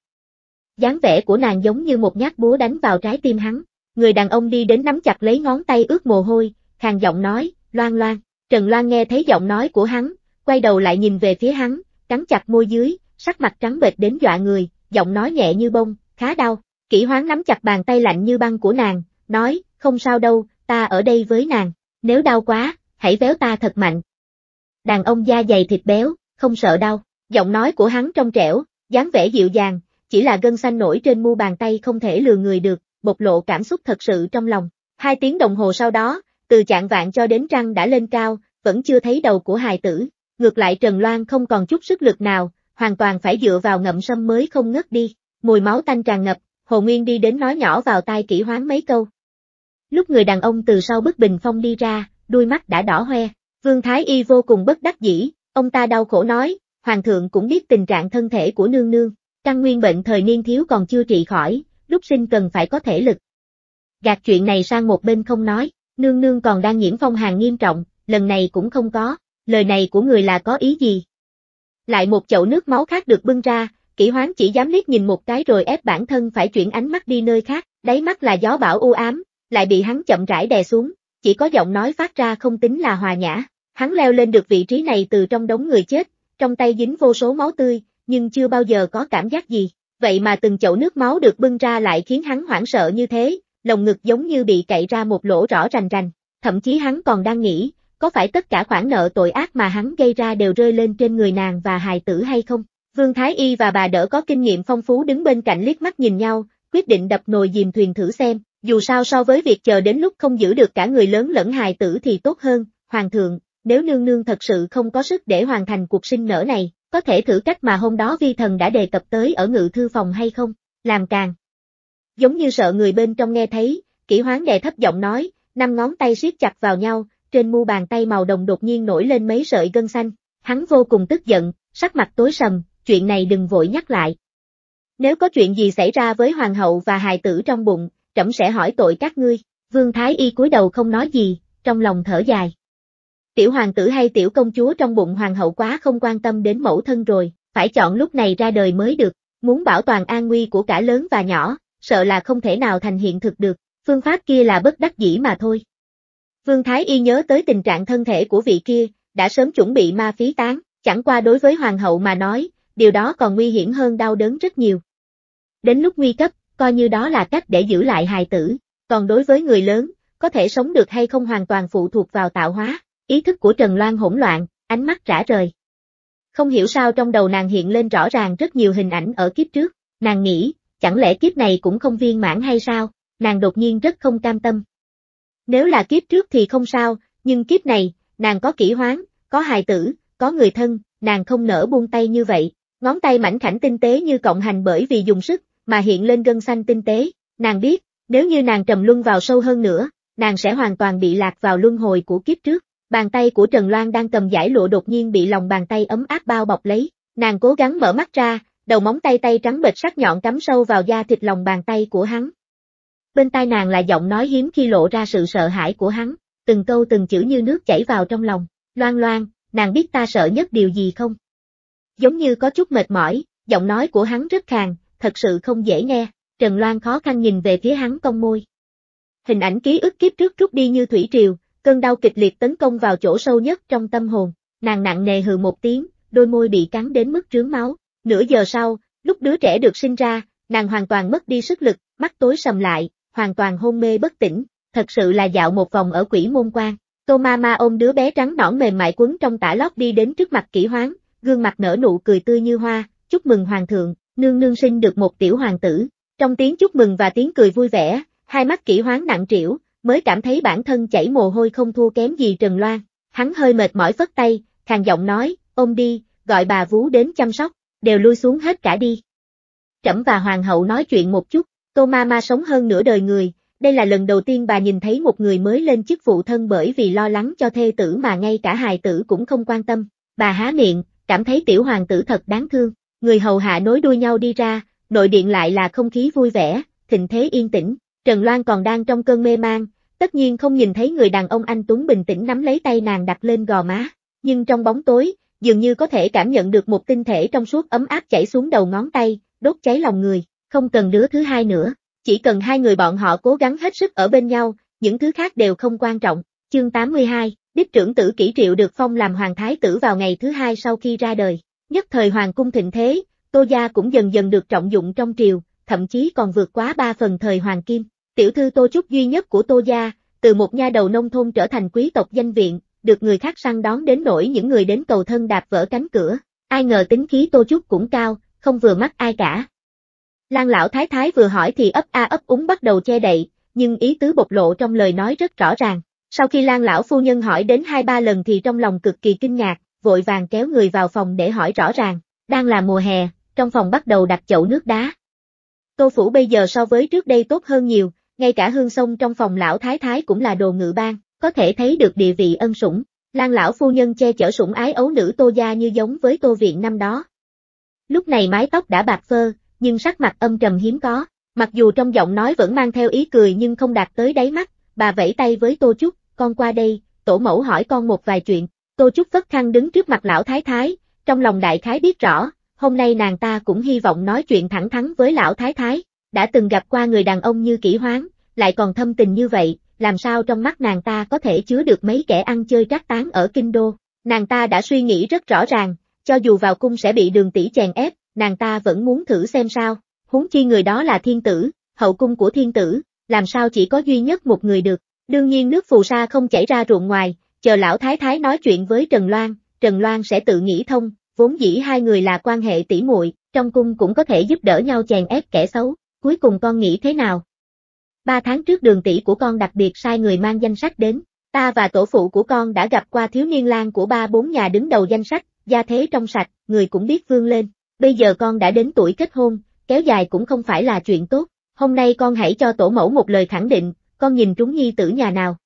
dáng vẻ của nàng giống như một nhát búa đánh vào trái tim hắn. Người đàn ông đi đến nắm chặt lấy ngón tay ướt mồ hôi, khàn giọng nói, loan loan. Trần Loan nghe thấy giọng nói của hắn, quay đầu lại nhìn về phía hắn, cắn chặt môi dưới, sắc mặt trắng bệch đến dọa người, giọng nói nhẹ như bông, khá đau. Kỷ hoáng nắm chặt bàn tay lạnh như băng của nàng, nói, không sao đâu, ta ở đây với nàng, nếu đau quá, hãy véo ta thật mạnh. đàn ông da dày thịt béo, không sợ đau. Giọng nói của hắn trong trẻo, dáng vẻ dịu dàng, chỉ là gân xanh nổi trên mu bàn tay không thể lừa người được, bộc lộ cảm xúc thật sự trong lòng. Hai tiếng đồng hồ sau đó, từ chạng vạn cho đến trăng đã lên cao, vẫn chưa thấy đầu của hài tử. Ngược lại Trần Loan không còn chút sức lực nào, hoàn toàn phải dựa vào ngậm sâm mới không ngất đi. Mùi máu tanh tràn ngập, Hồ Nguyên đi đến nói nhỏ vào tai kỹ hoán mấy câu. Lúc người đàn ông từ sau bức bình phong đi ra, đuôi mắt đã đỏ hoe. Vương Thái Y vô cùng bất đắc dĩ, ông ta đau khổ nói, Hoàng thượng cũng biết tình trạng thân thể của nương nương, căn nguyên bệnh thời niên thiếu còn chưa trị khỏi, lúc sinh cần phải có thể lực. Gạt chuyện này sang một bên không nói, nương nương còn đang nhiễm phong hàn nghiêm trọng, lần này cũng không có, lời này của người là có ý gì? Lại một chậu nước máu khác được bưng ra, Kỷ hoán chỉ dám liếc nhìn một cái rồi ép bản thân phải chuyển ánh mắt đi nơi khác, đáy mắt là gió bão u ám, lại bị hắn chậm rãi đè xuống, chỉ có giọng nói phát ra không tính là hòa nhã. Hắn leo lên được vị trí này từ trong đống người chết, trong tay dính vô số máu tươi, nhưng chưa bao giờ có cảm giác gì. Vậy mà từng chậu nước máu được bưng ra lại khiến hắn hoảng sợ như thế, lồng ngực giống như bị cậy ra một lỗ rõ rành rành. Thậm chí hắn còn đang nghĩ, có phải tất cả khoản nợ tội ác mà hắn gây ra đều rơi lên trên người nàng và hài tử hay không? Vương Thái Y và bà đỡ có kinh nghiệm phong phú đứng bên cạnh liếc mắt nhìn nhau, quyết định đập nồi dìm thuyền thử xem, dù sao so với việc chờ đến lúc không giữ được cả người lớn lẫn hài tử thì tốt hơn, Hoàng thượng, nếu nương nương thật sự không có sức để hoàn thành cuộc sinh nở này, có thể thử cách mà hôm đó vi thần đã đề cập tới ở ngự thư phòng hay không, làm càng. Giống như sợ người bên trong nghe thấy, kỷ hoán đè thấp giọng nói, năm ngón tay siết chặt vào nhau, trên mu bàn tay màu đồng đột nhiên nổi lên mấy sợi gân xanh, hắn vô cùng tức giận, sắc mặt tối sầm, chuyện này đừng vội nhắc lại. Nếu có chuyện gì xảy ra với hoàng hậu và hài tử trong bụng, trẫm sẽ hỏi tội các ngươi. Vương Thái Y cúi đầu không nói gì, trong lòng thở dài. Tiểu hoàng tử hay tiểu công chúa trong bụng hoàng hậu quá không quan tâm đến mẫu thân rồi, phải chọn lúc này ra đời mới được, muốn bảo toàn an nguy của cả lớn và nhỏ, sợ là không thể nào thành hiện thực được, phương pháp kia là bất đắc dĩ mà thôi. Vương Thái Y nhớ tới tình trạng thân thể của vị kia, đã sớm chuẩn bị ma phí tán, chẳng qua đối với hoàng hậu mà nói, điều đó còn nguy hiểm hơn đau đớn rất nhiều. Đến lúc nguy cấp, coi như đó là cách để giữ lại hài tử, còn đối với người lớn, có thể sống được hay không hoàn toàn phụ thuộc vào tạo hóa, ý thức của Trần Loan hỗn loạn, ánh mắt rã rời. Không hiểu sao trong đầu nàng hiện lên rõ ràng rất nhiều hình ảnh ở kiếp trước, nàng nghĩ, chẳng lẽ kiếp này cũng không viên mãn hay sao, nàng đột nhiên rất không cam tâm. Nếu là kiếp trước thì không sao, nhưng kiếp này, nàng có kỹ hoán, có hài tử, có người thân, nàng không nỡ buông tay như vậy, ngón tay mảnh khảnh tinh tế như cộng hành bởi vì dùng sức, mà hiện lên gân xanh tinh tế, nàng biết, nếu như nàng trầm luân vào sâu hơn nữa, nàng sẽ hoàn toàn bị lạc vào luân hồi của kiếp trước. Bàn tay của Trần Loan đang cầm giải lụa đột nhiên bị lòng bàn tay ấm áp bao bọc lấy, nàng cố gắng mở mắt ra, đầu móng tay tay trắng bệch sắc nhọn cắm sâu vào da thịt lòng bàn tay của hắn. Bên tai nàng là giọng nói hiếm khi lộ ra sự sợ hãi của hắn, từng câu từng chữ như nước chảy vào trong lòng, loan loan, nàng biết ta sợ nhất điều gì không? Giống như có chút mệt mỏi, giọng nói của hắn rất khàn, thật sự không dễ nghe, Trần Loan khó khăn nhìn về phía hắn cong môi. Hình ảnh ký ức kiếp trước rút đi như thủy triều, cơn đau kịch liệt tấn công vào chỗ sâu nhất trong tâm hồn, nàng nặng nề hừ một tiếng, đôi môi bị cắn đến mức trướng máu. Nửa giờ sau, lúc đứa trẻ được sinh ra, nàng hoàn toàn mất đi sức lực, mắt tối sầm lại, hoàn toàn hôn mê bất tỉnh, thật sự là dạo một vòng ở quỷ môn quan. Tô ma ma ôm đứa bé trắng nõn mềm mại quấn trong tả lót đi đến trước mặt kỹ hoáng, gương mặt nở nụ cười tươi như hoa, chúc mừng hoàng thượng, nương nương sinh được một tiểu hoàng tử. Trong tiếng chúc mừng và tiếng cười vui vẻ, hai mắt kỹ hoáng nặng trĩu, mới cảm thấy bản thân chảy mồ hôi không thua kém gì Trần Loan. Hắn hơi mệt mỏi phất tay, khàn giọng nói, ôm đi, gọi bà vú đến chăm sóc, đều lui xuống hết cả đi. Trẫm và hoàng hậu nói chuyện một chút, tô ma ma sống hơn nửa đời người, đây là lần đầu tiên bà nhìn thấy một người mới lên chức phụ thân bởi vì lo lắng cho thê tử mà ngay cả hài tử cũng không quan tâm. Bà há miệng, cảm thấy tiểu hoàng tử thật đáng thương, người hầu hạ nối đuôi nhau đi ra, nội điện lại là không khí vui vẻ, thịnh thế yên tĩnh, Trần Loan còn đang trong cơn mê mang, tất nhiên không nhìn thấy người đàn ông anh Tuấn bình tĩnh nắm lấy tay nàng đặt lên gò má, nhưng trong bóng tối, dường như có thể cảm nhận được một tinh thể trong suốt ấm áp chảy xuống đầu ngón tay, đốt cháy lòng người, không cần đứa thứ hai nữa, chỉ cần hai người bọn họ cố gắng hết sức ở bên nhau, những thứ khác đều không quan trọng. Chương 82, Đích trưởng tử kỷ triệu được phong làm hoàng thái tử vào ngày thứ hai sau khi ra đời. Nhất thời hoàng cung thịnh thế, Tô Gia cũng dần dần được trọng dụng trong triều, thậm chí còn vượt quá ba phần thời hoàng kim. Tiểu thư Tô Trúc duy nhất của Tô Gia, từ một nha đầu nông thôn trở thành quý tộc danh viện, được người khác săn đón đến nỗi những người đến cầu thân đạp vỡ cánh cửa. Ai ngờ tính khí Tô Trúc cũng cao, không vừa mắt ai cả. Lan lão thái thái vừa hỏi thì ấp a ấp úng bắt đầu che đậy, nhưng ý tứ bộc lộ trong lời nói rất rõ ràng. Sau khi Lan lão phu nhân hỏi đến hai ba lần thì trong lòng cực kỳ kinh ngạc, vội vàng kéo người vào phòng để hỏi rõ ràng. Đang là mùa hè, trong phòng bắt đầu đặt chậu nước đá. Tô phủ bây giờ so với trước đây tốt hơn nhiều, ngay cả hương sông trong phòng lão thái thái cũng là đồ ngự ban, có thể thấy được địa vị ân sủng. Lan lão phu nhân che chở sủng ái ấu nữ Tô gia như giống với Tô viện năm đó. Lúc này mái tóc đã bạc phơ, nhưng sắc mặt âm trầm hiếm có, mặc dù trong giọng nói vẫn mang theo ý cười nhưng không đạt tới đáy mắt, bà vẫy tay với Tô Trúc, con qua đây, tổ mẫu hỏi con một vài chuyện, Tô Trúc vất khăn đứng trước mặt lão thái thái, trong lòng đại khái biết rõ, hôm nay nàng ta cũng hy vọng nói chuyện thẳng thắn với lão thái thái, đã từng gặp qua người đàn ông như kỹ hoáng, lại còn thâm tình như vậy, làm sao trong mắt nàng ta có thể chứa được mấy kẻ ăn chơi trác tán ở kinh đô. Nàng ta đã suy nghĩ rất rõ ràng, cho dù vào cung sẽ bị đường tỷ chèn ép, nàng ta vẫn muốn thử xem sao, huống chi người đó là thiên tử, hậu cung của thiên tử, làm sao chỉ có duy nhất một người được. Đương nhiên nước phù sa không chảy ra ruộng ngoài, chờ lão thái thái nói chuyện với Trần Loan, Trần Loan sẽ tự nghĩ thông, vốn dĩ hai người là quan hệ tỉ muội, trong cung cũng có thể giúp đỡ nhau chèn ép kẻ xấu, cuối cùng con nghĩ thế nào? Ba tháng trước đường tỷ của con đặc biệt sai người mang danh sách đến, ta và tổ phụ của con đã gặp qua thiếu niên lang của ba bốn nhà đứng đầu danh sách, gia thế trong sạch, người cũng biết vươn lên. Bây giờ con đã đến tuổi kết hôn, kéo dài cũng không phải là chuyện tốt. Hôm nay con hãy cho tổ mẫu một lời khẳng định, con nhìn trúng nhi tử nhà nào.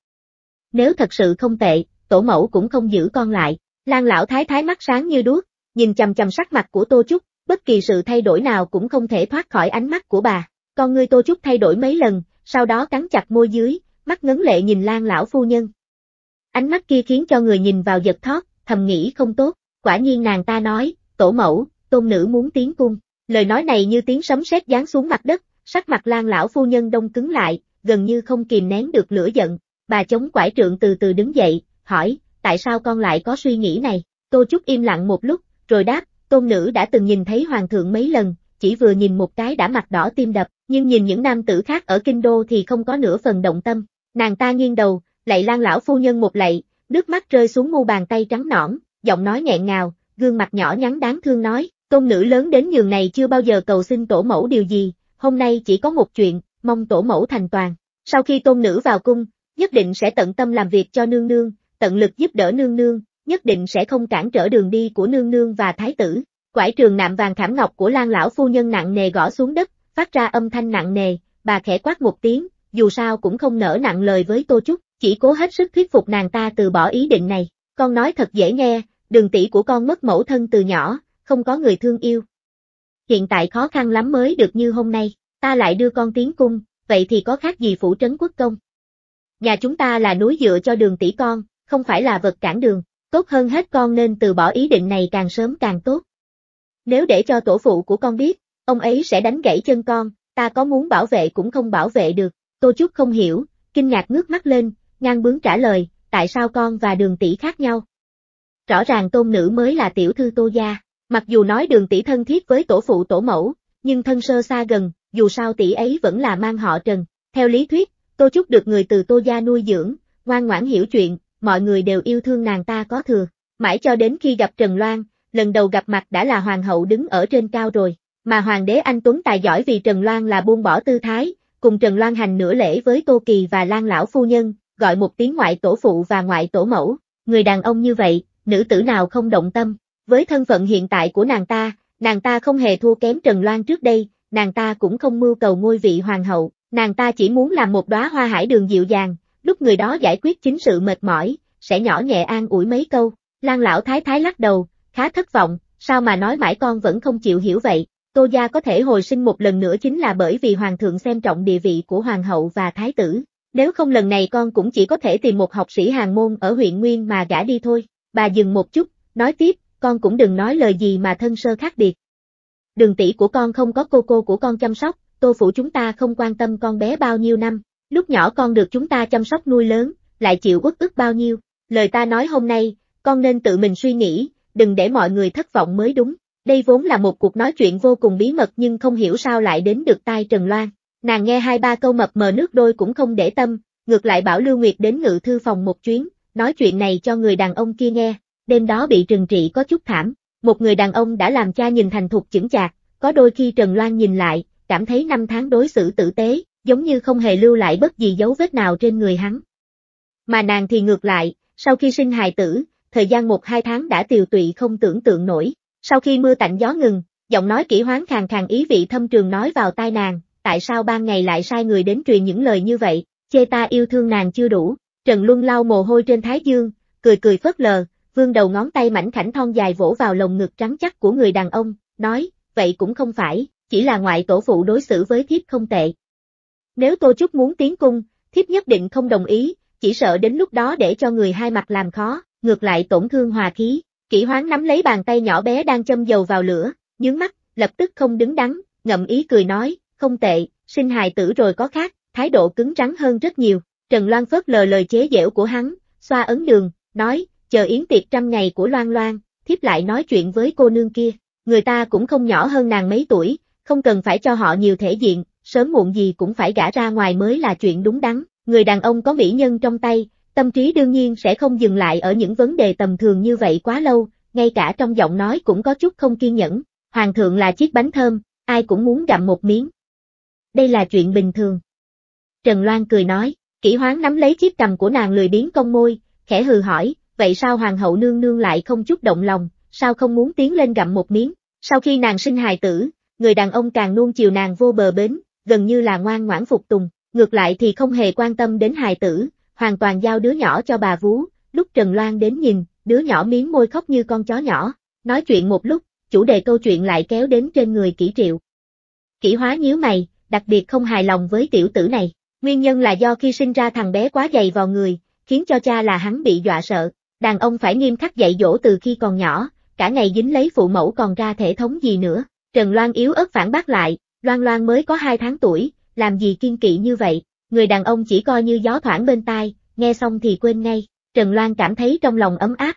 Nếu thật sự không tệ, tổ mẫu cũng không giữ con lại. Lan lão thái thái mắt sáng như đuốc, nhìn chầm chầm sắc mặt của Tô Trúc, bất kỳ sự thay đổi nào cũng không thể thoát khỏi ánh mắt của bà. Con ngươi Tô Trúc thay đổi mấy lần, sau đó cắn chặt môi dưới, mắt ngấn lệ nhìn Lan lão phu nhân. Ánh mắt kia khiến cho người nhìn vào giật thót, thầm nghĩ không tốt, quả nhiên nàng ta nói, tổ mẫu, tôn nữ muốn tiến cung. Lời nói này như tiếng sấm sét giáng xuống mặt đất, sắc mặt Lan lão phu nhân đông cứng lại, gần như không kìm nén được lửa giận. Bà chống quải trượng từ từ đứng dậy, hỏi, tại sao con lại có suy nghĩ này? Tô Trúc im lặng một lúc, rồi đáp, tôn nữ đã từng nhìn thấy hoàng thượng mấy lần, chỉ vừa nhìn một cái đã mặt đỏ tim đập, nhưng nhìn những nam tử khác ở kinh đô thì không có nửa phần động tâm. Nàng ta nghiêng đầu, lạy Lan lão phu nhân một lạy, nước mắt rơi xuống mu bàn tay trắng nõn, giọng nói nghẹn ngào, gương mặt nhỏ nhắn đáng thương nói, tôn nữ lớn đến nhường này chưa bao giờ cầu xin tổ mẫu điều gì, hôm nay chỉ có một chuyện, mong tổ mẫu thành toàn. Sau khi tôn nữ vào cung, nhất định sẽ tận tâm làm việc cho nương nương, tận lực giúp đỡ nương nương, nhất định sẽ không cản trở đường đi của nương nương và thái tử. Quải trường nạm vàng khảm ngọc của Lan lão phu nhân nặng nề gõ xuống đất, phát ra âm thanh nặng nề, bà khẽ quát một tiếng, dù sao cũng không nở nặng lời với Tô Trúc, chỉ cố hết sức thuyết phục nàng ta từ bỏ ý định này. Con nói thật dễ nghe, đường tỷ của con mất mẫu thân từ nhỏ, không có người thương yêu. Hiện tại khó khăn lắm mới được như hôm nay, ta lại đưa con tiến cung, vậy thì có khác gì phủ trấn quốc công. Nhà chúng ta là núi dựa cho đường tỷ con, không phải là vật cản đường, tốt hơn hết con nên từ bỏ ý định này càng sớm càng tốt. Nếu để cho tổ phụ của con biết, ông ấy sẽ đánh gãy chân con, ta có muốn bảo vệ cũng không bảo vệ được. Tô Trúc không hiểu, kinh ngạc ngước mắt lên, ngang bướng trả lời, tại sao con và đường tỷ khác nhau? Rõ ràng tôn nữ mới là tiểu thư tô gia, mặc dù nói đường tỷ thân thiết với tổ phụ tổ mẫu, nhưng thân sơ xa gần, dù sao tỷ ấy vẫn là mang họ Trần. Theo lý thuyết, Tô Trúc được người từ Tô gia nuôi dưỡng, ngoan ngoãn hiểu chuyện, mọi người đều yêu thương nàng ta có thừa. Mãi cho đến khi gặp Trần Loan, lần đầu gặp mặt đã là hoàng hậu đứng ở trên cao rồi, mà hoàng đế anh Tuấn tài giỏi vì Trần Loan là buông bỏ tư thái, cùng Trần Loan hành nửa lễ với Tô Kỳ và Lan lão phu nhân, gọi một tiếng ngoại tổ phụ và ngoại tổ mẫu, người đàn ông như vậy, nữ tử nào không động tâm, với thân phận hiện tại của nàng ta, nàng ta không hề thua kém Trần Loan trước đây, nàng ta cũng không mưu cầu ngôi vị hoàng hậu, nàng ta chỉ muốn làm một đóa hoa hải đường dịu dàng, lúc người đó giải quyết chính sự mệt mỏi, sẽ nhỏ nhẹ an ủi mấy câu. Lan lão thái thái lắc đầu, khá thất vọng, sao mà nói mãi con vẫn không chịu hiểu vậy. Tô gia có thể hồi sinh một lần nữa chính là bởi vì hoàng thượng xem trọng địa vị của hoàng hậu và thái tử. Nếu không lần này con cũng chỉ có thể tìm một học sĩ hàng môn ở huyện Nguyên mà gả đi thôi. Bà dừng một chút, nói tiếp, con cũng đừng nói lời gì mà thân sơ khác biệt. Đường tỷ của con không có cô cô của con chăm sóc, tô phủ chúng ta không quan tâm con bé bao nhiêu năm, lúc nhỏ con được chúng ta chăm sóc nuôi lớn, lại chịu uất ức bao nhiêu, lời ta nói hôm nay, con nên tự mình suy nghĩ, đừng để mọi người thất vọng mới đúng. Đây vốn là một cuộc nói chuyện vô cùng bí mật nhưng không hiểu sao lại đến được tai Trần Loan. Nàng nghe hai ba câu mập mờ nước đôi cũng không để tâm, ngược lại bảo Lưu Nguyệt đến ngự thư phòng một chuyến, nói chuyện này cho người đàn ông kia nghe, đêm đó bị trừng trị có chút thảm. Một người đàn ông đã làm cha nhìn thành thục chững chạc, có đôi khi Trần Loan nhìn lại, cảm thấy năm tháng đối xử tử tế, giống như không hề lưu lại bất gì dấu vết nào trên người hắn. Mà nàng thì ngược lại, sau khi sinh hài tử, thời gian một hai tháng đã tiều tụy không tưởng tượng nổi. Sau khi mưa tạnh gió ngừng, giọng nói kỹ hoáng khàn khàn ý vị thâm trường nói vào tai nàng, tại sao ban ngày lại sai người đến truyền những lời như vậy, chê ta yêu thương nàng chưa đủ. Trần Luân lau mồ hôi trên thái dương, cười cười phớt lờ, vương đầu ngón tay mảnh khảnh thon dài vỗ vào lồng ngực trắng chắc của người đàn ông, nói, vậy cũng không phải, chỉ là ngoại tổ phụ đối xử với thiếp không tệ. Nếu Tô Trúc muốn tiến cung, thiếp nhất định không đồng ý, chỉ sợ đến lúc đó để cho người hai mặt làm khó, ngược lại tổn thương hòa khí. Kỷ hoáng nắm lấy bàn tay nhỏ bé đang châm dầu vào lửa, nhướng mắt, lập tức không đứng đắn, ngậm ý cười nói, không tệ, sinh hài tử rồi có khác, thái độ cứng rắn hơn rất nhiều. Trần Loan phớt lờ lời chế giễu của hắn, xoa ấn đường, nói, chờ yến tiệc trăm ngày của Loan Loan, thiếp lại nói chuyện với cô nương kia. Người ta cũng không nhỏ hơn nàng mấy tuổi, không cần phải cho họ nhiều thể diện, sớm muộn gì cũng phải gả ra ngoài mới là chuyện đúng đắn. Người đàn ông có mỹ nhân trong tay, tâm trí đương nhiên sẽ không dừng lại ở những vấn đề tầm thường như vậy quá lâu, ngay cả trong giọng nói cũng có chút không kiên nhẫn. Hoàng thượng là chiếc bánh thơm, ai cũng muốn gặm một miếng. Đây là chuyện bình thường. Trần Loan cười nói, kỹ hoáng nắm lấy chiếc cầm của nàng lười biến cong môi, khẽ hừ hỏi, vậy sao hoàng hậu nương nương lại không chút động lòng, sao không muốn tiến lên gặm một miếng? Sau khi nàng sinh hài tử, người đàn ông càng nuông chiều nàng vô bờ bến, gần như là ngoan ngoãn phục tùng, ngược lại thì không hề quan tâm đến hài tử, hoàn toàn giao đứa nhỏ cho bà vú, lúc Trần Loan đến nhìn, đứa nhỏ miếng môi khóc như con chó nhỏ, nói chuyện một lúc, chủ đề câu chuyện lại kéo đến trên người kỹ triệu. Kỹ hóa nhíu mày, đặc biệt không hài lòng với tiểu tử này, nguyên nhân là do khi sinh ra thằng bé quá dày vào người, khiến cho cha là hắn bị dọa sợ, đàn ông phải nghiêm khắc dạy dỗ từ khi còn nhỏ, cả ngày dính lấy phụ mẫu còn ra thể thống gì nữa. Trần Loan yếu ớt phản bác lại, Loan Loan mới có 2 tháng tuổi, làm gì kiên kỵ như vậy, người đàn ông chỉ coi như gió thoảng bên tai, nghe xong thì quên ngay, Trần Loan cảm thấy trong lòng ấm áp.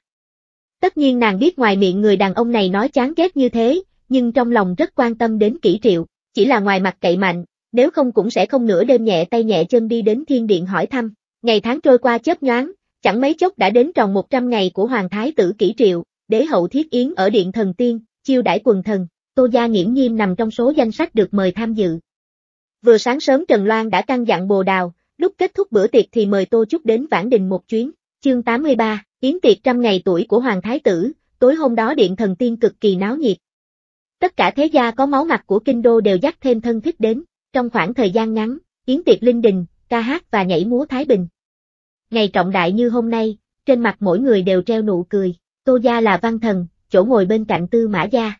Tất nhiên nàng biết ngoài miệng người đàn ông này nói chán ghét như thế, nhưng trong lòng rất quan tâm đến kỹ triệu, chỉ là ngoài mặt cậy mạnh, nếu không cũng sẽ không nửa đêm nhẹ tay nhẹ chân đi đến thiên điện hỏi thăm. Ngày tháng trôi qua chớp nhoáng, chẳng mấy chốc đã đến tròn 100 ngày của Hoàng Thái tử kỹ triệu, đế hậu thiết yến ở điện thần tiên, chiêu đãi quần thần, Tô Gia nghiễm nhiên nằm trong số danh sách được mời tham dự. Vừa sáng sớm Trần Loan đã căn dặn bồ đào, lúc kết thúc bữa tiệc thì mời Tô Trúc đến Vãn Đình một chuyến, chương 83, yến tiệc trăm ngày tuổi của Hoàng Thái tử, tối hôm đó điện thần tiên cực kỳ náo nhiệt. Tất cả thế gia có máu mặt của kinh đô đều dắt thêm thân thích đến, trong khoảng thời gian ngắn, yến tiệc linh đình, ca hát và nhảy múa Thái Bình. Ngày trọng đại như hôm nay, trên mặt mỗi người đều treo nụ cười, Tô Gia là văn thần, chỗ ngồi bên cạnh Tư Mã Gia.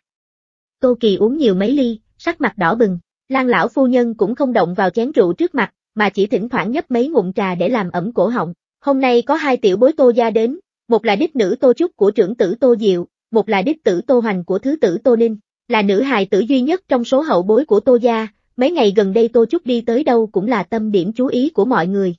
Tô Kỳ uống nhiều mấy ly, sắc mặt đỏ bừng, Lan lão phu nhân cũng không động vào chén rượu trước mặt, mà chỉ thỉnh thoảng nhấp mấy ngụm trà để làm ẩm cổ họng. Hôm nay có hai tiểu bối Tô gia đến, một là đích nữ Tô Trúc của trưởng tử Tô Diệu, một là đích tử Tô Hoành của thứ tử Tô Ninh, là nữ hài tử duy nhất trong số hậu bối của Tô gia, mấy ngày gần đây Tô Trúc đi tới đâu cũng là tâm điểm chú ý của mọi người.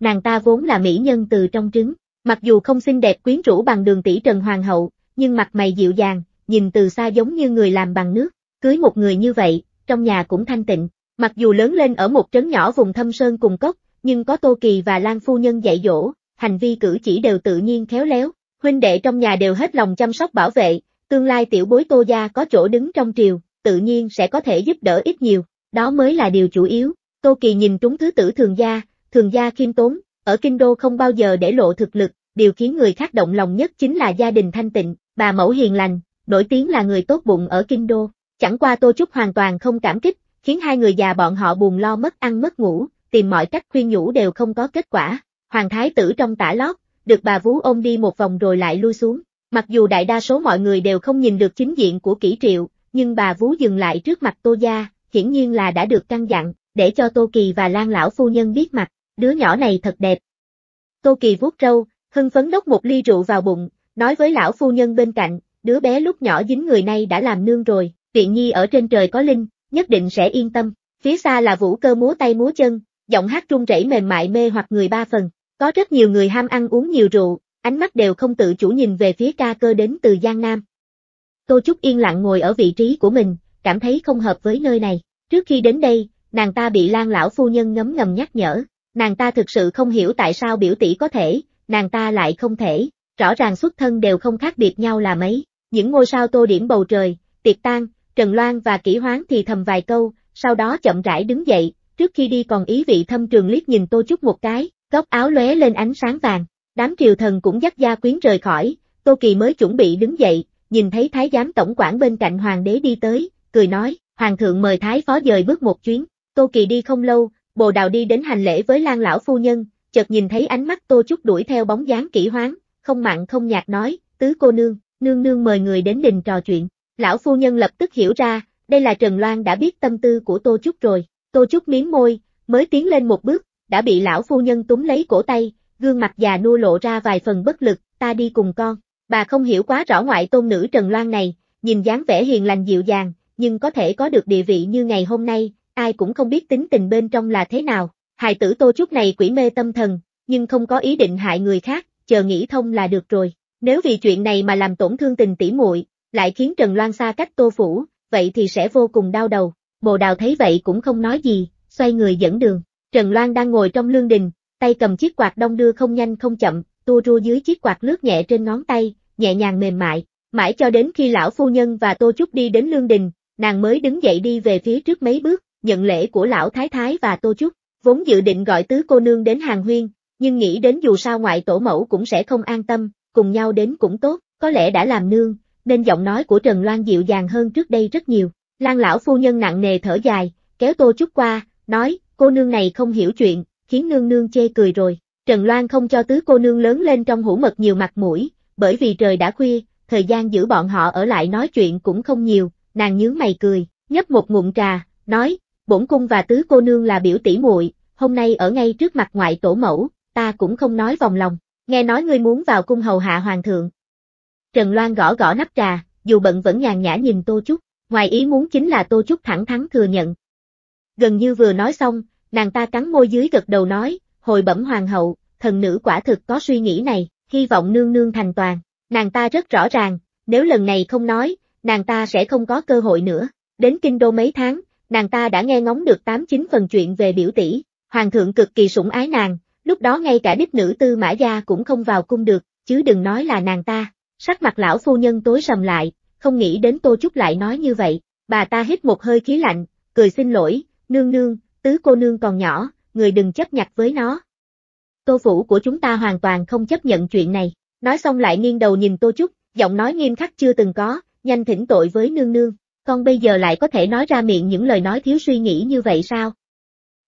Nàng ta vốn là mỹ nhân từ trong trứng, mặc dù không xinh đẹp quyến rũ bằng đường tỷ Trần Hoàng hậu, nhưng mặt mày dịu dàng, nhìn từ xa giống như người làm bằng nước, cưới một người như vậy, trong nhà cũng thanh tịnh, mặc dù lớn lên ở một trấn nhỏ vùng thâm sơn cùng cốc, nhưng có Tô Kỳ và Lan Phu Nhân dạy dỗ, hành vi cử chỉ đều tự nhiên khéo léo, huynh đệ trong nhà đều hết lòng chăm sóc bảo vệ, tương lai tiểu bối Tô Gia có chỗ đứng trong triều, tự nhiên sẽ có thể giúp đỡ ít nhiều, đó mới là điều chủ yếu. Tô Kỳ nhìn trúng thứ tử thường gia, thường gia khiêm tốn, ở kinh đô không bao giờ để lộ thực lực, điều khiến người khác động lòng nhất chính là gia đình thanh tịnh, bà mẫu hiền lành, nổi tiếng là người tốt bụng ở kinh đô. Chẳng qua Tô Trúc hoàn toàn không cảm kích, khiến hai người già bọn họ buồn lo mất ăn mất ngủ, tìm mọi cách khuyên nhủ đều không có kết quả. Hoàng thái tử trong tả lót, được bà vú ôm đi một vòng rồi lại lui xuống. Mặc dù đại đa số mọi người đều không nhìn được chính diện của kỹ triệu, nhưng bà vú dừng lại trước mặt Tô Gia, hiển nhiên là đã được căn dặn, để cho Tô Kỳ và Lan lão phu nhân biết mặt, đứa nhỏ này thật đẹp. Tô Kỳ vuốt râu, hưng phấn đốc một ly rượu vào bụng, nói với lão phu nhân bên cạnh, đứa bé lúc nhỏ dính người này đã làm nương rồi, tiện nhi ở trên trời có linh, nhất định sẽ yên tâm. Phía xa là vũ cơ múa tay múa chân, giọng hát trung rẩy mềm mại mê hoặc người ba phần. Có rất nhiều người ham ăn uống nhiều rượu, ánh mắt đều không tự chủ nhìn về phía ca cơ đến từ Giang Nam. Tô Trúc yên lặng ngồi ở vị trí của mình, cảm thấy không hợp với nơi này. Trước khi đến đây, nàng ta bị Lan lão phu nhân ngấm ngầm nhắc nhở. Nàng ta thực sự không hiểu tại sao biểu tỷ có thể, nàng ta lại không thể, rõ ràng xuất thân đều không khác biệt nhau là mấy. Những ngôi sao tô điểm bầu trời, tiệc tan, Trần Loan và Kỷ Hoáng thì thầm vài câu, sau đó chậm rãi đứng dậy, trước khi đi còn ý vị thâm trường liếc nhìn Tô Trúc một cái, góc áo lóe lên ánh sáng vàng. Đám triều thần cũng dắt gia quyến rời khỏi, Tô Kỳ mới chuẩn bị đứng dậy, nhìn thấy thái giám tổng quản bên cạnh hoàng đế đi tới, cười nói, hoàng thượng mời thái phó dời bước một chuyến. Tô Kỳ đi không lâu, bồ đào đi đến hành lễ với Lan lão phu nhân, chợt nhìn thấy ánh mắt Tô Trúc đuổi theo bóng dáng Kỷ hoáng, không mặn không nhạt nói, tứ cô nương, nương nương mời người đến đình trò chuyện. Lão phu nhân lập tức hiểu ra, đây là Trần Loan đã biết tâm tư của Tô Trúc rồi. Tô Trúc miếm môi, mới tiến lên một bước, đã bị lão phu nhân túm lấy cổ tay, gương mặt già nua lộ ra vài phần bất lực, ta đi cùng con. Bà không hiểu quá rõ ngoại tôn nữ Trần Loan này, nhìn dáng vẻ hiền lành dịu dàng, nhưng có thể có được địa vị như ngày hôm nay, ai cũng không biết tính tình bên trong là thế nào. Hài tử Tô Trúc này quỷ mê tâm thần, nhưng không có ý định hại người khác, chờ nghĩ thông là được rồi. Nếu vì chuyện này mà làm tổn thương tình tỉ muội, lại khiến Trần Loan xa cách Tô Phủ, vậy thì sẽ vô cùng đau đầu. Bồ đào thấy vậy cũng không nói gì, xoay người dẫn đường. Trần Loan đang ngồi trong lương đình, tay cầm chiếc quạt đông đưa không nhanh không chậm, tua rua dưới chiếc quạt lướt nhẹ trên ngón tay, nhẹ nhàng mềm mại. Mãi cho đến khi lão phu nhân và Tô Trúc đi đến lương đình, nàng mới đứng dậy đi về phía trước mấy bước, nhận lễ của lão thái thái và Tô Trúc. Vốn dự định gọi tứ cô nương đến hàng huyên, nhưng nghĩ đến dù sao ngoại tổ mẫu cũng sẽ không an tâm, cùng nhau đến cũng tốt, có lẽ đã làm nương, nên giọng nói của Trần Loan dịu dàng hơn trước đây rất nhiều. Lan lão phu nhân nặng nề thở dài, kéo Tô Trúc qua, nói, cô nương này không hiểu chuyện, khiến nương nương chê cười rồi. Trần Loan không cho tứ cô nương lớn lên trong hũ mật nhiều mặt mũi, bởi vì trời đã khuya, thời gian giữ bọn họ ở lại nói chuyện cũng không nhiều, nàng nhướng mày cười, nhấp một ngụm trà, nói, bổn cung và tứ cô nương là biểu tỷ muội, hôm nay ở ngay trước mặt ngoại tổ mẫu, ta cũng không nói vòng lòng, nghe nói ngươi muốn vào cung hầu hạ hoàng thượng. Trần Loan gõ gõ nắp trà, dù bận vẫn nhàn nhã nhìn Tô Trúc, ngoài ý muốn chính là Tô Trúc thẳng thắn thừa nhận. Gần như vừa nói xong, nàng ta cắn môi dưới gật đầu nói, hồi bẩm hoàng hậu, thần nữ quả thực có suy nghĩ này, hy vọng nương nương thành toàn. Nàng ta rất rõ ràng, nếu lần này không nói, nàng ta sẽ không có cơ hội nữa. Đến kinh đô mấy tháng, nàng ta đã nghe ngóng được 89 phần chuyện về biểu tỷ. Hoàng thượng cực kỳ sủng ái nàng, lúc đó ngay cả đích nữ tư mã gia cũng không vào cung được, chứ đừng nói là nàng ta. Sắc mặt lão phu nhân tối sầm lại, không nghĩ đến Tô Trúc lại nói như vậy. Bà ta hít một hơi khí lạnh, cười xin lỗi, nương nương, tứ cô nương còn nhỏ, người đừng chấp nhặt với nó. Tô phủ của chúng ta hoàn toàn không chấp nhận chuyện này. Nói xong lại nghiêng đầu nhìn Tô Trúc, giọng nói nghiêm khắc chưa từng có, nhanh thỉnh tội với nương nương. Con bây giờ lại có thể nói ra miệng những lời nói thiếu suy nghĩ như vậy sao?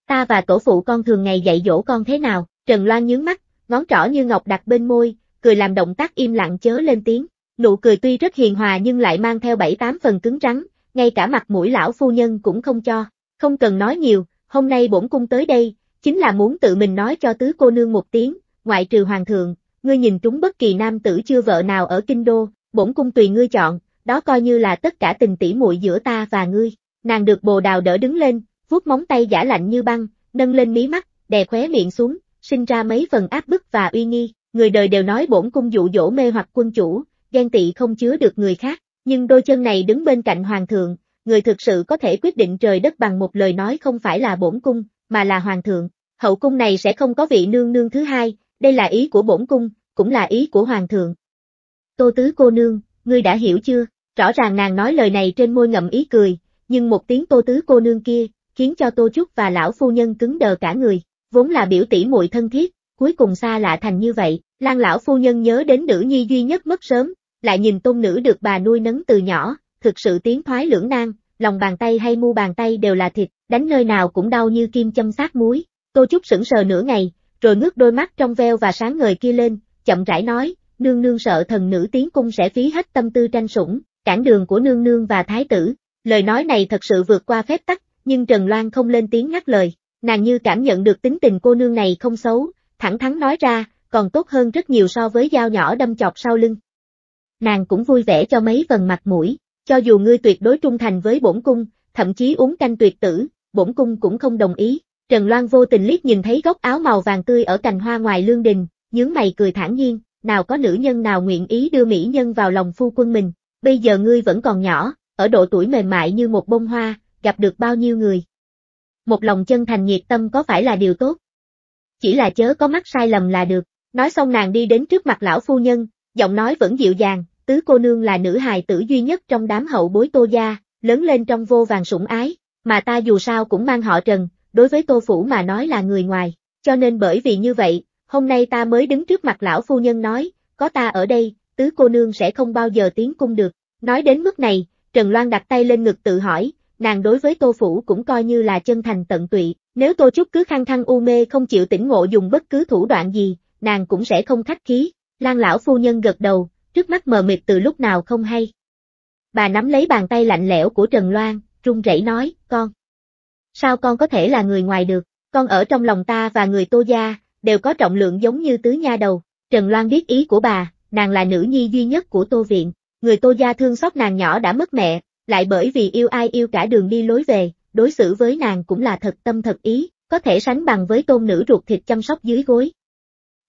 Ta và tổ phụ con thường ngày dạy dỗ con thế nào? Trần Loan nhướng mắt, ngón trỏ như ngọc đặt bên môi, cười làm động tác im lặng chớ lên tiếng. Nụ cười tuy rất hiền hòa nhưng lại mang theo bảy tám phần cứng rắn, ngay cả mặt mũi lão phu nhân cũng không cho. Không cần nói nhiều, hôm nay bổn cung tới đây, chính là muốn tự mình nói cho tứ cô nương một tiếng, ngoại trừ hoàng thượng, ngươi nhìn trúng bất kỳ nam tử chưa vợ nào ở kinh đô, bổn cung tùy ngươi chọn, đó coi như là tất cả tình tỉ muội giữa ta và ngươi. Nàng được bồ đào đỡ đứng lên, vuốt móng tay giả lạnh như băng, nâng lên mí mắt, đè khóe miệng xuống, sinh ra mấy phần áp bức và uy nghi. Người đời đều nói bổn cung dụ dỗ mê hoặc quân chủ, ghen tị không chứa được người khác, nhưng đôi chân này đứng bên cạnh hoàng thượng, người thực sự có thể quyết định trời đất bằng một lời nói không phải là bổn cung, mà là hoàng thượng. Hậu cung này sẽ không có vị nương nương thứ hai, đây là ý của bổn cung, cũng là ý của hoàng thượng. Tô tứ cô nương, ngươi đã hiểu chưa? Rõ ràng nàng nói lời này trên môi ngậm ý cười, nhưng một tiếng tô tứ cô nương kia, khiến cho tô trúc và lão phu nhân cứng đờ cả người, vốn là biểu tỷ muội thân thiết, cuối cùng xa lạ thành như vậy, Lan lão phu nhân nhớ đến nữ nhi duy nhất mất sớm, lại nhìn tôn nữ được bà nuôi nấng từ nhỏ, thực sự tiến thoái lưỡng nan, lòng bàn tay hay mu bàn tay đều là thịt, đánh nơi nào cũng đau như kim châm sát muối. Tô Trúc sững sờ nửa ngày, rồi ngước đôi mắt trong veo và sáng ngời kia lên, chậm rãi nói, nương nương sợ thần nữ tiến cung sẽ phí hết tâm tư tranh sủng, cản đường của nương nương và thái tử. Lời nói này thật sự vượt qua phép tắc, nhưng Trần Loan không lên tiếng ngắt lời, nàng như cảm nhận được tính tình cô nương này không xấu, thẳng thắn nói ra, còn tốt hơn rất nhiều so với dao nhỏ đâm chọc sau lưng. Nàng cũng vui vẻ cho mấy phần mặt mũi, cho dù ngươi tuyệt đối trung thành với bổn cung, thậm chí uống canh tuyệt tử, bổn cung cũng không đồng ý. Trần Loan vô tình liếc nhìn thấy góc áo màu vàng tươi ở cành hoa ngoài lương đình, nhướng mày cười thản nhiên, nào có nữ nhân nào nguyện ý đưa mỹ nhân vào lòng phu quân mình, bây giờ ngươi vẫn còn nhỏ, ở độ tuổi mềm mại như một bông hoa, gặp được bao nhiêu người. Một lòng chân thành nhiệt tâm có phải là điều tốt? Chỉ là chớ có mắc sai lầm là được, Nói xong nàng đi đến trước mặt lão phu nhân, giọng nói vẫn dịu dàng, tứ cô nương là nữ hài tử duy nhất trong đám hậu bối tô gia, lớn lên trong vô vàng sủng ái, mà ta dù sao cũng mang họ Trần, đối với tô phủ mà nói là người ngoài, cho nên bởi vì như vậy, hôm nay ta mới đứng trước mặt lão phu nhân nói, có ta ở đây, tứ cô nương sẽ không bao giờ tiến cung được. Nói đến mức này, Trần Loan đặt tay lên ngực tự hỏi, nàng đối với Tô Phủ cũng coi như là chân thành tận tụy, nếu Tô Trúc cứ khăng khăng u mê không chịu tỉnh ngộ dùng bất cứ thủ đoạn gì, nàng cũng sẽ không khách khí. Lan lão phu nhân gật đầu, trước mắt mờ mịt từ lúc nào không hay. Bà nắm lấy bàn tay lạnh lẽo của Trần Loan, run rẩy nói, con. Sao con có thể là người ngoài được, con ở trong lòng ta và người Tô Gia, đều có trọng lượng giống như tứ nha đầu. Trần Loan biết ý của bà, nàng là nữ nhi duy nhất của Tô Viện, người Tô Gia thương xót nàng nhỏ đã mất mẹ, lại bởi vì yêu ai yêu cả đường đi lối về, đối xử với nàng cũng là thật tâm thật ý, có thể sánh bằng với tôn nữ ruột thịt chăm sóc dưới gối.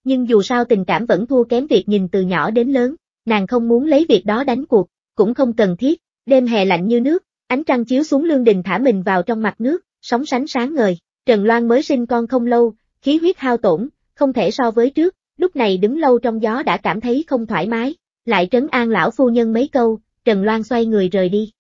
Nhưng dù sao tình cảm vẫn thua kém việc nhìn từ nhỏ đến lớn, nàng không muốn lấy việc đó đánh cuộc, cũng không cần thiết, đêm hè lạnh như nước, ánh trăng chiếu xuống lương đình thả mình vào trong mặt nước, sóng sánh sáng ngời, Trần Loan mới sinh con không lâu, khí huyết hao tổn, không thể so với trước, lúc này đứng lâu trong gió đã cảm thấy không thoải mái, lại trấn an lão phu nhân mấy câu, Trần Loan xoay người rời đi.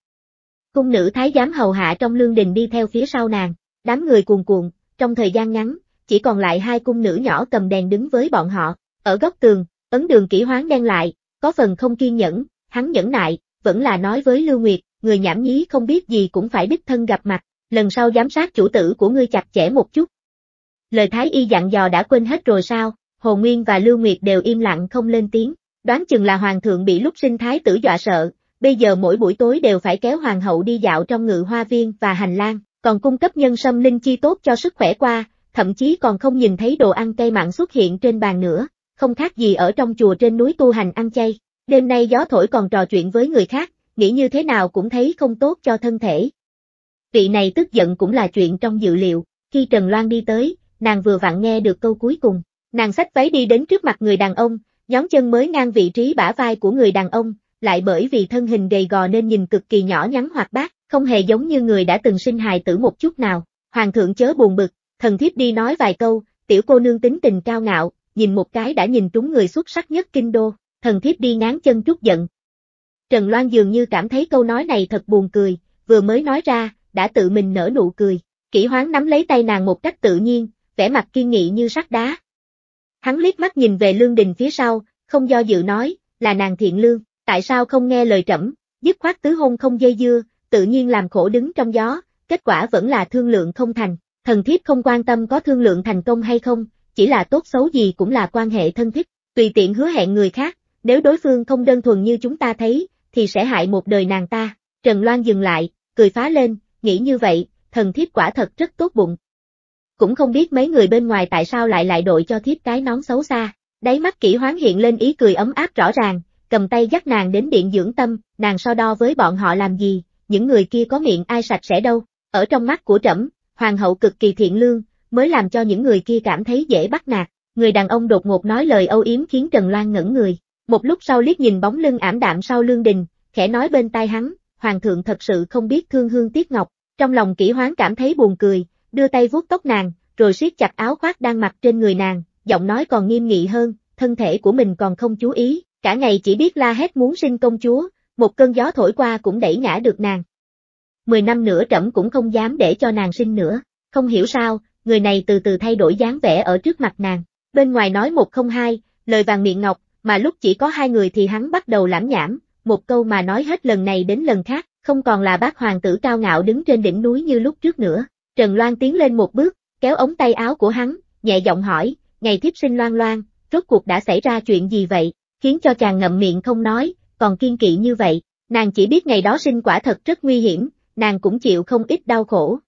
Cung nữ thái giám hầu hạ trong lương đình đi theo phía sau nàng, đám người cuồn cuộn, trong thời gian ngắn, chỉ còn lại hai cung nữ nhỏ cầm đèn đứng với bọn họ, ở góc tường, ấn đường kỹ hoáng đen lại, có phần không kiên nhẫn, hắn nhẫn nại, vẫn là nói với Lưu Nguyệt, người nhảm nhí không biết gì cũng phải đích thân gặp mặt, lần sau giám sát chủ tử của ngươi chặt chẽ một chút. Lời Thái Y dặn dò đã quên hết rồi sao, Hồ Nguyên và Lưu Nguyệt đều im lặng không lên tiếng, đoán chừng là hoàng thượng bị lúc sinh thái tử dọa sợ, bây giờ mỗi buổi tối đều phải kéo hoàng hậu đi dạo trong ngự hoa viên và hành lang, còn cung cấp nhân sâm linh chi tốt cho sức khỏe qua, thậm chí còn không nhìn thấy đồ ăn cây mặn xuất hiện trên bàn nữa, không khác gì ở trong chùa trên núi tu hành ăn chay. Đêm nay gió thổi còn trò chuyện với người khác, nghĩ như thế nào cũng thấy không tốt cho thân thể. Vị này tức giận cũng là chuyện trong dự liệu, khi Trần Loan đi tới, nàng vừa vặn nghe được câu cuối cùng, nàng xách váy đi đến trước mặt người đàn ông, nhóm chân mới ngang vị trí bả vai của người đàn ông, lại bởi vì thân hình gầy gò nên nhìn cực kỳ nhỏ nhắn hoạt bát, không hề giống như người đã từng sinh hài tử một chút nào. Hoàng thượng chớ buồn bực, thần thiếp đi nói vài câu, tiểu cô nương tính tình cao ngạo, nhìn một cái đã nhìn trúng người xuất sắc nhất kinh đô, thần thiếp đi ngán chân trút giận. Trần Loan dường như cảm thấy câu nói này thật buồn cười, vừa mới nói ra, đã tự mình nở nụ cười. Kỷ hoáng nắm lấy tay nàng một cách tự nhiên, vẻ mặt kiên nghị như sắt đá. Hắn liếc mắt nhìn về lương đình phía sau, không do dự nói, là nàng thiện lương, tại sao không nghe lời trẫm, dứt khoát tứ hôn không dây dưa, tự nhiên làm khổ đứng trong gió, kết quả vẫn là thương lượng không thành, thần thiếp không quan tâm có thương lượng thành công hay không, chỉ là tốt xấu gì cũng là quan hệ thân thích, tùy tiện hứa hẹn người khác, nếu đối phương không đơn thuần như chúng ta thấy, thì sẽ hại một đời nàng ta. Trần Loan dừng lại, cười phá lên, nghĩ như vậy, thần thiếp quả thật rất tốt bụng. Cũng không biết mấy người bên ngoài tại sao lại lại đội cho thiếp cái nón xấu xa. Đáy mắt kỹ hoán hiện lên ý cười ấm áp rõ ràng, cầm tay dắt nàng đến điện dưỡng tâm, nàng so đo với bọn họ làm gì, những người kia có miệng ai sạch sẽ đâu. Ở trong mắt của trẫm, hoàng hậu cực kỳ thiện lương, mới làm cho những người kia cảm thấy dễ bắt nạt. Người đàn ông đột ngột nói lời âu yếm khiến Trần Loan ngẩn người. Một lúc sau liếc nhìn bóng lưng ảm đạm sau lương đình, khẽ nói bên tai hắn, hoàng thượng thật sự không biết thương hương tiếc ngọc. Trong lòng kỹ hoán cảm thấy buồn cười, đưa tay vuốt tóc nàng, rồi siết chặt áo khoác đang mặc trên người nàng, giọng nói còn nghiêm nghị hơn, thân thể của mình còn không chú ý, cả ngày chỉ biết la hét muốn sinh công chúa, một cơn gió thổi qua cũng đẩy ngã được nàng. Mười năm nữa trẫm cũng không dám để cho nàng sinh nữa, không hiểu sao, người này từ từ thay đổi dáng vẻ ở trước mặt nàng, bên ngoài nói một không hai, lời vàng miệng ngọc, mà lúc chỉ có hai người thì hắn bắt đầu lãm nhảm, một câu mà nói hết lần này đến lần khác, không còn là bác hoàng tử cao ngạo đứng trên đỉnh núi như lúc trước nữa. Trần Loan tiến lên một bước, kéo ống tay áo của hắn, nhẹ giọng hỏi, ngày thiếp sinh loan loan, rốt cuộc đã xảy ra chuyện gì vậy, khiến cho chàng ngậm miệng không nói, còn kiên kỵ như vậy, nàng chỉ biết ngày đó sinh quả thật rất nguy hiểm, nàng cũng chịu không ít đau khổ.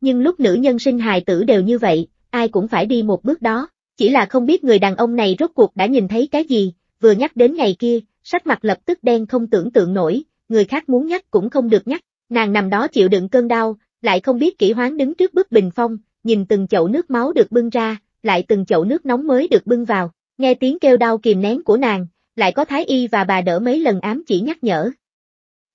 Nhưng lúc nữ nhân sinh hài tử đều như vậy, ai cũng phải đi một bước đó, chỉ là không biết người đàn ông này rốt cuộc đã nhìn thấy cái gì, vừa nhắc đến ngày kia, sắc mặt lập tức đen không tưởng tượng nổi, người khác muốn nhắc cũng không được nhắc, nàng nằm đó chịu đựng cơn đau, lại không biết kỹ hoán đứng trước bức bình phong, nhìn từng chậu nước máu được bưng ra, lại từng chậu nước nóng mới được bưng vào, nghe tiếng kêu đau kìm nén của nàng, lại có thái y và bà đỡ mấy lần ám chỉ nhắc nhở.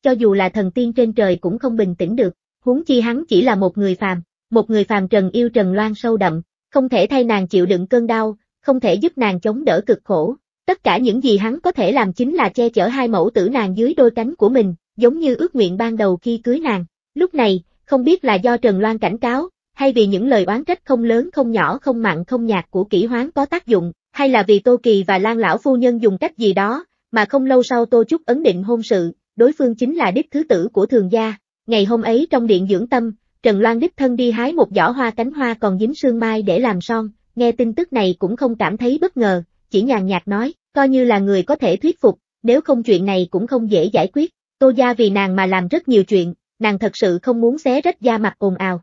Cho dù là thần tiên trên trời cũng không bình tĩnh được, huống chi hắn chỉ là một người phàm, một người phàm trần yêu Trần Loan sâu đậm, không thể thay nàng chịu đựng cơn đau, không thể giúp nàng chống đỡ cực khổ. Tất cả những gì hắn có thể làm chính là che chở hai mẫu tử nàng dưới đôi cánh của mình, giống như ước nguyện ban đầu khi cưới nàng. Lúc này, không biết là do Trần Loan cảnh cáo, hay vì những lời oán trách không lớn không nhỏ không mặn không nhạt của kỹ hoán có tác dụng, hay là vì Tô Kỳ và Lan Lão Phu Nhân dùng cách gì đó, mà không lâu sau Tô Trúc ấn định hôn sự, đối phương chính là đích thứ tử của thường gia. Ngày hôm ấy trong điện dưỡng tâm, Trần Loan đích thân đi hái một giỏ hoa cánh hoa còn dính sương mai để làm son, nghe tin tức này cũng không cảm thấy bất ngờ, chỉ nhàn nhạt nói, coi như là người có thể thuyết phục, nếu không chuyện này cũng không dễ giải quyết. Tô gia vì nàng mà làm rất nhiều chuyện, nàng thật sự không muốn xé rách da mặt ồn ào.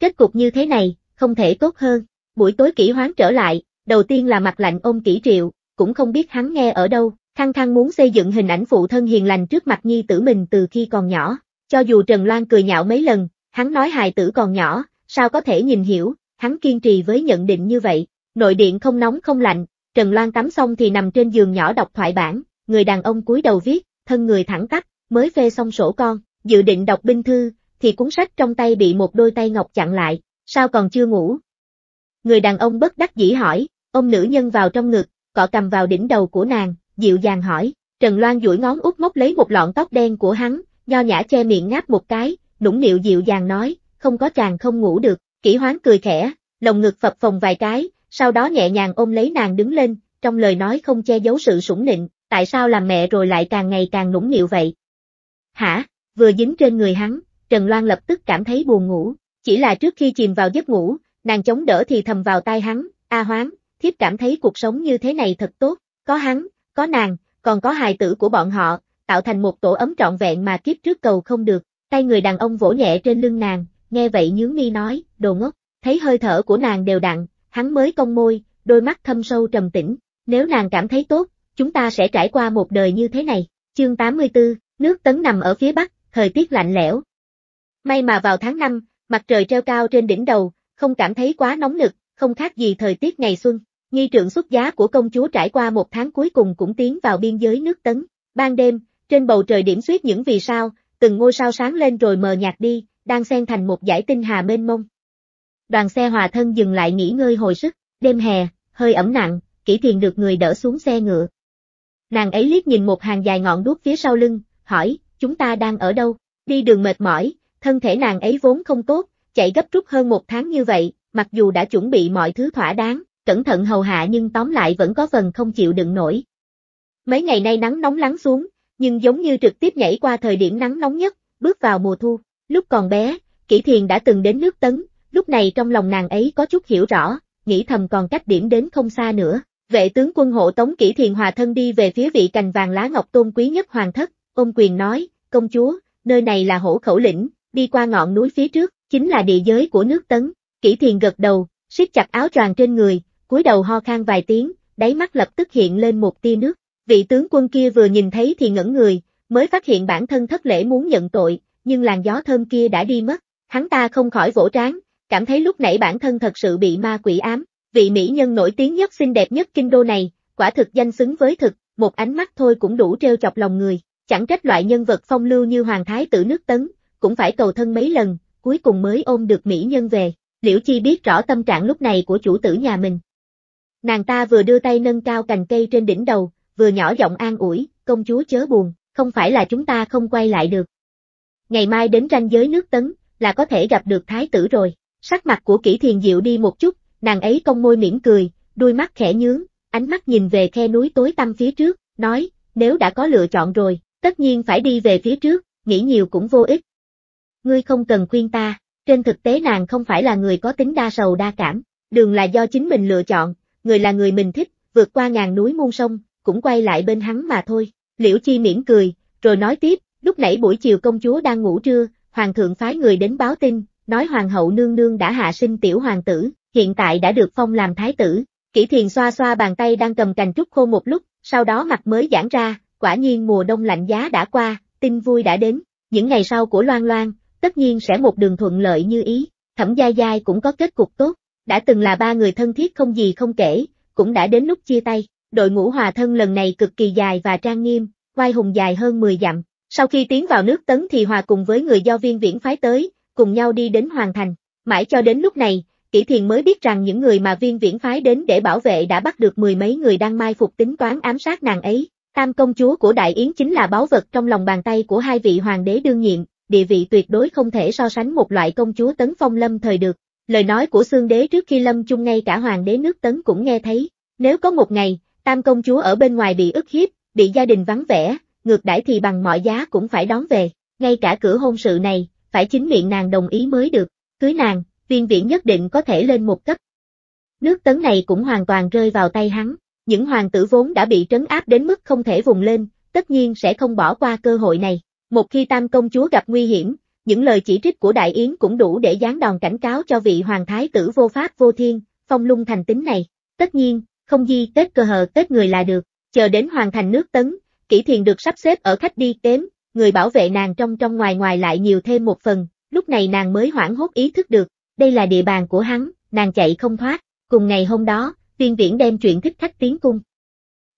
Kết cục như thế này, không thể tốt hơn. Buổi tối kỹ hoán trở lại, đầu tiên là mặt lạnh ôm kỹ triệu, cũng không biết hắn nghe ở đâu, khăng khăng muốn xây dựng hình ảnh phụ thân hiền lành trước mặt nhi tử mình từ khi còn nhỏ. Cho dù Trần Loan cười nhạo mấy lần, hắn nói hài tử còn nhỏ, sao có thể nhìn hiểu, hắn kiên trì với nhận định như vậy. Nội điện không nóng không lạnh, Trần Loan tắm xong thì nằm trên giường nhỏ đọc thoại bản, người đàn ông cúi đầu viết, thân người thẳng tắp, mới phê xong sổ con, dự định đọc binh thư, thì cuốn sách trong tay bị một đôi tay ngọc chặn lại, sao còn chưa ngủ? Người đàn ông bất đắc dĩ hỏi, ôm nữ nhân vào trong ngực, cọ cầm vào đỉnh đầu của nàng, dịu dàng hỏi, Trần Loan duỗi ngón út móc lấy một lọn tóc đen của hắn, nho nhã che miệng ngáp một cái, nũng nịu dịu dàng nói, không có chàng không ngủ được, kỹ hoán cười khẽ, lồng ngực phập phồng vài cái, sau đó nhẹ nhàng ôm lấy nàng đứng lên, trong lời nói không che giấu sự sủng nịnh, tại sao làm mẹ rồi lại càng ngày càng nũng nịu vậy? Hả, vừa dính trên người hắn, Trần Loan lập tức cảm thấy buồn ngủ, chỉ là trước khi chìm vào giấc ngủ, nàng chống đỡ thì thầm vào tai hắn, A hoáng, thiếp cảm thấy cuộc sống như thế này thật tốt, có hắn, có nàng, còn có hài tử của bọn họ, tạo thành một tổ ấm trọn vẹn mà kiếp trước cầu không được, tay người đàn ông vỗ nhẹ trên lưng nàng, nghe vậy nhướng mi nói, đồ ngốc, thấy hơi thở của nàng đều đặn, hắn mới cong môi, đôi mắt thâm sâu trầm tĩnh, nếu nàng cảm thấy tốt, chúng ta sẽ trải qua một đời như thế này. Chương 84, nước tấn nằm ở phía bắc, thời tiết lạnh lẽo. May mà vào tháng 5, mặt trời treo cao trên đỉnh đầu, không cảm thấy quá nóng nực, không khác gì thời tiết ngày xuân. Nghi trượng xuất giá của công chúa trải qua một tháng cuối cùng cũng tiến vào biên giới nước tấn. Ban đêm, trên bầu trời điểm xuyết những vì sao, từng ngôi sao sáng lên rồi mờ nhạt đi, đang xen thành một dải tinh hà mênh mông. Đoàn xe hòa thân dừng lại nghỉ ngơi hồi sức, đêm hè, hơi ẩm nặng, kỹ thiền được người đỡ xuống xe ngựa. Nàng ấy liếc nhìn một hàng dài ngọn đuốc phía sau lưng, hỏi, chúng ta đang ở đâu? Đi đường mệt mỏi, thân thể nàng ấy vốn không tốt, chạy gấp rút hơn một tháng như vậy, mặc dù đã chuẩn bị mọi thứ thỏa đáng, cẩn thận hầu hạ nhưng tóm lại vẫn có phần không chịu đựng nổi. Mấy ngày nay nắng nóng lắng xuống, nhưng giống như trực tiếp nhảy qua thời điểm nắng nóng nhất, bước vào mùa thu. Lúc còn bé, Kỷ Thiền đã từng đến nước Tấn, lúc này trong lòng nàng ấy có chút hiểu rõ, nghĩ thầm còn cách điểm đến không xa nữa. Vệ tướng quân hộ tống Kỷ Thiền hòa thân đi về phía vị cành vàng lá ngọc tôn quý nhất hoàng thất, ôm quyền nói, công chúa, nơi này là hổ khẩu lĩnh, đi qua ngọn núi phía trước, chính là địa giới của nước Tấn. Kỷ Thiền gật đầu, siết chặt áo choàng trên người, cúi đầu ho khan vài tiếng, đáy mắt lập tức hiện lên một tia nước. Vị tướng quân kia vừa nhìn thấy thì ngẩn người, mới phát hiện bản thân thất lễ muốn nhận tội, nhưng làn gió thơm kia đã đi mất. Hắn ta không khỏi vỗ trán, cảm thấy lúc nãy bản thân thật sự bị ma quỷ ám. Vị mỹ nhân nổi tiếng nhất xinh đẹp nhất kinh đô này, quả thực danh xứng với thực, một ánh mắt thôi cũng đủ treo chọc lòng người. Chẳng trách loại nhân vật phong lưu như Hoàng Thái tử nước Tấn, cũng phải cầu thân mấy lần, cuối cùng mới ôm được mỹ nhân về. Liễu Chi biết rõ tâm trạng lúc này của chủ tử nhà mình. Nàng ta vừa đưa tay nâng cao cành cây trên đỉnh đầu, vừa nhỏ giọng an ủi, công chúa chớ buồn, không phải là chúng ta không quay lại được. Ngày mai đến ranh giới nước tấn, là có thể gặp được thái tử rồi. Sắc mặt của kỹ thiền diệu đi một chút, nàng ấy cong môi mỉm cười, đuôi mắt khẽ nhướng, ánh mắt nhìn về khe núi tối tăm phía trước, nói, nếu đã có lựa chọn rồi, tất nhiên phải đi về phía trước, nghĩ nhiều cũng vô ích. Ngươi không cần khuyên ta, trên thực tế nàng không phải là người có tính đa sầu đa cảm, đường là do chính mình lựa chọn, người là người mình thích, vượt qua ngàn núi muôn sông, cũng quay lại bên hắn mà thôi. Liễu Chi mỉm cười, rồi nói tiếp, lúc nãy buổi chiều công chúa đang ngủ trưa, hoàng thượng phái người đến báo tin, nói hoàng hậu nương nương đã hạ sinh tiểu hoàng tử, hiện tại đã được phong làm thái tử. Kỷ thiền xoa xoa bàn tay đang cầm cành trúc khô một lúc, sau đó mặt mới giãn ra, quả nhiên mùa đông lạnh giá đã qua, tin vui đã đến. Những ngày sau của Loan Loan, tất nhiên sẽ một đường thuận lợi như ý, thẩm gia giai cũng có kết cục tốt, đã từng là ba người thân thiết không gì không kể, cũng đã đến lúc chia tay. Đội ngũ hòa thân lần này cực kỳ dài và trang nghiêm, vai hùng dài hơn 10 dặm. Sau khi tiến vào nước tấn thì hòa cùng với người do viên viễn phái tới, cùng nhau đi đến hoàn thành. Mãi cho đến lúc này, Kỷ Thiền mới biết rằng những người mà viên viễn phái đến để bảo vệ đã bắt được mười mấy người đang mai phục tính toán ám sát nàng ấy. Tam công chúa của Đại Yến chính là báu vật trong lòng bàn tay của hai vị hoàng đế đương nhiệm, địa vị tuyệt đối không thể so sánh một loại công chúa tấn phong lâm thời được. Lời nói của xương đế trước khi lâm chung ngay cả hoàng đế nước tấn cũng nghe thấy. Nếu có một ngày, tam công chúa ở bên ngoài bị ức hiếp, bị gia đình vắng vẻ, ngược đãi thì bằng mọi giá cũng phải đón về. Ngay cả cửa hôn sự này, phải chính miệng nàng đồng ý mới được. Cưới nàng, viên viễn nhất định có thể lên một cấp. Nước tấn này cũng hoàn toàn rơi vào tay hắn. Những hoàng tử vốn đã bị trấn áp đến mức không thể vùng lên, tất nhiên sẽ không bỏ qua cơ hội này. Một khi tam công chúa gặp nguy hiểm, những lời chỉ trích của Đại Yến cũng đủ để giáng đòn cảnh cáo cho vị hoàng thái tử vô pháp vô thiên, phong lung thành tính này. Tất nhiên, không di tết cơ hờ tết người là được, chờ đến hoàn thành nước tấn, kỹ thiền được sắp xếp ở khách đi kém, người bảo vệ nàng trong trong ngoài ngoài lại nhiều thêm một phần, lúc này nàng mới hoảng hốt ý thức được, đây là địa bàn của hắn, nàng chạy không thoát, cùng ngày hôm đó, viên viễn đem chuyện thích khách tiến cung.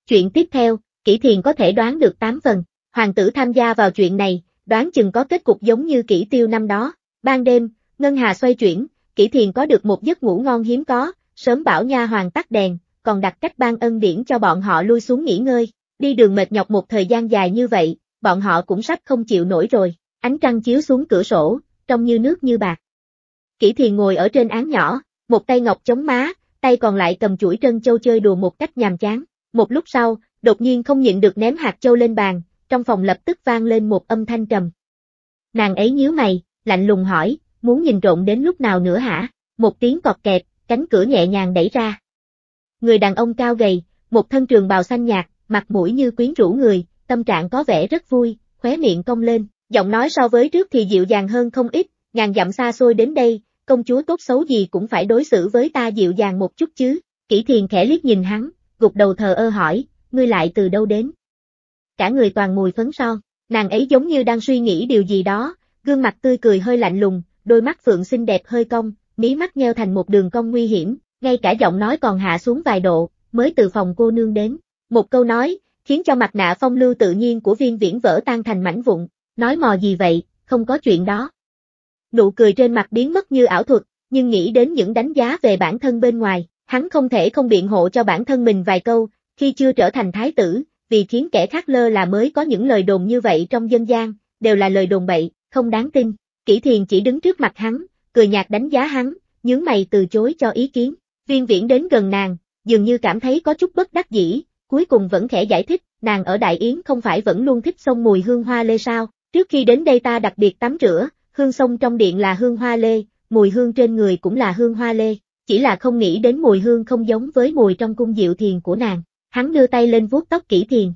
Chuyện tiếp theo, kỹ thiền có thể đoán được 8 phần, hoàng tử tham gia vào chuyện này, đoán chừng có kết cục giống như kỷ tiêu năm đó, ban đêm, ngân hà xoay chuyển, kỷ thiền có được một giấc ngủ ngon hiếm có, sớm bảo nha hoàng tắt đèn, còn đặt cách ban ân điển cho bọn họ lui xuống nghỉ ngơi, đi đường mệt nhọc một thời gian dài như vậy, bọn họ cũng sắp không chịu nổi rồi, ánh trăng chiếu xuống cửa sổ, trông như nước như bạc. Kỷ thiền ngồi ở trên án nhỏ, một tay ngọc chống má, tay còn lại cầm chuỗi trân châu chơi đùa một cách nhàm chán. Một lúc sau, đột nhiên không nhịn được ném hạt châu lên bàn, trong phòng lập tức vang lên một âm thanh trầm. Nàng ấy nhíu mày, lạnh lùng hỏi, muốn nhìn trộn đến lúc nào nữa hả? Một tiếng cọt kẹt, cánh cửa nhẹ nhàng đẩy ra. Người đàn ông cao gầy, một thân trường bào xanh nhạt, mặt mũi như quyến rũ người, tâm trạng có vẻ rất vui, khóe miệng cong lên, giọng nói so với trước thì dịu dàng hơn không ít, ngàn dặm xa xôi đến đây, công chúa tốt xấu gì cũng phải đối xử với ta dịu dàng một chút chứ. Kỷ thiền khẽ liếc nhìn hắn, gục đầu thờ ơ hỏi, ngươi lại từ đâu đến? Cả người toàn mùi phấn son, nàng ấy giống như đang suy nghĩ điều gì đó, gương mặt tươi cười hơi lạnh lùng, đôi mắt phượng xinh đẹp hơi cong, mí mắt nheo thành một đường cong nguy hiểm, ngay cả giọng nói còn hạ xuống vài độ, mới từ phòng cô nương đến. Một câu nói, khiến cho mặt nạ phong lưu tự nhiên của viên viễn vỡ tan thành mảnh vụn, nói mò gì vậy, không có chuyện đó. Nụ cười trên mặt biến mất như ảo thuật, nhưng nghĩ đến những đánh giá về bản thân bên ngoài, hắn không thể không biện hộ cho bản thân mình vài câu, khi chưa trở thành thái tử, vì khiến kẻ khác lơ là mới có những lời đồn như vậy trong dân gian, đều là lời đồn bậy, không đáng tin. Kỷ thiền chỉ đứng trước mặt hắn, cười nhạt đánh giá hắn, nhướng mày từ chối cho ý kiến. Viên viễn đến gần nàng, dường như cảm thấy có chút bất đắc dĩ, cuối cùng vẫn khẽ giải thích, nàng ở Đại Yến không phải vẫn luôn thích sông mùi hương hoa lê sao, trước khi đến đây ta đặc biệt tắm rửa, hương sông trong điện là hương hoa lê, mùi hương trên người cũng là hương hoa lê, chỉ là không nghĩ đến mùi hương không giống với mùi trong cung diệu thiền của nàng, hắn đưa tay lên vuốt tóc kỹ thiền.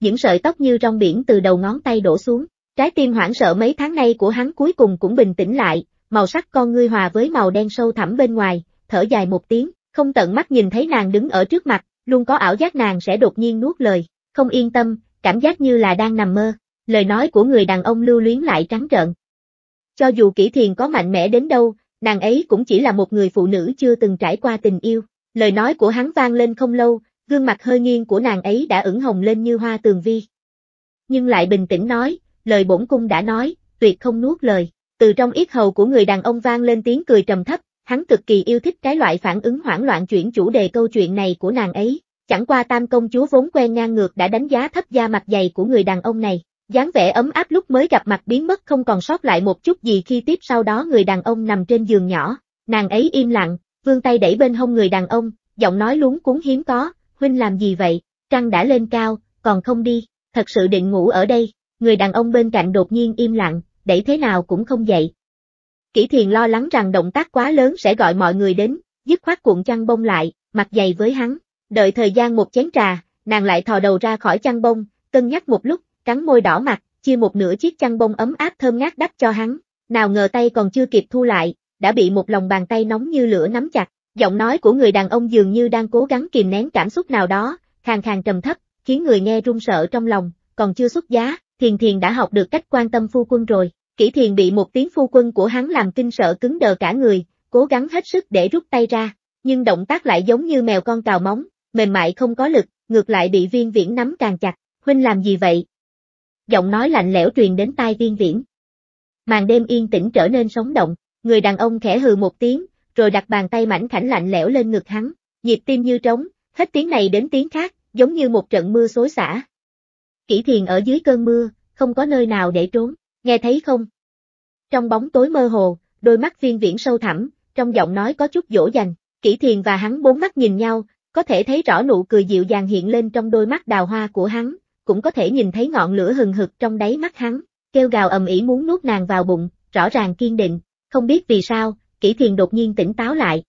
Những sợi tóc như rong biển từ đầu ngón tay đổ xuống, trái tim hoảng sợ mấy tháng nay của hắn cuối cùng cũng bình tĩnh lại, màu sắc con ngươi hòa với màu đen sâu thẳm bên ngoài, thở dài một tiếng, không tận mắt nhìn thấy nàng đứng ở trước mặt, luôn có ảo giác nàng sẽ đột nhiên nuốt lời, không yên tâm, cảm giác như là đang nằm mơ, lời nói của người đàn ông lưu luyến lại trắng trợn. Cho dù kỹ thiền có mạnh mẽ đến đâu, nàng ấy cũng chỉ là một người phụ nữ chưa từng trải qua tình yêu, lời nói của hắn vang lên không lâu, gương mặt hơi nghiêng của nàng ấy đã ửng hồng lên như hoa tường vi. Nhưng lại bình tĩnh nói, lời bổn cung đã nói, tuyệt không nuốt lời, từ trong yết hầu của người đàn ông vang lên tiếng cười trầm thấp, hắn cực kỳ yêu thích cái loại phản ứng hoảng loạn chuyển chủ đề câu chuyện này của nàng ấy. Chẳng qua tam công chúa vốn quen ngang ngược đã đánh giá thấp da mặt dày của người đàn ông này, dáng vẻ ấm áp lúc mới gặp mặt biến mất không còn sót lại một chút gì khi tiếp sau đó người đàn ông nằm trên giường nhỏ, nàng ấy im lặng, vươn tay đẩy bên hông người đàn ông, giọng nói luống cuốn hiếm có, huynh làm gì vậy, trăng đã lên cao, còn không đi, thật sự định ngủ ở đây, người đàn ông bên cạnh đột nhiên im lặng, đẩy thế nào cũng không dậy, Kỷ thiền lo lắng rằng động tác quá lớn sẽ gọi mọi người đến, dứt khoát cuộn chăn bông lại, mặt dày với hắn. Đợi thời gian một chén trà, nàng lại thò đầu ra khỏi chăn bông, cân nhắc một lúc, cắn môi đỏ mặt, chia một nửa chiếc chăn bông ấm áp thơm ngát đắp cho hắn. Nào ngờ tay còn chưa kịp thu lại, đã bị một lòng bàn tay nóng như lửa nắm chặt. Giọng nói của người đàn ông dường như đang cố gắng kìm nén cảm xúc nào đó, khàn khàn trầm thấp, khiến người nghe run sợ trong lòng, còn chưa xuất giá, thiền thiền đã học được cách quan tâm phu quân rồi. Kỷ thiền bị một tiếng phu quân của hắn làm kinh sợ cứng đờ cả người, cố gắng hết sức để rút tay ra, nhưng động tác lại giống như mèo con cào móng, mềm mại không có lực, ngược lại bị viên viễn nắm càng chặt, huynh làm gì vậy? Giọng nói lạnh lẽo truyền đến tai viên viễn. Màn đêm yên tĩnh trở nên sống động, người đàn ông khẽ hừ một tiếng, rồi đặt bàn tay mảnh khảnh lạnh lẽo lên ngực hắn, nhịp tim như trống, hết tiếng này đến tiếng khác, giống như một trận mưa xối xả. Kỷ thiền ở dưới cơn mưa, không có nơi nào để trốn, nghe thấy không? Trong bóng tối mơ hồ, đôi mắt viên viễn sâu thẳm, trong giọng nói có chút dỗ dành, kỷ thiền và hắn bốn mắt nhìn nhau, có thể thấy rõ nụ cười dịu dàng hiện lên trong đôi mắt đào hoa của hắn, cũng có thể nhìn thấy ngọn lửa hừng hực trong đáy mắt hắn, kêu gào ầm ĩ muốn nuốt nàng vào bụng, rõ ràng kiên định, không biết vì sao, kỷ thiền đột nhiên tỉnh táo lại.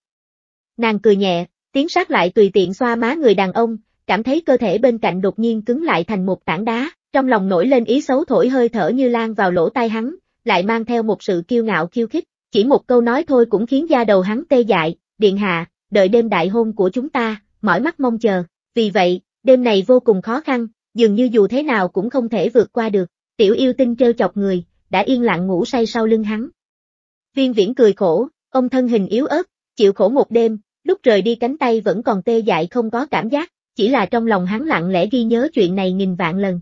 Nàng cười nhẹ, tiến sát lại tùy tiện xoa má người đàn ông, cảm thấy cơ thể bên cạnh đột nhiên cứng lại thành một tảng đá, trong lòng nổi lên ý xấu thổi hơi thở như lan vào lỗ tai hắn, lại mang theo một sự kiêu ngạo khiêu khích, chỉ một câu nói thôi cũng khiến da đầu hắn tê dại, điện hạ, đợi đêm đại hôn của chúng ta, mỏi mắt mong chờ, vì vậy, đêm này vô cùng khó khăn, dường như dù thế nào cũng không thể vượt qua được, tiểu yêu tinh trêu chọc người, đã yên lặng ngủ say sau lưng hắn. Viên viễn cười khổ, ông thân hình yếu ớt, chịu khổ một đêm, lúc rời đi cánh tay vẫn còn tê dại không có cảm giác, chỉ là trong lòng hắn lặng lẽ ghi nhớ chuyện này nghìn vạn lần.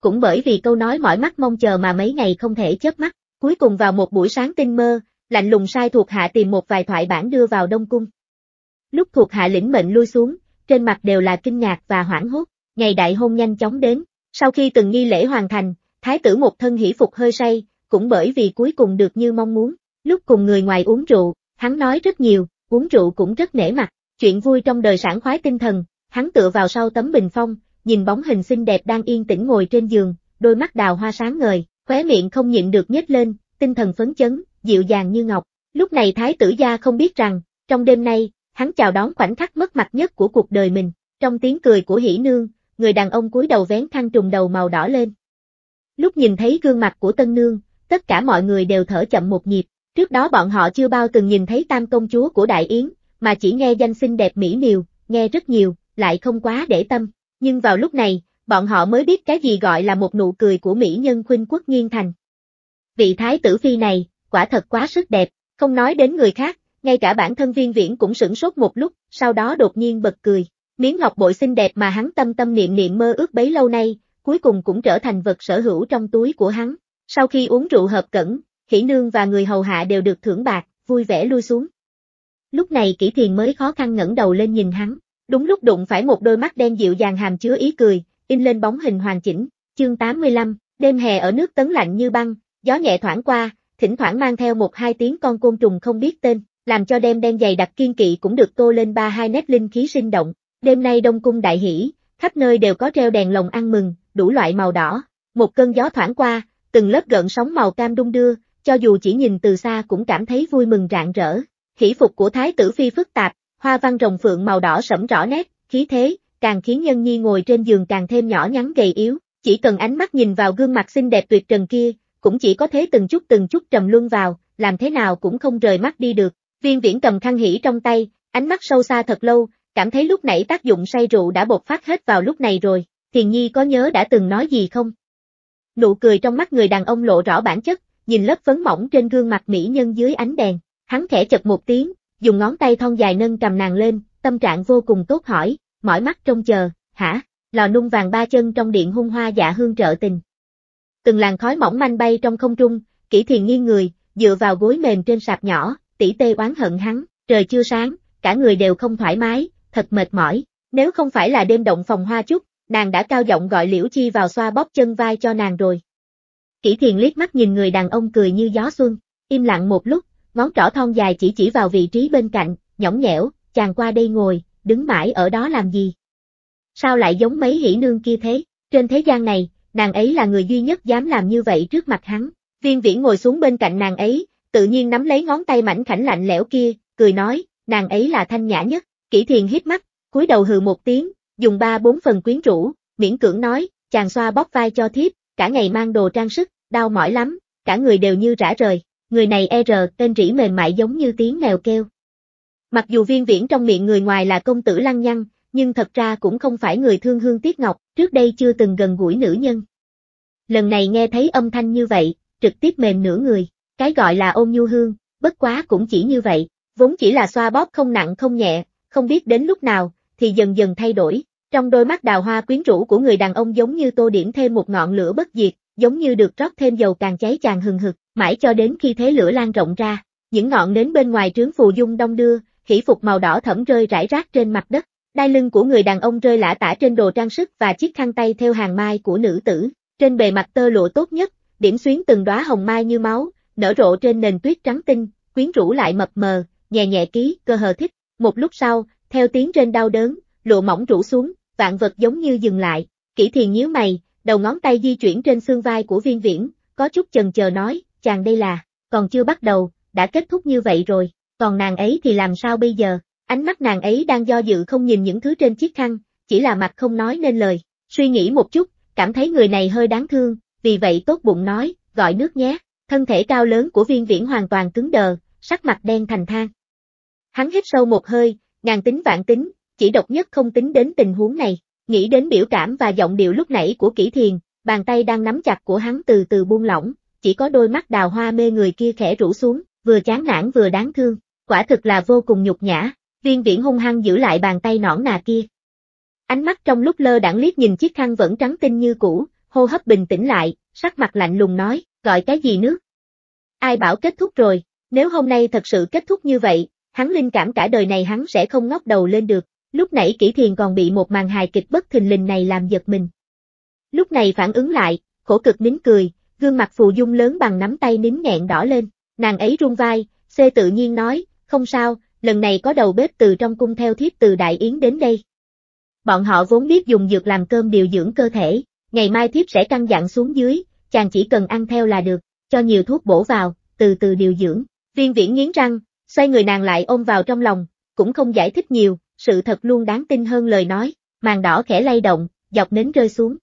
Cũng bởi vì câu nói mỏi mắt mong chờ mà mấy ngày không thể chớp mắt, cuối cùng vào một buổi sáng tinh mơ, lạnh lùng sai thuộc hạ tìm một vài thoại bản đưa vào Đông Cung. Lúc thuộc hạ lĩnh mệnh lui xuống, trên mặt đều là kinh ngạc và hoảng hốt, ngày đại hôn nhanh chóng đến, sau khi từng nghi lễ hoàn thành, thái tử một thân hỷ phục hơi say, cũng bởi vì cuối cùng được như mong muốn, lúc cùng người ngoài uống rượu, hắn nói rất nhiều, uống rượu cũng rất nể mặt, chuyện vui trong đời sản khoái tinh thần, hắn tựa vào sau tấm bình phong, nhìn bóng hình xinh đẹp đang yên tĩnh ngồi trên giường, đôi mắt đào hoa sáng ngời, khóe miệng không nhịn được nhếch lên, tinh thần phấn chấn, dịu dàng như ngọc. Lúc này thái tử gia không biết rằng, trong đêm nay, hắn chào đón khoảnh khắc mất mặt nhất của cuộc đời mình, trong tiếng cười của hỷ nương, người đàn ông cúi đầu vén khăn trùng đầu màu đỏ lên. Lúc nhìn thấy gương mặt của tân nương, tất cả mọi người đều thở chậm một nhịp, trước đó bọn họ chưa bao từng nhìn thấy tam công chúa của Đại Yến, mà chỉ nghe danh xinh đẹp mỹ miều, nghe rất nhiều, lại không quá để tâm, nhưng vào lúc này, bọn họ mới biết cái gì gọi là một nụ cười của mỹ nhân khuynh quốc nghiên thành. Vị thái tử phi này, quả thật quá sức đẹp, không nói đến người khác, ngay cả bản thân viên viễn cũng sửng sốt một lúc, sau đó đột nhiên bật cười. Miếng ngọc bội xinh đẹp mà hắn tâm tâm niệm niệm mơ ước bấy lâu nay, cuối cùng cũng trở thành vật sở hữu trong túi của hắn. Sau khi uống rượu hợp cẩn, Hỷ Nương và người hầu hạ đều được thưởng bạc, vui vẻ lui xuống. Lúc này Kỷ Thiền mới khó khăn ngẩng đầu lên nhìn hắn, đúng lúc đụng phải một đôi mắt đen dịu dàng hàm chứa ý cười, in lên bóng hình hoàn chỉnh, chương 85, đêm hè ở nước tấn lạnh như băng, gió nhẹ thoảng qua, thỉnh thoảng mang theo một hai tiếng con côn trùng không biết tên, làm cho đêm đen dày đặc kiên kỵ cũng được tô lên ba hai nét linh khí sinh động. Đêm nay Đông Cung đại hỷ, khắp nơi đều có treo đèn lồng ăn mừng, đủ loại màu đỏ. Một cơn gió thoảng qua, từng lớp gợn sóng màu cam đung đưa, cho dù chỉ nhìn từ xa cũng cảm thấy vui mừng rạng rỡ. Hỷ phục của Thái tử Phi phức tạp, hoa văn rồng phượng màu đỏ sẫm rõ nét, khí thế, càng khiến nhân nhi ngồi trên giường càng thêm nhỏ nhắn gầy yếu, chỉ cần ánh mắt nhìn vào gương mặt xinh đẹp tuyệt trần kia, cũng chỉ có thế từng chút từng chút trầm luân vào, làm thế nào cũng không rời mắt đi được. Viên viễn cầm khăn hỉ trong tay, ánh mắt sâu xa thật lâu, cảm thấy lúc nãy tác dụng say rượu đã bộc phát hết vào lúc này rồi, thiền nhi có nhớ đã từng nói gì không? Nụ cười trong mắt người đàn ông lộ rõ bản chất, nhìn lớp phấn mỏng trên gương mặt mỹ nhân dưới ánh đèn, hắn khẽ chật một tiếng, dùng ngón tay thon dài nâng cầm nàng lên, tâm trạng vô cùng tốt hỏi, mỏi mắt trông chờ, hả, lò nung vàng ba chân trong điện hung hoa dạ hương trợ tình. Từng làn khói mỏng manh bay trong không trung, kỹ thiền nghiêng người, dựa vào gối mềm trên sạp nhỏ, tỉ tê oán hận hắn, trời chưa sáng, cả người đều không thoải mái, thật mệt mỏi, nếu không phải là đêm động phòng hoa chút, nàng đã cao giọng gọi liễu chi vào xoa bóp chân vai cho nàng rồi. Kỷ thiền liếc mắt nhìn người đàn ông cười như gió xuân, im lặng một lúc, ngón trỏ thon dài chỉ chỉ vào vị trí bên cạnh, nhõng nhẽo, chàng qua đây ngồi, đứng mãi ở đó làm gì? Sao lại giống mấy hỷ nương kia thế? Trên thế gian này, nàng ấy là người duy nhất dám làm như vậy trước mặt hắn. Viên viễn ngồi xuống bên cạnh nàng ấy, tự nhiên nắm lấy ngón tay mảnh khảnh lạnh lẽo kia, cười nói, nàng ấy là thanh nhã nhất. Kỷ thiền hít mắt, cúi đầu hừ một tiếng, dùng ba bốn phần quyến rũ, miễn cưỡng nói, chàng xoa bóp vai cho thiếp, cả ngày mang đồ trang sức, đau mỏi lắm, cả người đều như rã rời, người này e rờ, tên rỉ mềm mại giống như tiếng mèo kêu. Mặc dù viên viễn trong miệng người ngoài là công tử lăng nhăng, nhưng thật ra cũng không phải người thương hương tiếc ngọc, trước đây chưa từng gần gũi nữ nhân. Lần này nghe thấy âm thanh như vậy, trực tiếp mềm nửa người, cái gọi là ôn nhu hương, bất quá cũng chỉ như vậy, vốn chỉ là xoa bóp không nặng không nhẹ, không biết đến lúc nào, thì dần dần thay đổi, trong đôi mắt đào hoa quyến rũ của người đàn ông giống như tô điểm thêm một ngọn lửa bất diệt, giống như được rót thêm dầu càng cháy càng hừng hực, mãi cho đến khi thế lửa lan rộng ra, những ngọn nến bên ngoài trướng phù dung đông đưa, hỷ phục màu đỏ thẫm rơi rải rác trên mặt đất. Đai lưng của người đàn ông rơi lả tả trên đồ trang sức và chiếc khăn tay theo hàng mai của nữ tử. Trên bề mặt tơ lụa tốt nhất, điểm xuyến từng đóa hồng mai như máu, nở rộ trên nền tuyết trắng tinh, quyến rũ lại mập mờ, nhẹ nhẹ ký, cơ hờ thích. Một lúc sau, theo tiếng trên đau đớn, lụa mỏng rủ xuống, vạn vật giống như dừng lại. kỹ thiền nhíu mày, đầu ngón tay di chuyển trên xương vai của viên viễn, có chút chần chờ nói, chàng đây là, còn chưa bắt đầu, đã kết thúc như vậy rồi, còn nàng ấy thì làm sao bây giờ? Ánh mắt nàng ấy đang do dự không nhìn những thứ trên chiếc khăn, chỉ là mặt không nói nên lời. Suy nghĩ một chút, cảm thấy người này hơi đáng thương, vì vậy tốt bụng nói, gọi nước nhé. Thân thể cao lớn của viên viễn hoàn toàn cứng đờ, sắc mặt đen thành than. Hắn hít sâu một hơi, ngàn tính vạn tính, chỉ độc nhất không tính đến tình huống này. Nghĩ đến biểu cảm và giọng điệu lúc nãy của kỹ thiền, bàn tay đang nắm chặt của hắn từ từ buông lỏng, chỉ có đôi mắt đào hoa mê người kia khẽ rũ xuống, vừa chán nản vừa đáng thương. Quả thực là vô cùng nhục nhã, viên viễn hung hăng giữ lại bàn tay nõn nà kia. Ánh mắt trong lúc lơ đãng liếc nhìn chiếc khăn vẫn trắng tinh như cũ, hô hấp bình tĩnh lại, sắc mặt lạnh lùng nói, gọi cái gì nước? Ai bảo kết thúc rồi, nếu hôm nay thật sự kết thúc như vậy, hắn linh cảm cả đời này hắn sẽ không ngóc đầu lên được, lúc nãy kỹ thiền còn bị một màn hài kịch bất thình lình này làm giật mình. Lúc này phản ứng lại, khổ cực nín cười, gương mặt phù dung lớn bằng nắm tay nín nghẹn đỏ lên, nàng ấy run vai, xê tự nhiên nói, không sao, lần này có đầu bếp từ trong cung theo thiếp từ Đại Yến đến đây. Bọn họ vốn biết dùng dược làm cơm điều dưỡng cơ thể, ngày mai thiếp sẽ căng dặn xuống dưới, chàng chỉ cần ăn theo là được, cho nhiều thuốc bổ vào, từ từ điều dưỡng. Viên viễn nghiến răng, xoay người nàng lại ôm vào trong lòng, cũng không giải thích nhiều, sự thật luôn đáng tin hơn lời nói, màn đỏ khẽ lay động, dọc nến rơi xuống.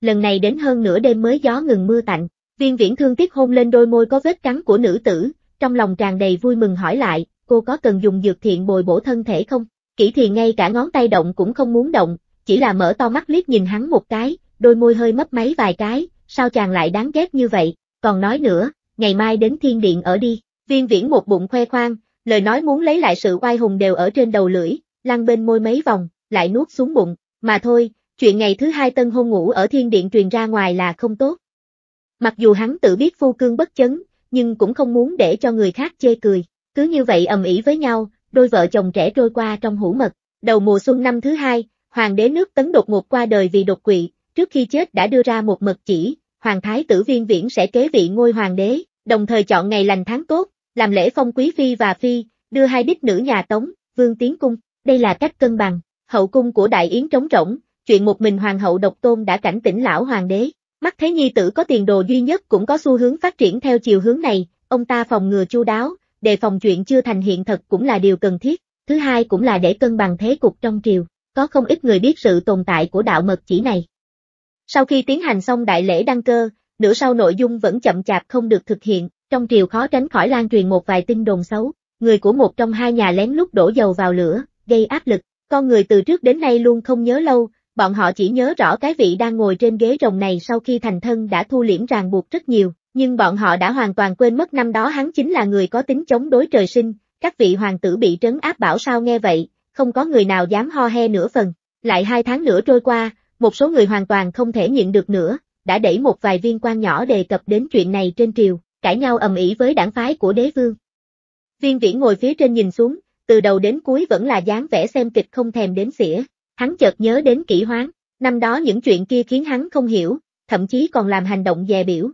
Lần này đến hơn nửa đêm mới gió ngừng mưa tạnh, viên viễn thương tiếc hôn lên đôi môi có vết cắn của nữ tử, trong lòng tràn đầy vui mừng hỏi lại, cô có cần dùng dược thiện bồi bổ thân thể không? Kỷ thì ngay cả ngón tay động cũng không muốn động, chỉ là mở to mắt liếc nhìn hắn một cái, đôi môi hơi mấp máy vài cái, sao chàng lại đáng ghét như vậy, còn nói nữa, ngày mai đến thiên điện ở đi, viên viễn một bụng khoe khoang, lời nói muốn lấy lại sự oai hùng đều ở trên đầu lưỡi, lăn bên môi mấy vòng, lại nuốt xuống bụng, mà thôi, chuyện ngày thứ hai tân hôn ngủ ở thiên điện truyền ra ngoài là không tốt. Mặc dù hắn tự biết phu cương bất chấn, nhưng cũng không muốn để cho người khác chê cười. Cứ như vậy ầm ĩ với nhau, đôi vợ chồng trẻ trôi qua trong hũ mật. Đầu mùa xuân năm thứ hai, hoàng đế nước tấn đột ngột qua đời vì đột quỵ, trước khi chết đã đưa ra một mật chỉ, hoàng thái tử viên viễn sẽ kế vị ngôi hoàng đế, đồng thời chọn ngày lành tháng tốt, làm lễ phong quý phi và phi, đưa hai đích nữ nhà tống, vương tiến cung. Đây là cách cân bằng, hậu cung của đại yến trống rỗng, chuyện một mình hoàng hậu độc tôn đã cảnh tỉnh lão hoàng đế. Mắt thấy nhi tử có tiền đồ duy nhất cũng có xu hướng phát triển theo chiều hướng này, ông ta phòng ngừa chu đáo, đề phòng chuyện chưa thành hiện thực cũng là điều cần thiết, thứ hai cũng là để cân bằng thế cục trong triều, có không ít người biết sự tồn tại của đạo mật chỉ này. Sau khi tiến hành xong đại lễ đăng cơ, nửa sau nội dung vẫn chậm chạp không được thực hiện, trong triều khó tránh khỏi lan truyền một vài tin đồn xấu, người của một trong hai nhà lén lút đổ dầu vào lửa, gây áp lực, con người từ trước đến nay luôn không nhớ lâu, bọn họ chỉ nhớ rõ cái vị đang ngồi trên ghế rồng này sau khi thành thân đã thu liễm ràng buộc rất nhiều, nhưng bọn họ đã hoàn toàn quên mất năm đó hắn chính là người có tính chống đối trời sinh, các vị hoàng tử bị trấn áp bảo sao nghe vậy, không có người nào dám ho he nửa phần. Lại hai tháng nữa trôi qua, một số người hoàn toàn không thể nhịn được nữa, đã đẩy một vài viên quan nhỏ đề cập đến chuyện này trên triều, cãi nhau ầm ĩ với đảng phái của đế vương. Viên viễn ngồi phía trên nhìn xuống, từ đầu đến cuối vẫn là dáng vẻ xem kịch không thèm đếm xỉa, hắn chợt nhớ đến kỹ hoáng, năm đó những chuyện kia khiến hắn không hiểu, thậm chí còn làm hành động dè biểu,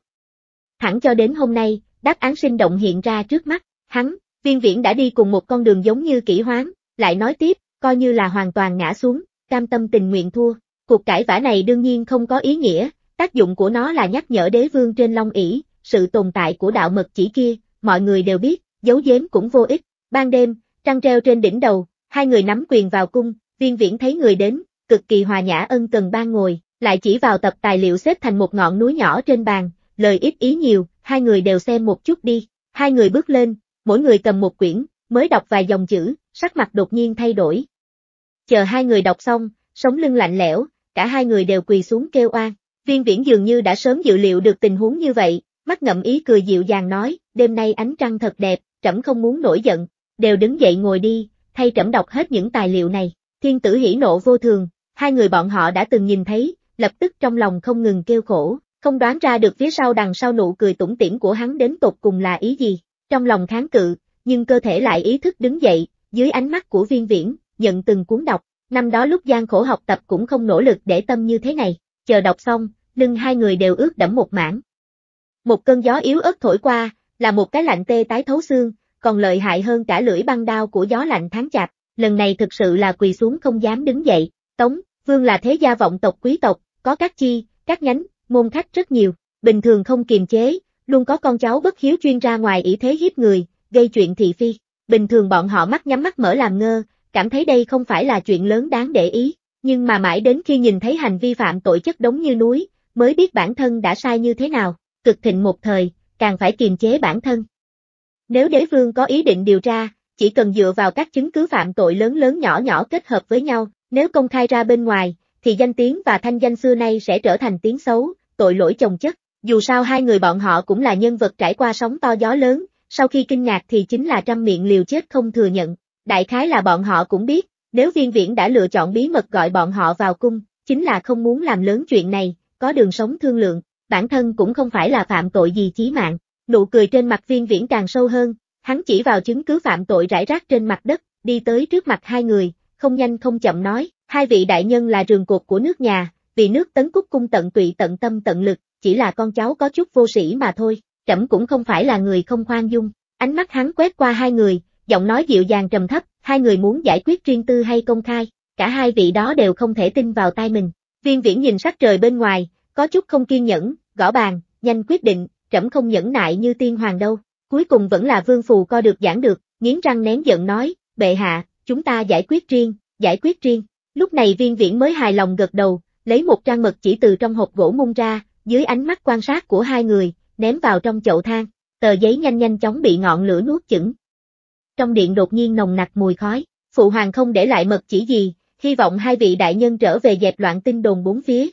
Thẳng cho đến hôm nay, đáp án sinh động hiện ra trước mắt, hắn, viên viễn đã đi cùng một con đường giống như kỹ hoán, lại nói tiếp, coi như là hoàn toàn ngã xuống, cam tâm tình nguyện thua. Cuộc cãi vã này đương nhiên không có ý nghĩa, tác dụng của nó là nhắc nhở đế vương trên long ỷ sự tồn tại của đạo mật chỉ kia, mọi người đều biết, giấu giếm cũng vô ích. Ban đêm, trăng treo trên đỉnh đầu, hai người nắm quyền vào cung, viên viễn thấy người đến, cực kỳ hòa nhã ân cần ban ngồi, lại chỉ vào tập tài liệu xếp thành một ngọn núi nhỏ trên bàn, lời ít ý nhiều, hai người đều xem một chút đi. Hai người bước lên, mỗi người cầm một quyển, mới đọc vài dòng chữ, sắc mặt đột nhiên thay đổi. Chờ hai người đọc xong, sống lưng lạnh lẽo, cả hai người đều quỳ xuống kêu oan. Viên viễn dường như đã sớm dự liệu được tình huống như vậy, mắt ngậm ý cười dịu dàng nói, đêm nay ánh trăng thật đẹp, trẫm không muốn nổi giận, đều đứng dậy ngồi đi, thay trẫm đọc hết những tài liệu này. Thiên tử hỉ nộ vô thường, hai người bọn họ đã từng nhìn thấy, lập tức trong lòng không ngừng kêu khổ, không đoán ra được phía sau đằng sau nụ cười tủm tỉm của hắn đến tột cùng là ý gì. trong lòng kháng cự, nhưng cơ thể lại ý thức đứng dậy, dưới ánh mắt của viên viễn, nhận từng cuốn đọc, năm đó lúc gian khổ học tập cũng không nỗ lực để tâm như thế này, chờ đọc xong, lưng hai người đều ướt đẫm một mảng. Một cơn gió yếu ớt thổi qua, là một cái lạnh tê tái thấu xương, còn lợi hại hơn cả lưỡi băng đao của gió lạnh tháng chạp, lần này thực sự là quỳ xuống không dám đứng dậy, Tống, Vương là thế gia vọng tộc quý tộc, có các chi, các nhánh, môn khách rất nhiều, bình thường không kiềm chế, luôn có con cháu bất hiếu chuyên ra ngoài ý thế hiếp người, gây chuyện thị phi. Bình thường bọn họ mắt nhắm mắt mở làm ngơ, cảm thấy đây không phải là chuyện lớn đáng để ý, nhưng mà mãi đến khi nhìn thấy hành vi phạm tội chất đống như núi, mới biết bản thân đã sai như thế nào, cực thịnh một thời, càng phải kiềm chế bản thân. Nếu đế vương có ý định điều tra, chỉ cần dựa vào các chứng cứ phạm tội lớn lớn nhỏ nhỏ kết hợp với nhau, nếu công khai ra bên ngoài, thì danh tiếng và thanh danh xưa nay sẽ trở thành tiếng xấu, tội lỗi chồng chất. Dù sao hai người bọn họ cũng là nhân vật trải qua sóng to gió lớn, sau khi kinh ngạc thì chính là trăm miệng liều chết không thừa nhận. Đại khái là bọn họ cũng biết, nếu viên viễn đã lựa chọn bí mật gọi bọn họ vào cung, chính là không muốn làm lớn chuyện này, có đường sống thương lượng, bản thân cũng không phải là phạm tội gì chí mạng. Nụ cười trên mặt viên viễn càng sâu hơn, hắn chỉ vào chứng cứ phạm tội rải rác trên mặt đất, đi tới trước mặt hai người, không nhanh không chậm nói, hai vị đại nhân là trường cột của nước nhà, vì nước tấn cúc cung tận tụy tận tâm tận lực, chỉ là con cháu có chút vô sĩ mà thôi, trẫm cũng không phải là người không khoan dung. Ánh mắt hắn quét qua hai người, giọng nói dịu dàng trầm thấp, hai người muốn giải quyết riêng tư hay công khai, cả hai vị đó đều không thể tin vào tai mình. Viên viễn nhìn sắc trời bên ngoài, có chút không kiên nhẫn, gõ bàn, nhanh quyết định, trẫm không nhẫn nại như tiên hoàng đâu. Cuối cùng vẫn là vương phù co được giảng được, nghiến răng nén giận nói, bệ hạ, chúng ta giải quyết riêng, giải quyết riêng. Lúc này viên viễn mới hài lòng gật đầu, lấy một trang mật chỉ từ trong hộp gỗ mung ra, dưới ánh mắt quan sát của hai người, ném vào trong chậu than, tờ giấy nhanh nhanh chóng bị ngọn lửa nuốt chửng. Trong điện đột nhiên nồng nặc mùi khói, phụ hoàng không để lại mật chỉ gì, hy vọng hai vị đại nhân trở về dẹp loạn tinh đồn bốn phía.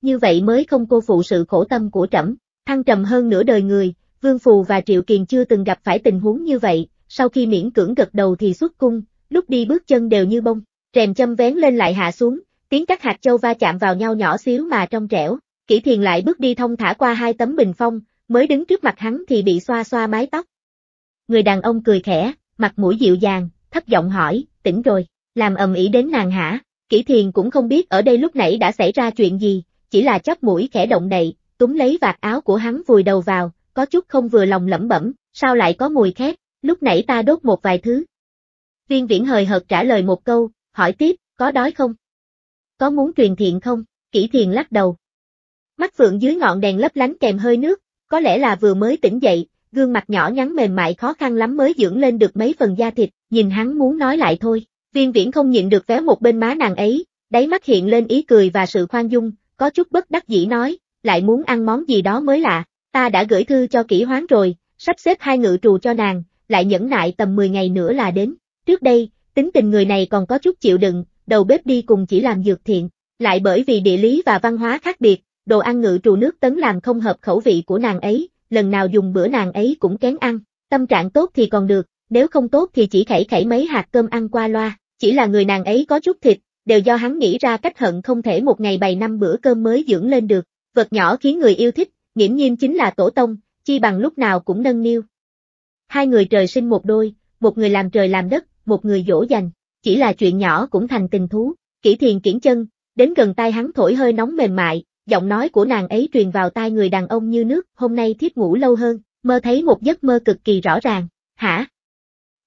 Như vậy mới không cô phụ sự khổ tâm của trẫm, thăng trầm hơn nửa đời người, Vương Phù và Triệu Kiền chưa từng gặp phải tình huống như vậy, sau khi miễn cưỡng gật đầu thì xuất cung, lúc đi bước chân đều như bông, rèm châm vén lên lại hạ xuống, tiếng các hạt châu va chạm vào nhau nhỏ xíu mà trong trẻo, kỷ thiền lại bước đi thông thả qua hai tấm bình phong, mới đứng trước mặt hắn thì bị xoa xoa mái tóc. Người đàn ông cười khẽ, mặt mũi dịu dàng, thấp giọng hỏi, tỉnh rồi, làm ầm ĩ đến nàng hả, kỷ thiền cũng không biết ở đây lúc nãy đã xảy ra chuyện gì, chỉ là chóp mũi khẽ động đậy, túm lấy vạt áo của hắn vùi đầu vào, có chút không vừa lòng lẩm bẩm, sao lại có mùi khét, lúc nãy ta đốt một vài thứ. Viên viễn hời hợt trả lời một câu, hỏi tiếp, có đói không? Có muốn truyền thiện không? Kỷ thiền lắc đầu. Mắt phượng dưới ngọn đèn lấp lánh kèm hơi nước, có lẽ là vừa mới tỉnh dậy, gương mặt nhỏ nhắn mềm mại khó khăn lắm mới dưỡng lên được mấy phần da thịt, nhìn hắn muốn nói lại thôi. Viên viễn không nhịn được véo một bên má nàng ấy, đáy mắt hiện lên ý cười và sự khoan dung, có chút bất đắc dĩ nói, lại muốn ăn món gì đó mới lạ, ta đã gửi thư cho kỹ hoán rồi, sắp xếp hai ngự trù cho nàng, lại nhẫn nại tầm 10 ngày nữa là đến. Trước đây, tính tình người này còn có chút chịu đựng, đầu bếp đi cùng chỉ làm dược thiện, lại bởi vì địa lý và văn hóa khác biệt, đồ ăn ngự trù nước tấn làm không hợp khẩu vị của nàng ấy, lần nào dùng bữa nàng ấy cũng kén ăn, tâm trạng tốt thì còn được, nếu không tốt thì chỉ khẩy khẩy mấy hạt cơm ăn qua loa, chỉ là người nàng ấy có chút thịt, đều do hắn nghĩ ra cách hận không thể một ngày bày năm bữa cơm mới dưỡng lên được, vật nhỏ khiến người yêu thích, nghiễm nhiên chính là tổ tông, chi bằng lúc nào cũng nâng niu. Hai người trời sinh một đôi, một người làm trời làm đất, một người dỗ dành, chỉ là chuyện nhỏ cũng thành tình thú, kỹ thiền kiển chân, đến gần tai hắn thổi hơi nóng mềm mại, giọng nói của nàng ấy truyền vào tai người đàn ông như nước, hôm nay thiếp ngủ lâu hơn, mơ thấy một giấc mơ cực kỳ rõ ràng, hả?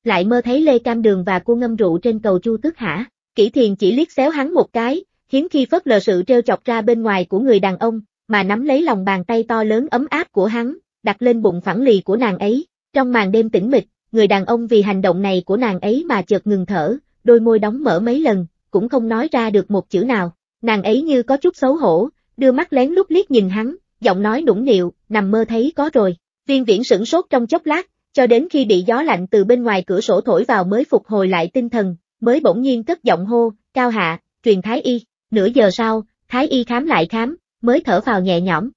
Lại mơ thấy Lê Cam Đường và cô ngâm rượu trên cầu Chu Tước hả? Kỷ thiền chỉ liếc xéo hắn một cái, hiếm khi phớt lờ sự trêu chọc ra bên ngoài của người đàn ông, mà nắm lấy lòng bàn tay to lớn ấm áp của hắn, đặt lên bụng phẳng lì của nàng ấy. Trong màn đêm tĩnh mịch, người đàn ông vì hành động này của nàng ấy mà chợt ngừng thở, đôi môi đóng mở mấy lần, cũng không nói ra được một chữ nào. Nàng ấy như có chút xấu hổ, đưa mắt lén lút liếc nhìn hắn, giọng nói nũng nịu, nằm mơ thấy có rồi. Viên viễn sửng sốt trong chốc lát, cho đến khi bị gió lạnh từ bên ngoài cửa sổ thổi vào mới phục hồi lại tinh thần, mới bỗng nhiên cất giọng hô, cao hạ, truyền thái y. Nửa giờ sau, thái y khám lại khám, mới thở vào nhẹ nhõm.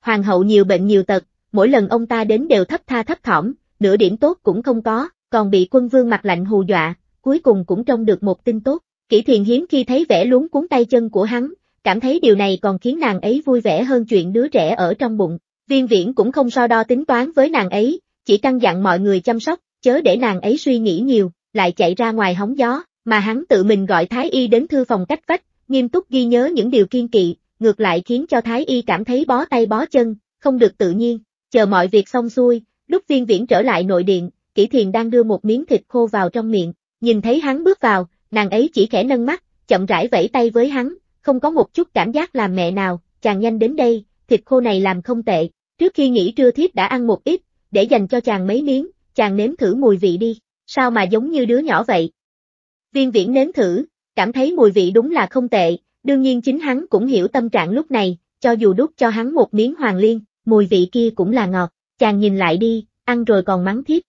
Hoàng hậu nhiều bệnh nhiều tật, mỗi lần ông ta đến đều thấp tha thấp thỏm, nửa điểm tốt cũng không có, còn bị quân vương mặt lạnh hù dọa, cuối cùng cũng trông được một tin tốt. Kỷ thiền hiếm khi thấy vẻ luống cuốn tay chân của hắn, cảm thấy điều này còn khiến nàng ấy vui vẻ hơn chuyện đứa trẻ ở trong bụng. Viên viễn cũng không so đo tính toán với nàng ấy, chỉ căn dặn mọi người chăm sóc, chớ để nàng ấy suy nghĩ nhiều, lại chạy ra ngoài hóng gió, mà hắn tự mình gọi Thái Y đến thư phòng cách vách, nghiêm túc ghi nhớ những điều kiên kỵ, ngược lại khiến cho Thái Y cảm thấy bó tay bó chân, không được tự nhiên. Chờ mọi việc xong xuôi, lúc viên viễn trở lại nội điện, kỷ thiền đang đưa một miếng thịt khô vào trong miệng, nhìn thấy hắn bước vào, nàng ấy chỉ khẽ nâng mắt, chậm rãi vẫy tay với hắn, không có một chút cảm giác làm mẹ nào, chàng nhanh đến đây, thịt khô này làm không tệ, trước khi nghỉ trưa thiếp đã ăn một ít, để dành cho chàng mấy miếng, chàng nếm thử mùi vị đi, sao mà giống như đứa nhỏ vậy. Viên viễn nếm thử, cảm thấy mùi vị đúng là không tệ, đương nhiên chính hắn cũng hiểu tâm trạng lúc này, cho dù đút cho hắn một miếng hoàng liên, mùi vị kia cũng là ngọt, chàng nhìn lại đi, ăn rồi còn mắng thiếp.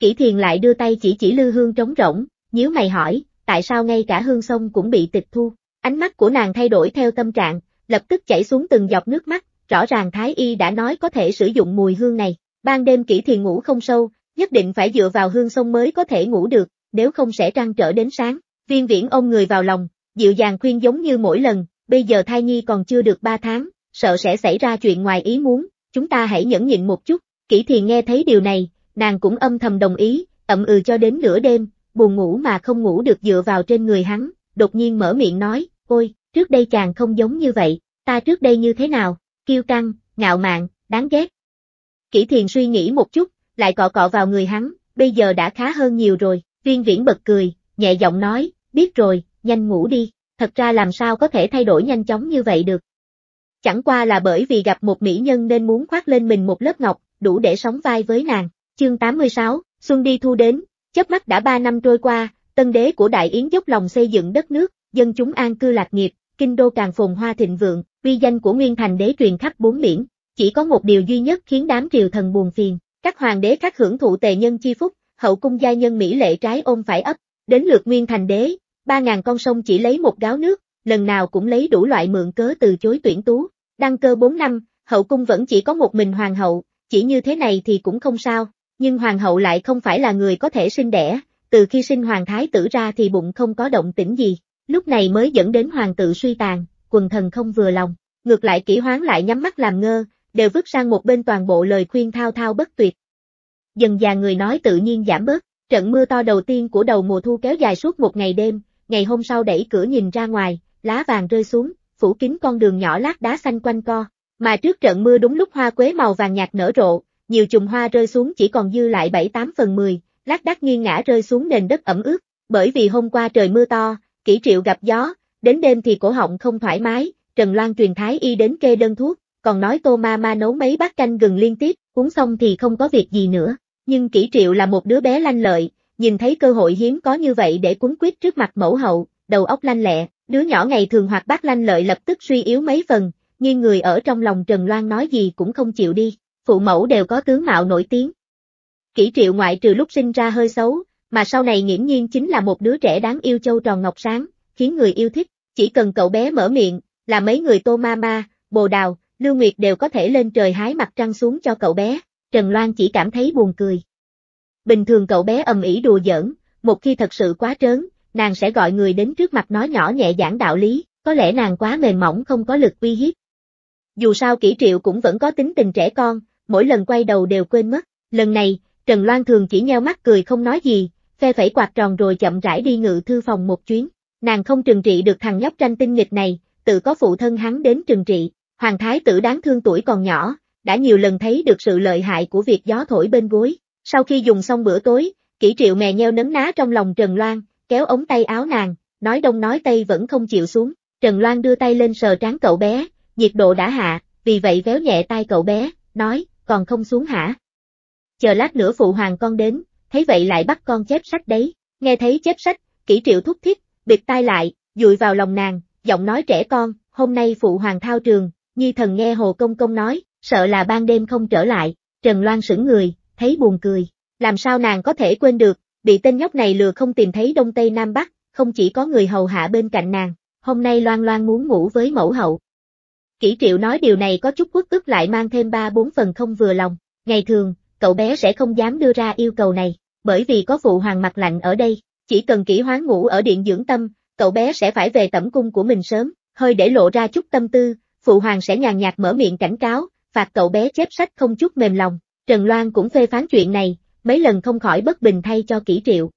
Kỷ thiền lại đưa tay chỉ chỉ lư hương trống rỗng, nhíu mày hỏi, tại sao ngay cả hương sông cũng bị tịch thu, ánh mắt của nàng thay đổi theo tâm trạng, lập tức chảy xuống từng giọt nước mắt, rõ ràng Thái Y đã nói có thể sử dụng mùi hương này, ban đêm kỹ thiền ngủ không sâu, nhất định phải dựa vào hương sông mới có thể ngủ được, nếu không sẽ trăng trở đến sáng, viên viễn ôm người vào lòng, dịu dàng khuyên giống như mỗi lần, bây giờ thai nhi còn chưa được 3 tháng, sợ sẽ xảy ra chuyện ngoài ý muốn, chúng ta hãy nhẫn nhịn một chút, kỹ thiền nghe thấy điều này, nàng cũng âm thầm đồng ý, ậm ừ cho đến nửa đêm, buồn ngủ mà không ngủ được dựa vào trên người hắn, đột nhiên mở miệng nói, ôi, trước đây chàng không giống như vậy, ta trước đây như thế nào, kiêu căng, ngạo mạn, đáng ghét. Kỷ thiền suy nghĩ một chút, lại cọ cọ vào người hắn, bây giờ đã khá hơn nhiều rồi, viên viễn bật cười, nhẹ giọng nói, biết rồi, nhanh ngủ đi, thật ra làm sao có thể thay đổi nhanh chóng như vậy được. Chẳng qua là bởi vì gặp một mỹ nhân nên muốn khoác lên mình một lớp ngọc, đủ để sống vai với nàng. Chương 86, Xuân đi thu đến, chớp mắt đã ba năm trôi qua, tân đế của Đại Yến dốc lòng xây dựng đất nước, dân chúng an cư lạc nghiệp, kinh đô càng phồn hoa thịnh vượng, uy danh của Nguyên Thành đế truyền khắp bốn biển. Chỉ có một điều duy nhất khiến đám triều thần buồn phiền, các hoàng đế khác hưởng thụ tề nhân chi phúc, hậu cung gia nhân mỹ lệ trái ôm phải ấp, đến lượt Nguyên Thành đế, ba ngàn con sông chỉ lấy một gáo nước, lần nào cũng lấy đủ loại mượn cớ từ chối tuyển tú. Đăng cơ 4 năm, hậu cung vẫn chỉ có một mình hoàng hậu, chỉ như thế này thì cũng không sao, nhưng hoàng hậu lại không phải là người có thể sinh đẻ, từ khi sinh hoàng thái tử ra thì bụng không có động tĩnh gì, lúc này mới dẫn đến hoàng tự suy tàn, quần thần không vừa lòng, ngược lại kỹ hoán lại nhắm mắt làm ngơ, đều vứt sang một bên toàn bộ lời khuyên thao thao bất tuyệt. Dần già người nói tự nhiên giảm bớt, trận mưa to đầu tiên của đầu mùa thu kéo dài suốt một ngày đêm, ngày hôm sau đẩy cửa nhìn ra ngoài, lá vàng rơi xuống, phủ kín con đường nhỏ lát đá xanh quanh co, mà trước trận mưa đúng lúc hoa quế màu vàng nhạt nở rộ, nhiều chùm hoa rơi xuống chỉ còn dư lại 7-8 phần 10, lát đác nghiêng ngã rơi xuống nền đất ẩm ướt, bởi vì hôm qua trời mưa to, kỹ triệu gặp gió, đến đêm thì cổ họng không thoải mái, Trần Loan truyền thái y đến kê đơn thuốc, còn nói tô ma ma nấu mấy bát canh gừng liên tiếp, uống xong thì không có việc gì nữa. Nhưng kỹ triệu là một đứa bé lanh lợi, nhìn thấy cơ hội hiếm có như vậy để cuốn quyết trước mặt mẫu hậu, đầu óc lanh lẹ, đứa nhỏ ngày thường hoạt bát lanh lợi lập tức suy yếu mấy phần, nghiêng người ở trong lòng Trần Loan nói gì cũng không chịu đi, phụ mẫu đều có tướng mạo nổi tiếng. Kỷ triệu ngoại trừ lúc sinh ra hơi xấu, mà sau này nghiễm nhiên chính là một đứa trẻ đáng yêu châu tròn ngọc sáng, khiến người yêu thích, chỉ cần cậu bé mở miệng, là mấy người tô ma ma, bồ đào, lưu nguyệt đều có thể lên trời hái mặt trăng xuống cho cậu bé, Trần Loan chỉ cảm thấy buồn cười. Bình thường cậu bé ầm ĩ đùa giỡn, một khi thật sự quá trớn, nàng sẽ gọi người đến trước mặt nói nhỏ nhẹ giảng đạo lý, có lẽ nàng quá mềm mỏng không có lực uy hiếp. Dù sao kỹ triệu cũng vẫn có tính tình trẻ con, mỗi lần quay đầu đều quên mất, lần này, Trần Loan thường chỉ nheo mắt cười không nói gì, phe phẩy quạt tròn rồi chậm rãi đi ngự thư phòng một chuyến, nàng không trừng trị được thằng nhóc tranh tinh nghịch này, tự có phụ thân hắn đến trừng trị, hoàng thái tử đáng thương tuổi còn nhỏ, đã nhiều lần thấy được sự lợi hại của việc gió thổi bên gối, sau khi dùng xong bữa tối, Kỷ triệu mè nheo nấn ná trong lòng Trần Loan, kéo ống tay áo nàng, nói đông nói tây vẫn không chịu xuống, Trần Loan đưa tay lên sờ trán cậu bé, nhiệt độ đã hạ, vì vậy véo nhẹ tay cậu bé, nói, còn không xuống hả? Chờ lát nữa phụ hoàng con đến, thấy vậy lại bắt con chép sách đấy, nghe thấy chép sách, Kỷ triệu thúc thiết, bịt tai lại, dụi vào lòng nàng, giọng nói trẻ con, hôm nay phụ hoàng thao trường, nhi thần nghe hồ công công nói, sợ là ban đêm không trở lại, Trần Loan sững người, thấy buồn cười, làm sao nàng có thể quên được, bị tên nhóc này lừa không tìm thấy đông tây nam bắc, không chỉ có người hầu hạ bên cạnh nàng, hôm nay Loan Loan muốn ngủ với mẫu hậu, Kỷ triệu nói điều này có chút quốc ức lại mang thêm ba bốn phần không vừa lòng. Ngày thường, cậu bé sẽ không dám đưa ra yêu cầu này, bởi vì có phụ hoàng mặt lạnh ở đây. Chỉ cần kỹ hoán ngủ ở điện dưỡng tâm, cậu bé sẽ phải về tẩm cung của mình sớm, hơi để lộ ra chút tâm tư, phụ hoàng sẽ nhàn nhạt mở miệng cảnh cáo, phạt cậu bé chép sách không chút mềm lòng. Trần Loan cũng phê phán chuyện này, mấy lần không khỏi bất bình thay cho kỹ triệu.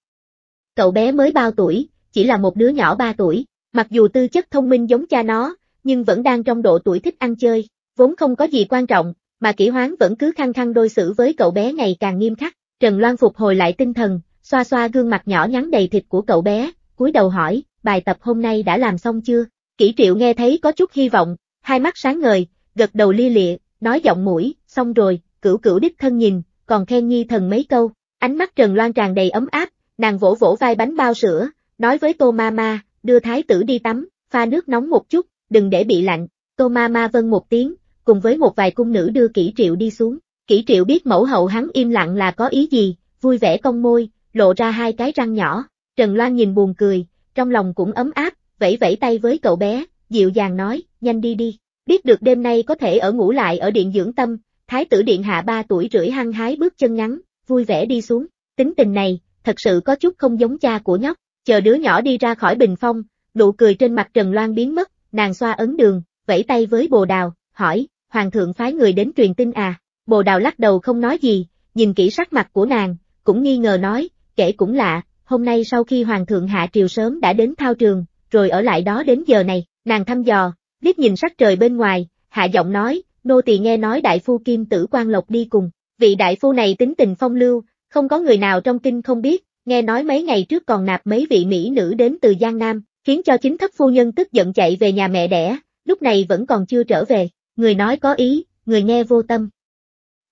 Cậu bé mới bao tuổi, chỉ là một đứa nhỏ ba tuổi, mặc dù tư chất thông minh giống cha nó, nhưng vẫn đang trong độ tuổi thích ăn chơi, vốn không có gì quan trọng, mà Kỷ hoáng vẫn cứ khăng khăng đôi xử với cậu bé ngày càng nghiêm khắc. Trần Loan phục hồi lại tinh thần, xoa xoa gương mặt nhỏ nhắn đầy thịt của cậu bé, cúi đầu hỏi, bài tập hôm nay đã làm xong chưa? Kỷ triệu nghe thấy có chút hy vọng, hai mắt sáng ngời, gật đầu lia lịa, nói giọng mũi, xong rồi, cửu cửu đích thân nhìn, còn khen nhi thần mấy câu, ánh mắt Trần Loan tràn đầy ấm áp, nàng vỗ vỗ vai bánh bao sữa, nói với tô mama, đưa thái tử đi tắm, pha nước nóng một chút, đừng để bị lạnh, tô mama vâng một tiếng, cùng với một vài cung nữ đưa kỹ triệu đi xuống, kỹ triệu biết mẫu hậu hắn im lặng là có ý gì, vui vẻ cong môi, lộ ra hai cái răng nhỏ, Trần Loan nhìn buồn cười, trong lòng cũng ấm áp, vẫy vẫy tay với cậu bé, dịu dàng nói, nhanh đi đi, biết được đêm nay có thể ở ngủ lại ở điện dưỡng tâm, thái tử điện hạ ba tuổi rưỡi hăng hái bước chân ngắn, vui vẻ đi xuống, tính tình này, thật sự có chút không giống cha của nhóc, chờ đứa nhỏ đi ra khỏi bình phong, nụ cười trên mặt Trần Loan biến mất, nàng xoa ấn đường, vẫy tay với bồ đào, hỏi, hoàng thượng phái người đến truyền tin à, bồ đào lắc đầu không nói gì, nhìn kỹ sắc mặt của nàng, cũng nghi ngờ nói, kể cũng lạ, hôm nay sau khi hoàng thượng hạ triều sớm đã đến thao trường, rồi ở lại đó đến giờ này, nàng thăm dò, liếc nhìn sắc trời bên ngoài, hạ giọng nói, nô tỳ nghe nói đại phu kim tử quan lộc đi cùng, vị đại phu này tính tình phong lưu, không có người nào trong kinh không biết, nghe nói mấy ngày trước còn nạp mấy vị mỹ nữ đến từ Giang Nam, khiến cho chính thất phu nhân tức giận chạy về nhà mẹ đẻ, lúc này vẫn còn chưa trở về, người nói có ý, người nghe vô tâm.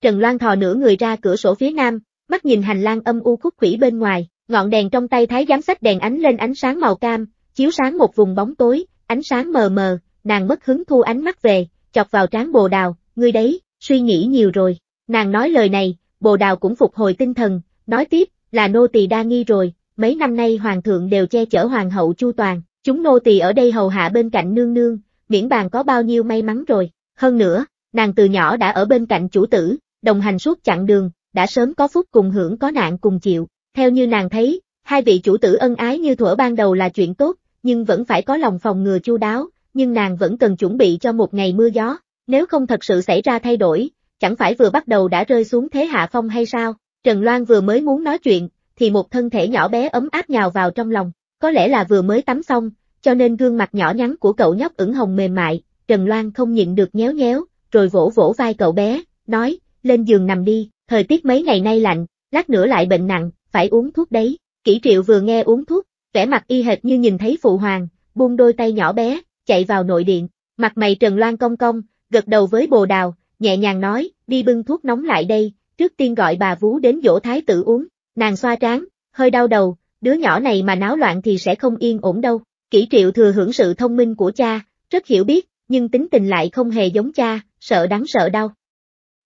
Trần Loan thò nửa người ra cửa sổ phía nam, mắt nhìn hành lang âm u khúc khủy bên ngoài, ngọn đèn trong tay thái giám sách đèn ánh lên ánh sáng màu cam, chiếu sáng một vùng bóng tối, ánh sáng mờ mờ, nàng mất hứng thu ánh mắt về, chọc vào trán bồ đào, ngươi đấy, suy nghĩ nhiều rồi. Nàng nói lời này, bồ đào cũng phục hồi tinh thần, nói tiếp, là nô tỳ đa nghi rồi, mấy năm nay hoàng thượng đều che chở hoàng hậu chu toàn, chúng nô tỳ ở đây hầu hạ bên cạnh nương nương, miễn bàn có bao nhiêu may mắn rồi. Hơn nữa, nàng từ nhỏ đã ở bên cạnh chủ tử, đồng hành suốt chặng đường, đã sớm có phúc cùng hưởng có nạn cùng chịu. Theo như nàng thấy, hai vị chủ tử ân ái như thuở ban đầu là chuyện tốt, nhưng vẫn phải có lòng phòng ngừa chu đáo, nhưng nàng vẫn cần chuẩn bị cho một ngày mưa gió, nếu không thật sự xảy ra thay đổi, chẳng phải vừa bắt đầu đã rơi xuống thế hạ phong hay sao? Trần Loan vừa mới muốn nói chuyện, thì một thân thể nhỏ bé ấm áp nhào vào trong lòng, có lẽ là vừa mới tắm xong, cho nên gương mặt nhỏ nhắn của cậu nhóc ửng hồng mềm mại, Trần Loan không nhịn được nhéo nhéo, rồi vỗ vỗ vai cậu bé, nói, lên giường nằm đi, thời tiết mấy ngày nay lạnh, lát nữa lại bệnh nặng, phải uống thuốc đấy. Kỷ triệu vừa nghe uống thuốc, vẻ mặt y hệt như nhìn thấy phụ hoàng, buông đôi tay nhỏ bé, chạy vào nội điện, mặt mày Trần Loan cong cong, gật đầu với bồ đào, nhẹ nhàng nói, đi bưng thuốc nóng lại đây, trước tiên gọi bà vú đến dỗ thái tử uống, nàng xoa trán, hơi đau đầu, đứa nhỏ này mà náo loạn thì sẽ không yên ổn đâu. Kỷ triệu thừa hưởng sự thông minh của cha, rất hiểu biết, nhưng tính tình lại không hề giống cha, sợ đắng sợ đau.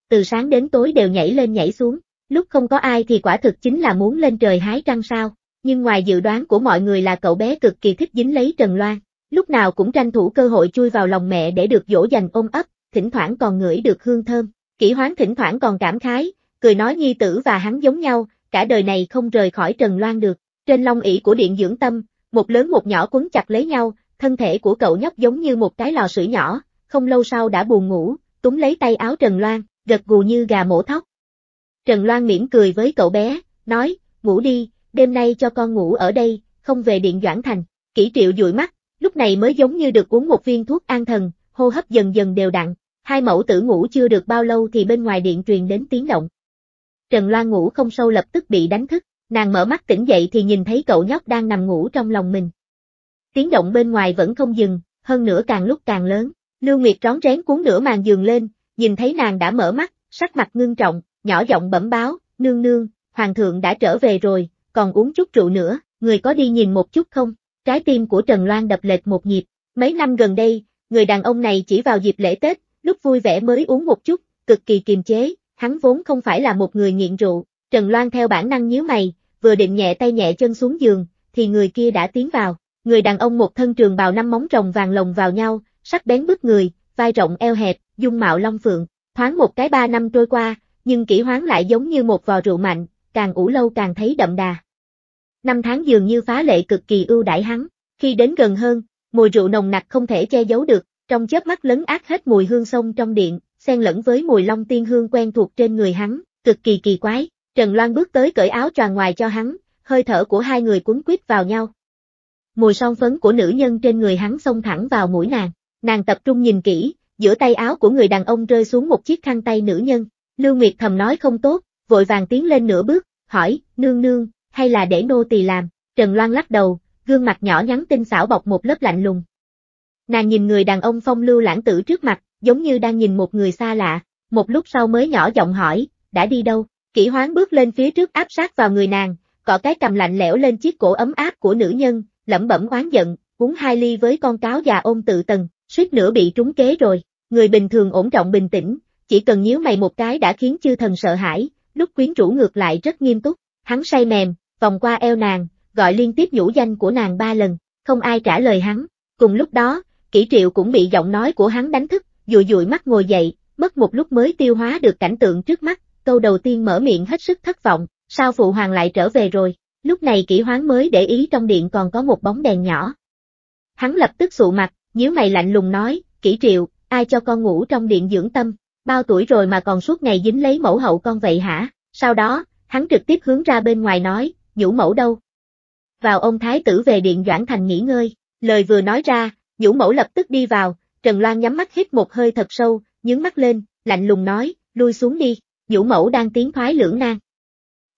Từ sáng đến tối đều nhảy lên nhảy xuống, lúc không có ai thì quả thực chính là muốn lên trời hái trăng sao, nhưng ngoài dự đoán của mọi người là cậu bé cực kỳ thích dính lấy Trần Loan, lúc nào cũng tranh thủ cơ hội chui vào lòng mẹ để được dỗ dành ôm ấp, thỉnh thoảng còn ngửi được hương thơm, kỹ hoán thỉnh thoảng còn cảm khái, cười nói nhi tử và hắn giống nhau, cả đời này không rời khỏi Trần Loan được, trên long ỷ của điện dưỡng tâm, một lớn một nhỏ quấn chặt lấy nhau, thân thể của cậu nhóc giống như một cái lò sưởi nhỏ, không lâu sau đã buồn ngủ, túm lấy tay áo Trần Loan, gật gù như gà mổ thóc. Trần Loan mỉm cười với cậu bé, nói, ngủ đi, đêm nay cho con ngủ ở đây, không về điện Doãn Thành. Kỷ triệu dụi mắt, lúc này mới giống như được uống một viên thuốc an thần, hô hấp dần dần đều đặn. Hai mẫu tử ngủ chưa được bao lâu thì bên ngoài điện truyền đến tiếng động. Trần Loan ngủ không sâu lập tức bị đánh thức, nàng mở mắt tỉnh dậy thì nhìn thấy cậu nhóc đang nằm ngủ trong lòng mình. Tiếng động bên ngoài vẫn không dừng, hơn nữa càng lúc càng lớn. Lưu Nguyệt rón rén cuốn nửa màn giường lên, nhìn thấy nàng đã mở mắt, sắc mặt ngưng trọng, nhỏ giọng bẩm báo, nương nương, hoàng thượng đã trở về rồi, còn uống chút rượu nữa, người có đi nhìn một chút không? Trái tim của Trần Loan đập lệch một nhịp, mấy năm gần đây, người đàn ông này chỉ vào dịp lễ Tết, lúc vui vẻ mới uống một chút, cực kỳ kiềm chế, hắn vốn không phải là một người nghiện rượu, Trần Loan theo bản năng nhíu mày, vừa định nhẹ tay nhẹ chân xuống giường, thì người kia đã tiến vào, người đàn ông một thân trường bào năm móng rồng vàng lồng vào nhau, sắc bén bức người, vai rộng eo hẹp, dung mạo long phượng, thoáng một cái ba năm trôi qua, nhưng kỹ hoán lại giống như một vò rượu mạnh, càng ủ lâu càng thấy đậm đà. Năm tháng dường như phá lệ cực kỳ ưu đãi hắn, khi đến gần hơn, mùi rượu nồng nặc không thể che giấu được, trong chớp mắt lấn át hết mùi hương sông trong điện, xen lẫn với mùi long tiên hương quen thuộc trên người hắn, cực kỳ kỳ quái. Trần Loan bước tới cởi áo choàng ngoài cho hắn, hơi thở của hai người cuốn quýt vào nhau. Mùi son phấn của nữ nhân trên người hắn xông thẳng vào mũi nàng. Nàng tập trung nhìn kỹ, giữa tay áo của người đàn ông rơi xuống một chiếc khăn tay nữ nhân. Lưu Nguyệt thầm nói không tốt, vội vàng tiến lên nửa bước, hỏi, nương nương, hay là để nô tỳ làm? Trần Loan lắc đầu, gương mặt nhỏ nhắn tinh xảo bọc một lớp lạnh lùng. Nàng nhìn người đàn ông phong lưu lãng tử trước mặt, giống như đang nhìn một người xa lạ, một lúc sau mới nhỏ giọng hỏi, đã đi đâu? Kỷ hoán bước lên phía trước áp sát vào người nàng, cọ cái cầm lạnh lẽo lên chiếc cổ ấm áp của nữ nhân, lẩm bẩm oán giận, uống hai ly với con cáo già ôm tự tầng, suýt nữa bị trúng kế rồi. Người bình thường ổn trọng bình tĩnh, chỉ cần nhíu mày một cái đã khiến chư thần sợ hãi, lúc quyến rũ ngược lại rất nghiêm túc, hắn say mềm, vòng qua eo nàng, gọi liên tiếp nhũ danh của nàng ba lần, không ai trả lời hắn. Cùng lúc đó, kỷ triệu cũng bị giọng nói của hắn đánh thức, dụi dụi mắt ngồi dậy, mất một lúc mới tiêu hóa được cảnh tượng trước mắt, câu đầu tiên mở miệng hết sức thất vọng, sao phụ hoàng lại trở về rồi, lúc này kỷ hoán mới để ý trong điện còn có một bóng đèn nhỏ. Hắn lập tức sụ mặt, nhíu mày lạnh lùng nói, kỷ triệu, ai cho con ngủ trong điện dưỡng tâm, bao tuổi rồi mà còn suốt ngày dính lấy mẫu hậu con vậy hả, sau đó, hắn trực tiếp hướng ra bên ngoài nói, nhũ mẫu đâu? Vào ông thái tử về điện Doãn Thành nghỉ ngơi, lời vừa nói ra, nhũ mẫu lập tức đi vào, Trần Loan nhắm mắt hít một hơi thật sâu, nhướng mắt lên, lạnh lùng nói, lui xuống đi, nhũ mẫu đang tiến thoái lưỡng nan.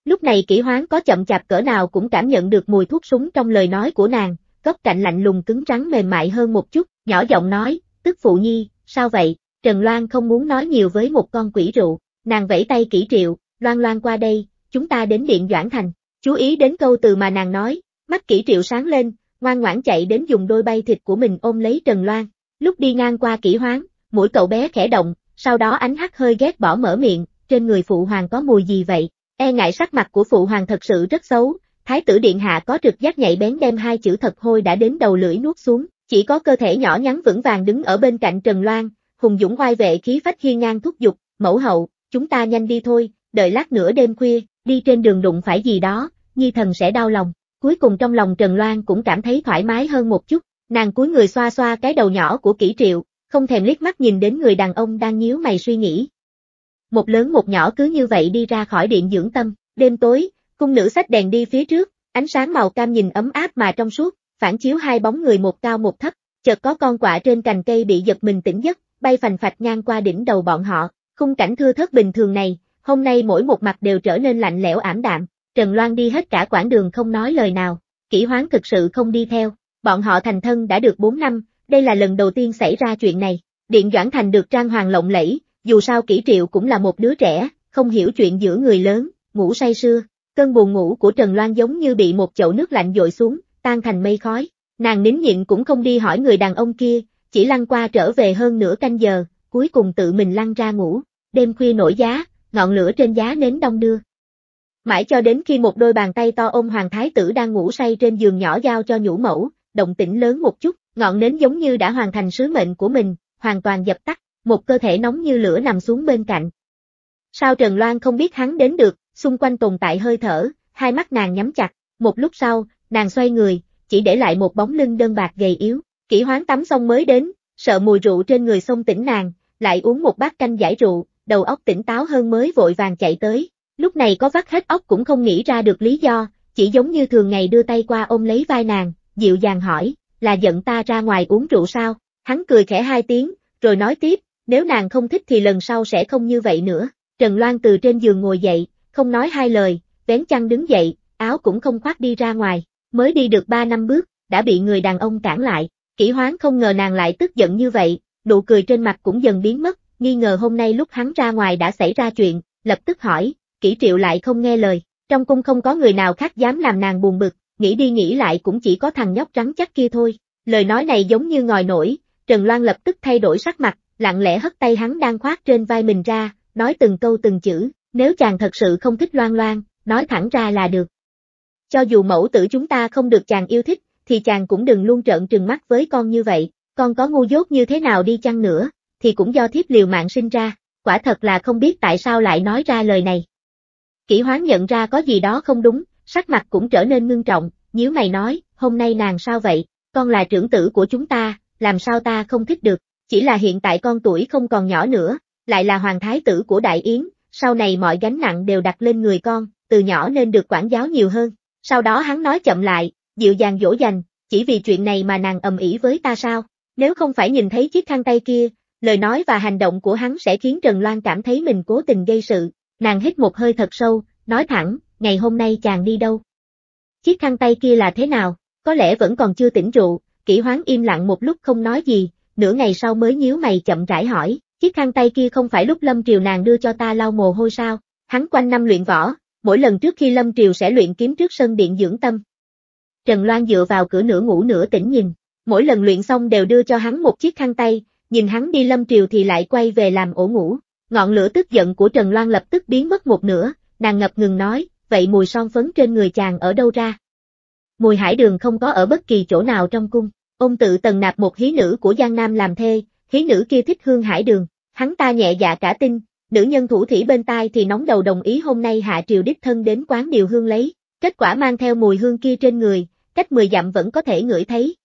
Lúc này kỹ hoán có chậm chạp cỡ nào cũng cảm nhận được mùi thuốc súng trong lời nói của nàng, góc cạnh lạnh lùng cứng trắng mềm mại hơn một chút, nhỏ giọng nói, tức phụ nhi, sao vậy, Trần Loan không muốn nói nhiều với một con quỷ rượu, nàng vẫy tay kỹ triệu, Loan Loan qua đây, chúng ta đến điện Doãn Thành, chú ý đến câu từ mà nàng nói, mắt kỹ triệu sáng lên, ngoan ngoãn chạy đến dùng đôi bay thịt của mình ôm lấy Trần Loan, lúc đi ngang qua kỹ hoáng, mũi cậu bé khẽ động, sau đó ánh hắt hơi ghét bỏ mở miệng, trên người phụ hoàng có mùi gì vậy, e ngại sắc mặt của phụ hoàng thật sự rất xấu, thái tử điện hạ có trực giác nhạy bén đem hai chữ thật hôi đã đến đầu lưỡi nuốt xuống, chỉ có cơ thể nhỏ nhắn vững vàng đứng ở bên cạnh Trần Loan, hùng dũng oai vệ khí phách hiên ngang thúc giục, mẫu hậu, chúng ta nhanh đi thôi, đợi lát nữa đêm khuya, đi trên đường đụng phải gì đó, nhi thần sẽ đau lòng. Cuối cùng trong lòng Trần Loan cũng cảm thấy thoải mái hơn một chút, nàng cúi người xoa xoa cái đầu nhỏ của kỹ triệu, không thèm liếc mắt nhìn đến người đàn ông đang nhíu mày suy nghĩ. Một lớn một nhỏ cứ như vậy đi ra khỏi điện dưỡng tâm, đêm tối, cung nữ sách đèn đi phía trước, ánh sáng màu cam nhìn ấm áp mà trong suốt, phản chiếu hai bóng người một cao một thấp, chợt có con quạ trên cành cây bị giật mình tỉnh giấc, bay phành phạch ngang qua đỉnh đầu bọn họ, khung cảnh thưa thất bình thường này, hôm nay mỗi một mặt đều trở nên lạnh lẽo ảm đạm, Trần Loan đi hết cả quãng đường không nói lời nào, kỹ hoán thực sự không đi theo, bọn họ thành thân đã được 4 năm, đây là lần đầu tiên xảy ra chuyện này, Điện Doãn Thành được trang hoàng lộng lẫy, dù sao kỹ triệu cũng là một đứa trẻ, không hiểu chuyện giữa người lớn, ngủ say sưa, cơn buồn ngủ của Trần Loan giống như bị một chậu nước lạnh dội xuống, tan thành mây khói, nàng nín nhịn cũng không đi hỏi người đàn ông kia, chỉ lăn qua trở về hơn nửa canh giờ, cuối cùng tự mình lăn ra ngủ, đêm khuya nổi giá, ngọn lửa trên giá nến đông đưa. Mãi cho đến khi một đôi bàn tay to ôm hoàng thái tử đang ngủ say trên giường nhỏ giao cho nhũ mẫu, động tĩnh lớn một chút, ngọn nến giống như đã hoàn thành sứ mệnh của mình, hoàn toàn dập tắt, một cơ thể nóng như lửa nằm xuống bên cạnh. Sao Trần Loan không biết hắn đến được, xung quanh tồn tại hơi thở, hai mắt nàng nhắm chặt, một lúc sau, nàng xoay người, chỉ để lại một bóng lưng đơn bạc gầy yếu, Kỷ hoán tắm xong mới đến, sợ mùi rượu trên người sông tỉnh nàng, lại uống một bát canh giải rượu, đầu óc tỉnh táo hơn mới vội vàng chạy tới, lúc này có vắt hết óc cũng không nghĩ ra được lý do, chỉ giống như thường ngày đưa tay qua ôm lấy vai nàng, dịu dàng hỏi, là giận ta ra ngoài uống rượu sao, hắn cười khẽ hai tiếng, rồi nói tiếp, nếu nàng không thích thì lần sau sẽ không như vậy nữa, Trần Loan từ trên giường ngồi dậy, không nói hai lời, vén chăn đứng dậy, áo cũng không khoác đi ra ngoài, mới đi được ba năm bước, đã bị người đàn ông cản lại, kỷ hoán không ngờ nàng lại tức giận như vậy, nụ cười trên mặt cũng dần biến mất, nghi ngờ hôm nay lúc hắn ra ngoài đã xảy ra chuyện, lập tức hỏi, kỷ triệu lại không nghe lời, trong cung không có người nào khác dám làm nàng buồn bực, nghĩ đi nghĩ lại cũng chỉ có thằng nhóc trắng chắc kia thôi, lời nói này giống như ngòi nổi, Trần Loan lập tức thay đổi sắc mặt, lặng lẽ hất tay hắn đang khoác trên vai mình ra, nói từng câu từng chữ, nếu chàng thật sự không thích Loan Loan, nói thẳng ra là được. Cho dù mẫu tử chúng ta không được chàng yêu thích, thì chàng cũng đừng luôn trợn trừng mắt với con như vậy, con có ngu dốt như thế nào đi chăng nữa, thì cũng do thiếp liều mạng sinh ra, quả thật là không biết tại sao lại nói ra lời này. Kỷ hoán nhận ra có gì đó không đúng, sắc mặt cũng trở nên ngưng trọng, nhíu mày nói, hôm nay nàng sao vậy, con là trưởng tử của chúng ta, làm sao ta không thích được, chỉ là hiện tại con tuổi không còn nhỏ nữa, lại là hoàng thái tử của Đại Yến, sau này mọi gánh nặng đều đặt lên người con, từ nhỏ nên được quản giáo nhiều hơn. Sau đó hắn nói chậm lại, dịu dàng dỗ dành, chỉ vì chuyện này mà nàng ầm ĩ với ta sao? Nếu không phải nhìn thấy chiếc khăn tay kia, lời nói và hành động của hắn sẽ khiến Trần Loan cảm thấy mình cố tình gây sự. Nàng hít một hơi thật sâu, nói thẳng, ngày hôm nay chàng đi đâu? Chiếc khăn tay kia là thế nào? Có lẽ vẫn còn chưa tỉnh rượu, Kỷ hoáng im lặng một lúc không nói gì, nửa ngày sau mới nhíu mày chậm rãi hỏi, chiếc khăn tay kia không phải lúc Lâm Triều nàng đưa cho ta lau mồ hôi sao? Hắn quanh năm luyện võ, mỗi lần trước khi Lâm Triều sẽ luyện kiếm trước sân điện dưỡng tâm. Trần Loan dựa vào cửa nửa ngủ nửa tỉnh nhìn, mỗi lần luyện xong đều đưa cho hắn một chiếc khăn tay, nhìn hắn đi Lâm Triều thì lại quay về làm ổ ngủ. Ngọn lửa tức giận của Trần Loan lập tức biến mất một nửa, nàng ngập ngừng nói, vậy mùi son phấn trên người chàng ở đâu ra? Mùi hải đường không có ở bất kỳ chỗ nào trong cung. Ông tự tần nạp một hí nữ của Giang Nam làm thê, hí nữ kia thích hương hải đường. Hắn ta nhẹ dạ cả tin, nữ nhân thủ thủy bên tai thì nóng đầu đồng ý hôm nay hạ triều đích thân đến quán điều hương lấy. Kết quả mang theo mùi hương kia trên người, cách 10 dặm vẫn có thể ngửi thấy.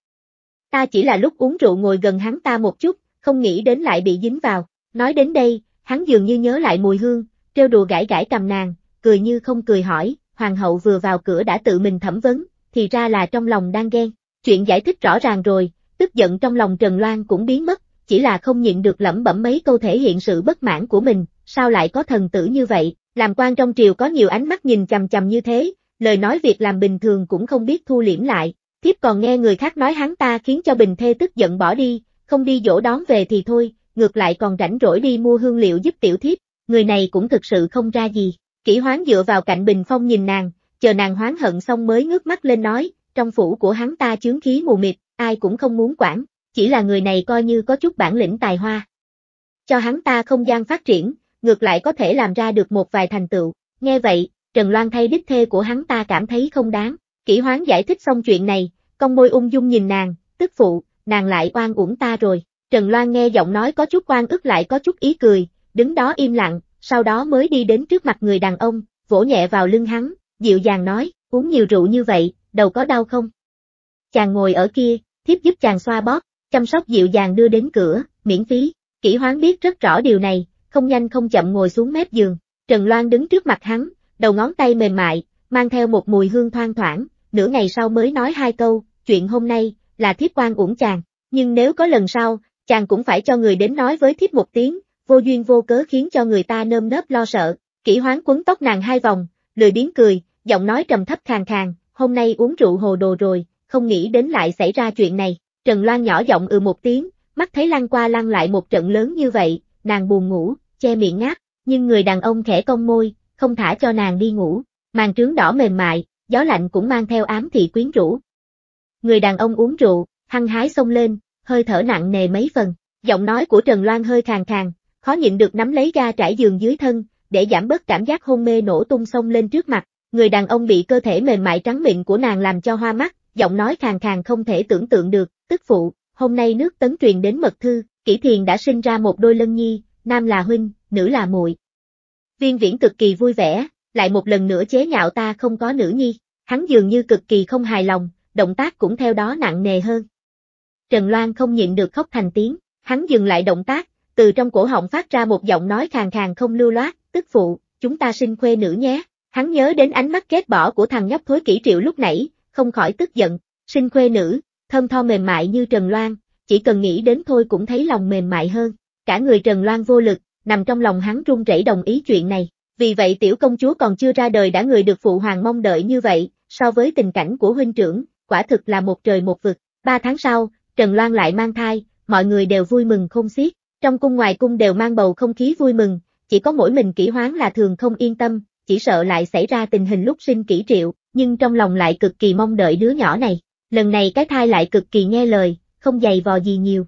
Ta chỉ là lúc uống rượu ngồi gần hắn ta một chút, không nghĩ đến lại bị dính vào. Nói đến đây, hắn dường như nhớ lại mùi hương, trêu đùa gãi gãi cầm nàng, cười như không cười hỏi, hoàng hậu vừa vào cửa đã tự mình thẩm vấn, thì ra là trong lòng đang ghen. Chuyện giải thích rõ ràng rồi, tức giận trong lòng Trần Loan cũng biến mất, chỉ là không nhịn được lẩm bẩm mấy câu thể hiện sự bất mãn của mình, sao lại có thần tử như vậy, làm quan trong triều có nhiều ánh mắt nhìn chầm chầm như thế, lời nói việc làm bình thường cũng không biết thu liễm lại, thiếp còn nghe người khác nói hắn ta khiến cho bình thê tức giận bỏ đi, không đi dỗ đón về thì thôi, ngược lại còn rảnh rỗi đi mua hương liệu giúp tiểu thiếp, người này cũng thực sự không ra gì. Kỷ hoán dựa vào cạnh bình phong nhìn nàng, chờ nàng hoán hận xong mới ngước mắt lên nói, trong phủ của hắn ta chướng khí mù mịt, ai cũng không muốn quản, chỉ là người này coi như có chút bản lĩnh tài hoa. Cho hắn ta không gian phát triển, ngược lại có thể làm ra được một vài thành tựu. Nghe vậy, Trần Loan thay đích thê của hắn ta cảm thấy không đáng. Kỷ hoán giải thích xong chuyện này, con môi ung dung nhìn nàng, tức phụ, nàng lại oan uổng ta rồi. Trần Loan nghe giọng nói có chút oan ức lại có chút ý cười, đứng đó im lặng, sau đó mới đi đến trước mặt người đàn ông, vỗ nhẹ vào lưng hắn, dịu dàng nói, uống nhiều rượu như vậy, đầu có đau không? Chàng ngồi ở kia, thiếp giúp chàng xoa bóp, chăm sóc dịu dàng đưa đến cửa, miễn phí. Kỷ hoán biết rất rõ điều này, không nhanh không chậm ngồi xuống mép giường. Trần Loan đứng trước mặt hắn, đầu ngón tay mềm mại, mang theo một mùi hương thoang thoảng, nửa ngày sau mới nói hai câu, chuyện hôm nay, là thiếp quan uổng chàng, nhưng nếu có lần sau, chàng cũng phải cho người đến nói với thiếp một tiếng, vô duyên vô cớ khiến cho người ta nơm nớp lo sợ. Kỷ hoán quấn tóc nàng hai vòng, lười biến cười, giọng nói trầm thấp khàn khàn, hôm nay uống rượu hồ đồ rồi, không nghĩ đến lại xảy ra chuyện này. Trần Loan nhỏ giọng ừ một tiếng, mắt thấy lăn qua lăn lại một trận lớn như vậy, nàng buồn ngủ, che miệng ngáp, nhưng người đàn ông khẽ cong môi, không thả cho nàng đi ngủ, màn trướng đỏ mềm mại, gió lạnh cũng mang theo ám thị quyến rũ. Người đàn ông uống rượu, hăng hái xông lên, hơi thở nặng nề mấy phần, giọng nói của Trần Loan hơi khàn khàn, khó nhịn được nắm lấy ga trải giường dưới thân, để giảm bớt cảm giác hôn mê nổ tung xông lên trước mặt, người đàn ông bị cơ thể mềm mại trắng mịn của nàng làm cho hoa mắt, giọng nói khàn khàn không thể tưởng tượng được, tức phụ, hôm nay nước tấn truyền đến mật thư, kỷ thiền đã sinh ra một đôi lân nhi, nam là huynh, nữ là muội. Viên viễn cực kỳ vui vẻ, lại một lần nữa chế nhạo ta không có nữ nhi, hắn dường như cực kỳ không hài lòng, động tác cũng theo đó nặng nề hơn. Trần Loan không nhịn được khóc thành tiếng, hắn dừng lại động tác, từ trong cổ họng phát ra một giọng nói khàn khàn không lưu loát, tức phụ, chúng ta sinh khuê nữ nhé. Hắn nhớ đến ánh mắt ghét bỏ của thằng nhóc thối kỹ triệu lúc nãy, không khỏi tức giận, sinh khuê nữ, thơm tho mềm mại như Trần Loan, chỉ cần nghĩ đến thôi cũng thấy lòng mềm mại hơn. Cả người Trần Loan vô lực, nằm trong lòng hắn run rẩy đồng ý chuyện này. Vì vậy tiểu công chúa còn chưa ra đời đã người được phụ hoàng mong đợi như vậy, so với tình cảnh của huynh trưởng, quả thực là một trời một vực. Ba tháng sau, Trần Loan lại mang thai, mọi người đều vui mừng không xiết. Trong cung ngoài cung đều mang bầu không khí vui mừng, chỉ có mỗi mình kỹ hoáng là thường không yên tâm, chỉ sợ lại xảy ra tình hình lúc sinh kỹ triệu, nhưng trong lòng lại cực kỳ mong đợi đứa nhỏ này. Lần này cái thai lại cực kỳ nghe lời, không dày vò gì nhiều.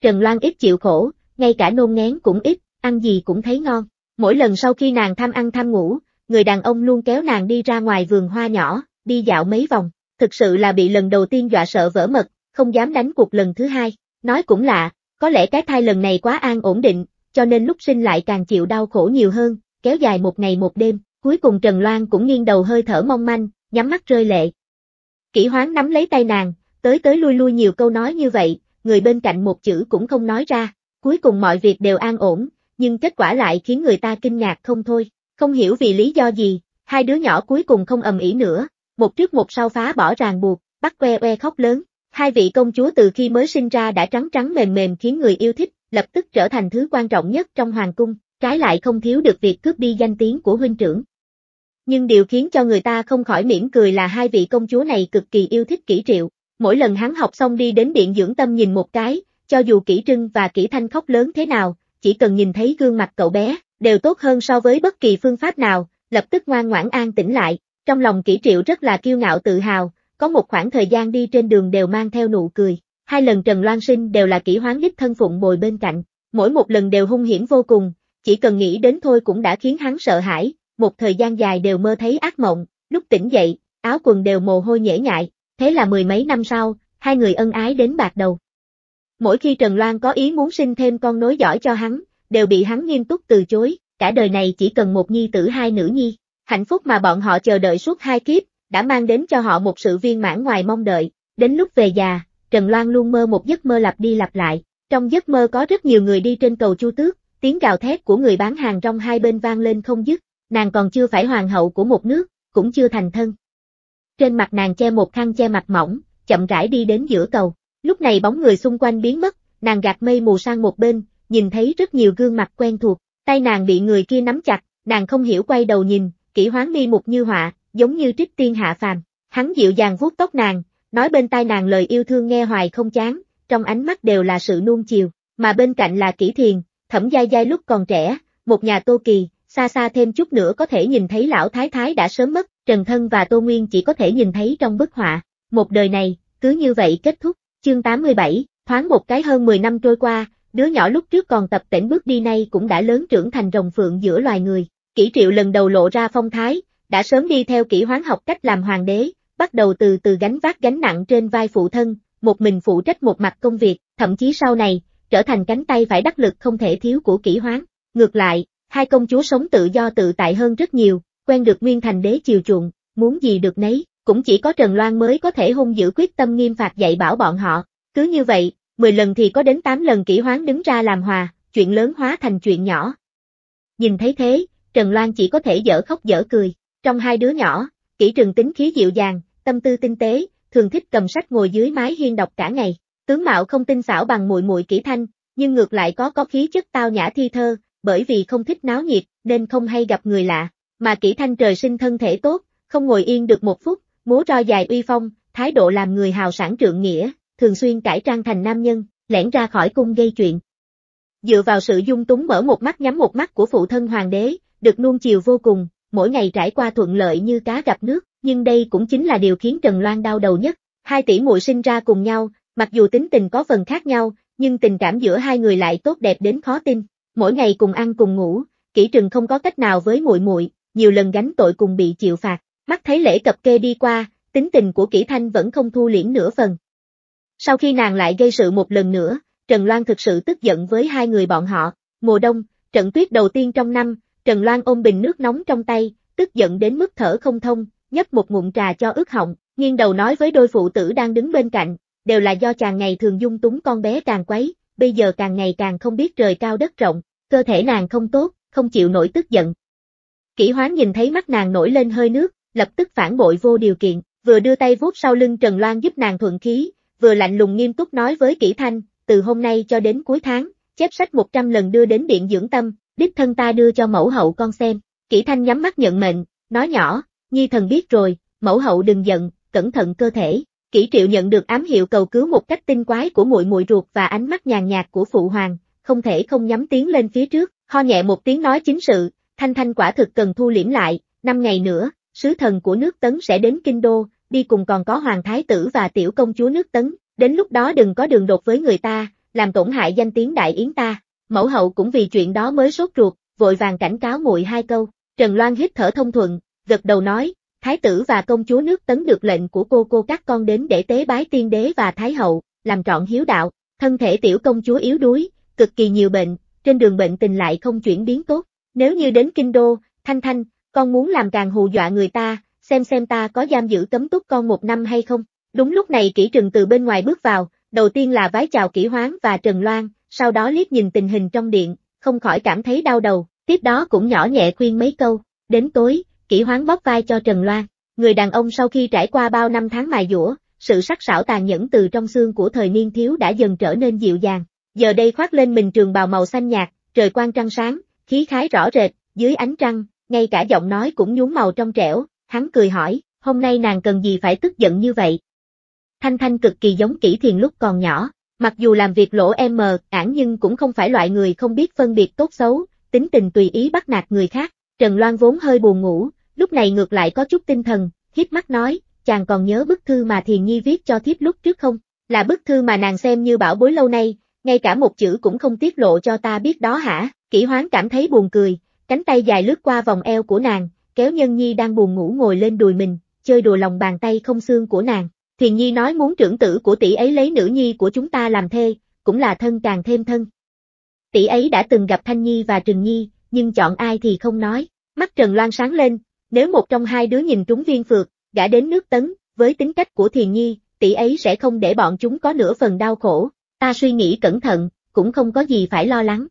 Trần Loan ít chịu khổ, ngay cả nôn ngén cũng ít, ăn gì cũng thấy ngon. Mỗi lần sau khi nàng tham ăn tham ngủ, người đàn ông luôn kéo nàng đi ra ngoài vườn hoa nhỏ, đi dạo mấy vòng. Thực sự là bị lần đầu tiên dọa sợ vỡ mật, không dám đánh cuộc lần thứ hai. Nói cũng lạ, có lẽ cái thai lần này quá an ổn định, cho nên lúc sinh lại càng chịu đau khổ nhiều hơn, kéo dài một ngày một đêm, cuối cùng Trần Loan cũng nghiêng đầu hơi thở mong manh, nhắm mắt rơi lệ. Kỷ hoáng nắm lấy tay nàng, tới tới lui lui nhiều câu nói như vậy, người bên cạnh một chữ cũng không nói ra, cuối cùng mọi việc đều an ổn, nhưng kết quả lại khiến người ta kinh ngạc không thôi. Không hiểu vì lý do gì, hai đứa nhỏ cuối cùng không ầm ĩ nữa, một trước một sau phá bỏ ràng buộc, bắt que que khóc lớn. Hai vị công chúa từ khi mới sinh ra đã trắng trắng mềm mềm khiến người yêu thích, lập tức trở thành thứ quan trọng nhất trong hoàng cung, trái lại không thiếu được việc cướp đi danh tiếng của huynh trưởng. Nhưng điều khiến cho người ta không khỏi mỉm cười là hai vị công chúa này cực kỳ yêu thích kỹ triệu. Mỗi lần hắn học xong đi đến điện dưỡng tâm nhìn một cái, cho dù kỹ trưng và kỹ thanh khóc lớn thế nào, chỉ cần nhìn thấy gương mặt cậu bé, đều tốt hơn so với bất kỳ phương pháp nào, lập tức ngoan ngoãn an tĩnh lại. Trong lòng kỹ triệu rất là kiêu ngạo tự hào, có một khoảng thời gian đi trên đường đều mang theo nụ cười. Hai lần Trần Loan Sinh đều là kỹ hoán đích thân phụng bồi bên cạnh, mỗi một lần đều hung hiểm vô cùng, chỉ cần nghĩ đến thôi cũng đã khiến hắn sợ hãi, một thời gian dài đều mơ thấy ác mộng, lúc tỉnh dậy, áo quần đều mồ hôi nhễ nhại, thế là mười mấy năm sau, hai người ân ái đến bạc đầu. Mỗi khi Trần Loan có ý muốn sinh thêm con nối giỏi cho hắn, đều bị hắn nghiêm túc từ chối, cả đời này chỉ cần một nhi tử hai nữ nhi. Hạnh phúc mà bọn họ chờ đợi suốt hai kiếp, đã mang đến cho họ một sự viên mãn ngoài mong đợi. Đến lúc về già, Trần Loan luôn mơ một giấc mơ lặp đi lặp lại. Trong giấc mơ có rất nhiều người đi trên cầu Chu Tước, tiếng gào thét của người bán hàng trong hai bên vang lên không dứt. Nàng còn chưa phải hoàng hậu của một nước, cũng chưa thành thân. Trên mặt nàng che một khăn che mặt mỏng, chậm rãi đi đến giữa cầu. Lúc này bóng người xung quanh biến mất, nàng gạt mây mù sang một bên, nhìn thấy rất nhiều gương mặt quen thuộc, tay nàng bị người kia nắm chặt, nàng không hiểu quay đầu nhìn, kỹ hoán mi mục như họa, giống như trích tiên hạ phàm. Hắn dịu dàng vuốt tóc nàng, nói bên tai nàng lời yêu thương nghe hoài không chán, trong ánh mắt đều là sự nuông chiều, mà bên cạnh là kỹ thiền, thẩm giai giai lúc còn trẻ, một nhà tô kỳ, xa xa thêm chút nữa có thể nhìn thấy lão thái thái đã sớm mất, Trần Thân và Tô Nguyên chỉ có thể nhìn thấy trong bức họa. Một đời này, cứ như vậy kết thúc, chương 87, thoáng một cái hơn 10 năm trôi qua, đứa nhỏ lúc trước còn tập tễnh bước đi nay cũng đã lớn trưởng thành rồng phượng giữa loài người. Kỷ triệu lần đầu lộ ra phong thái, đã sớm đi theo Kỷ hoán học cách làm hoàng đế, bắt đầu từ từ gánh vác gánh nặng trên vai phụ thân, một mình phụ trách một mặt công việc, thậm chí sau này, trở thành cánh tay phải đắc lực không thể thiếu của Kỷ hoán. Ngược lại, hai công chúa sống tự do tự tại hơn rất nhiều, quen được nguyên thành đế chiều chuộng, muốn gì được nấy, cũng chỉ có Trần Loan mới có thể hung dữ quyết tâm nghiêm phạt dạy bảo bọn họ. Cứ như vậy, 10 lần thì có đến 8 lần kỹ hoán đứng ra làm hòa, chuyện lớn hóa thành chuyện nhỏ. Nhìn thấy thế, Trần Loan chỉ có thể dở khóc dở cười. Trong hai đứa nhỏ, kỹ trừng tính khí dịu dàng, tâm tư tinh tế, thường thích cầm sách ngồi dưới mái hiên đọc cả ngày. Tướng mạo không tinh xảo bằng muội muội kỹ thanh, nhưng ngược lại có có khí chất tao nhã thi thơ, bởi vì không thích náo nhiệt nên không hay gặp người lạ. Mà kỹ thanh trời sinh thân thể tốt, không ngồi yên được một phút, múa roi dài uy phong, thái độ làm người hào sản trượng nghĩa, thường xuyên cải trang thành nam nhân, lẻn ra khỏi cung gây chuyện. Dựa vào sự dung túng mở một mắt nhắm một mắt của phụ thân hoàng đế, được nuông chiều vô cùng, mỗi ngày trải qua thuận lợi như cá gặp nước, nhưng đây cũng chính là điều khiến Trần Loan đau đầu nhất. Hai tỷ muội sinh ra cùng nhau, mặc dù tính tình có phần khác nhau, nhưng tình cảm giữa hai người lại tốt đẹp đến khó tin. Mỗi ngày cùng ăn cùng ngủ, Kỷ Trừng không có cách nào với muội muội, nhiều lần gánh tội cùng bị chịu phạt. Mắt thấy lễ cập kê đi qua, tính tình của Kỷ Thanh vẫn không thu liễm nửa phần. Sau khi nàng lại gây sự một lần nữa, Trần Loan thực sự tức giận với hai người bọn họ. Mùa đông, trận tuyết đầu tiên trong năm, Trần Loan ôm bình nước nóng trong tay, tức giận đến mức thở không thông, nhấp một ngụm trà cho ướt họng, nghiêng đầu nói với đôi phụ tử đang đứng bên cạnh, đều là do chàng ngày thường dung túng con bé càng quấy, bây giờ càng ngày càng không biết trời cao đất rộng, cơ thể nàng không tốt, không chịu nổi tức giận. Kỷ hoán nhìn thấy mắt nàng nổi lên hơi nước, lập tức phản bội vô điều kiện, vừa đưa tay vuốt sau lưng Trần Loan giúp nàng thuận khí, vừa lạnh lùng nghiêm túc nói với Kỷ Thanh, từ hôm nay cho đến cuối tháng, chép sách 100 lần đưa đến điện dưỡng tâm, đích thân ta đưa cho mẫu hậu con xem. Kỷ Thanh nhắm mắt nhận mệnh, nói nhỏ, nhi thần biết rồi, mẫu hậu đừng giận, cẩn thận cơ thể. Kỷ Triệu nhận được ám hiệu cầu cứu một cách tinh quái của muội muội ruột và ánh mắt nhàn nhạt của phụ hoàng, không thể không nhắm tiếng lên phía trước, ho nhẹ một tiếng nói chính sự, Thanh Thanh quả thực cần thu liễm lại, năm ngày nữa, sứ thần của nước Tấn sẽ đến Kinh Đô, đi cùng còn có Hoàng Thái tử và tiểu công chúa nước Tấn, đến lúc đó đừng có đường đột với người ta, làm tổn hại danh tiếng đại yến ta. Mẫu hậu cũng vì chuyện đó mới sốt ruột, vội vàng cảnh cáo muội hai câu. Trần Loan hít thở thông thuận, gật đầu nói, Thái tử và công chúa nước Tấn được lệnh của cô cô các con đến để tế bái tiên đế và Thái hậu, làm trọn hiếu đạo, thân thể tiểu công chúa yếu đuối, cực kỳ nhiều bệnh, trên đường bệnh tình lại không chuyển biến tốt. Nếu như đến kinh đô, Thanh Thanh, con muốn làm càng hù dọa người ta, xem xem ta có giam giữ cấm túc con một năm hay không. Đúng lúc này kỹ trừng từ bên ngoài bước vào, đầu tiên là vái chào kỹ hoáng và Trần Loan, sau đó liếc nhìn tình hình trong điện, không khỏi cảm thấy đau đầu, tiếp đó cũng nhỏ nhẹ khuyên mấy câu, đến tối, kỹ hoán bóp vai cho Trần Loan, người đàn ông sau khi trải qua bao năm tháng mài dũa, sự sắc sảo tàn nhẫn từ trong xương của thời niên thiếu đã dần trở nên dịu dàng, giờ đây khoác lên mình trường bào màu xanh nhạt, trời quang trăng sáng, khí khái rõ rệt, dưới ánh trăng, ngay cả giọng nói cũng nhuốm màu trong trẻo, hắn cười hỏi, hôm nay nàng cần gì phải tức giận như vậy? Thanh Thanh cực kỳ giống kỹ thiền lúc còn nhỏ, mặc dù làm việc lỗ em mờ, ản nhưng cũng không phải loại người không biết phân biệt tốt xấu, tính tình tùy ý bắt nạt người khác. Trần Loan vốn hơi buồn ngủ, lúc này ngược lại có chút tinh thần, hiếp mắt nói, chàng còn nhớ bức thư mà Thiền Nhi viết cho thiếp lúc trước không? Là bức thư mà nàng xem như bảo bối lâu nay, ngay cả một chữ cũng không tiết lộ cho ta biết đó hả? Kỷ hoán cảm thấy buồn cười, cánh tay dài lướt qua vòng eo của nàng, kéo Nhân Nhi đang buồn ngủ ngồi lên đùi mình, chơi đùa lòng bàn tay không xương của nàng. Thiền Nhi nói muốn trưởng tử của tỷ ấy lấy nữ nhi của chúng ta làm thê, cũng là thân càng thêm thân. Tỷ ấy đã từng gặp Thanh Nhi và Trừng Nhi, nhưng chọn ai thì không nói. Mắt Trần Loan sáng lên, nếu một trong hai đứa nhìn trúng viên phượt, gã đến nước tấn, với tính cách của Thiền Nhi, tỷ ấy sẽ không để bọn chúng có nửa phần đau khổ. Ta suy nghĩ cẩn thận, cũng không có gì phải lo lắng.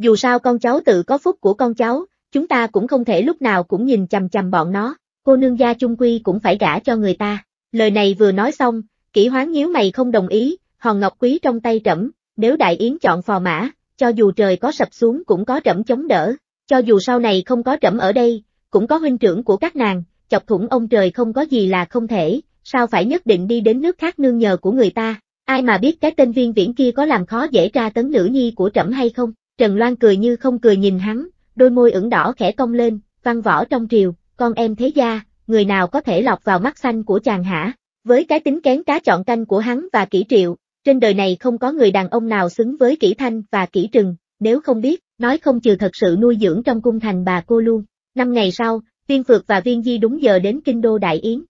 Dù sao con cháu tự có phúc của con cháu, chúng ta cũng không thể lúc nào cũng nhìn chầm chầm bọn nó, cô nương gia chung quy cũng phải gả cho người ta. Lời này vừa nói xong, kỹ hoán nhíu mày không đồng ý, hòn ngọc quý trong tay trẫm, nếu đại yến chọn phò mã, cho dù trời có sập xuống cũng có trẫm chống đỡ, cho dù sau này không có trẫm ở đây, cũng có huynh trưởng của các nàng, chọc thủng ông trời không có gì là không thể, sao phải nhất định đi đến nước khác nương nhờ của người ta, ai mà biết cái tên viên viễn kia có làm khó dễ tra tấn nữ nhi của trẫm hay không, Trần Loan cười như không cười nhìn hắn, đôi môi ửng đỏ khẽ cong lên, văn võ trong triều, con em thế gia, người nào có thể lọc vào mắt xanh của chàng hả? Với cái tính kén cá chọn canh của hắn và kỹ triệu, trên đời này không có người đàn ông nào xứng với kỹ thanh và kỹ trừng, nếu không biết, nói không trừ thật sự nuôi dưỡng trong cung thành bà cô luôn. Năm ngày sau, viên phượt và viên di đúng giờ đến kinh đô Đại Yến.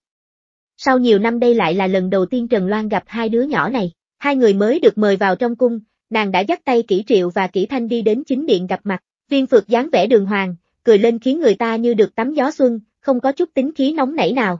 Sau nhiều năm đây lại là lần đầu tiên Trần Loan gặp hai đứa nhỏ này, hai người mới được mời vào trong cung, nàng đã dắt tay kỹ triệu và kỹ thanh đi đến chính điện gặp mặt, viên phượt dáng vẻ đường hoàng, cười lên khiến người ta như được tắm gió xuân, không có chút tính khí nóng nảy nào.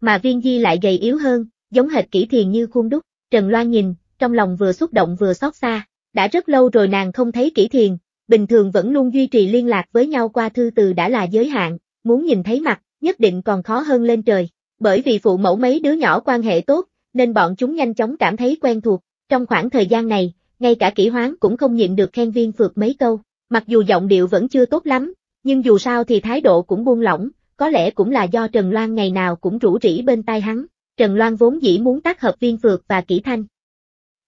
Mà viên di lại gầy yếu hơn, giống hệt kỹ thiền như khuôn đúc, Trần Loan nhìn, trong lòng vừa xúc động vừa xót xa, đã rất lâu rồi nàng không thấy kỹ thiền, bình thường vẫn luôn duy trì liên lạc với nhau qua thư từ đã là giới hạn, muốn nhìn thấy mặt, nhất định còn khó hơn lên trời, bởi vì phụ mẫu mấy đứa nhỏ quan hệ tốt, nên bọn chúng nhanh chóng cảm thấy quen thuộc, trong khoảng thời gian này, ngay cả kỹ hoáng cũng không nhịn được khen viên phượt mấy câu, mặc dù giọng điệu vẫn chưa tốt lắm, nhưng dù sao thì thái độ cũng buông lỏng, có lẽ cũng là do Trần Loan ngày nào cũng rủ rỉ bên tai hắn, Trần Loan vốn dĩ muốn tác hợp viên phượt và kỹ thanh.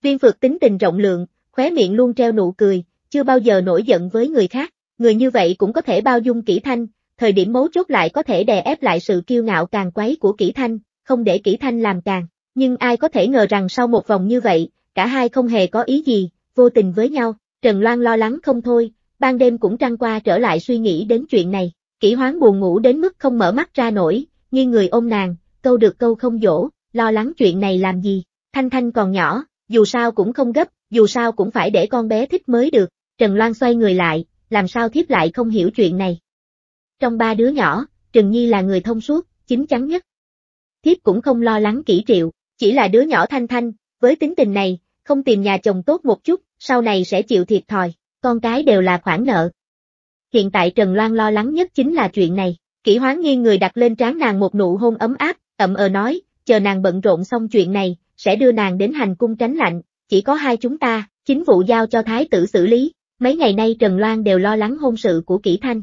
Viên phượt tính tình rộng lượng, khóe miệng luôn treo nụ cười, chưa bao giờ nổi giận với người khác, người như vậy cũng có thể bao dung kỹ thanh, thời điểm mấu chốt lại có thể đè ép lại sự kiêu ngạo càng quấy của kỹ thanh, không để kỹ thanh làm càng, nhưng ai có thể ngờ rằng sau một vòng như vậy, cả hai không hề có ý gì, vô tình với nhau, Trần Loan lo lắng không thôi, ban đêm cũng trăng qua trở lại suy nghĩ đến chuyện này, Kỷ hoáng buồn ngủ đến mức không mở mắt ra nổi, nghiêng người ôm nàng, câu được câu không dỗ, lo lắng chuyện này làm gì, Thanh Thanh còn nhỏ, dù sao cũng không gấp, dù sao cũng phải để con bé thích mới được, Trần Loan xoay người lại, làm sao thiếp lại không hiểu chuyện này. Trong ba đứa nhỏ, Trần Nhi là người thông suốt, chính chắn nhất. Thiếp cũng không lo lắng kỹ triệu, chỉ là đứa nhỏ Thanh Thanh, với tính tình này, không tìm nhà chồng tốt một chút, sau này sẽ chịu thiệt thòi, con cái đều là khoản nợ. Hiện tại Trần Loan lo lắng nhất chính là chuyện này, Kỷ hoán nghiêng người đặt lên trán nàng một nụ hôn ấm áp, ậm ờ nói, chờ nàng bận rộn xong chuyện này, sẽ đưa nàng đến hành cung tránh lạnh, chỉ có hai chúng ta, chính vụ giao cho thái tử xử lý, mấy ngày nay Trần Loan đều lo lắng hôn sự của Kỷ thanh.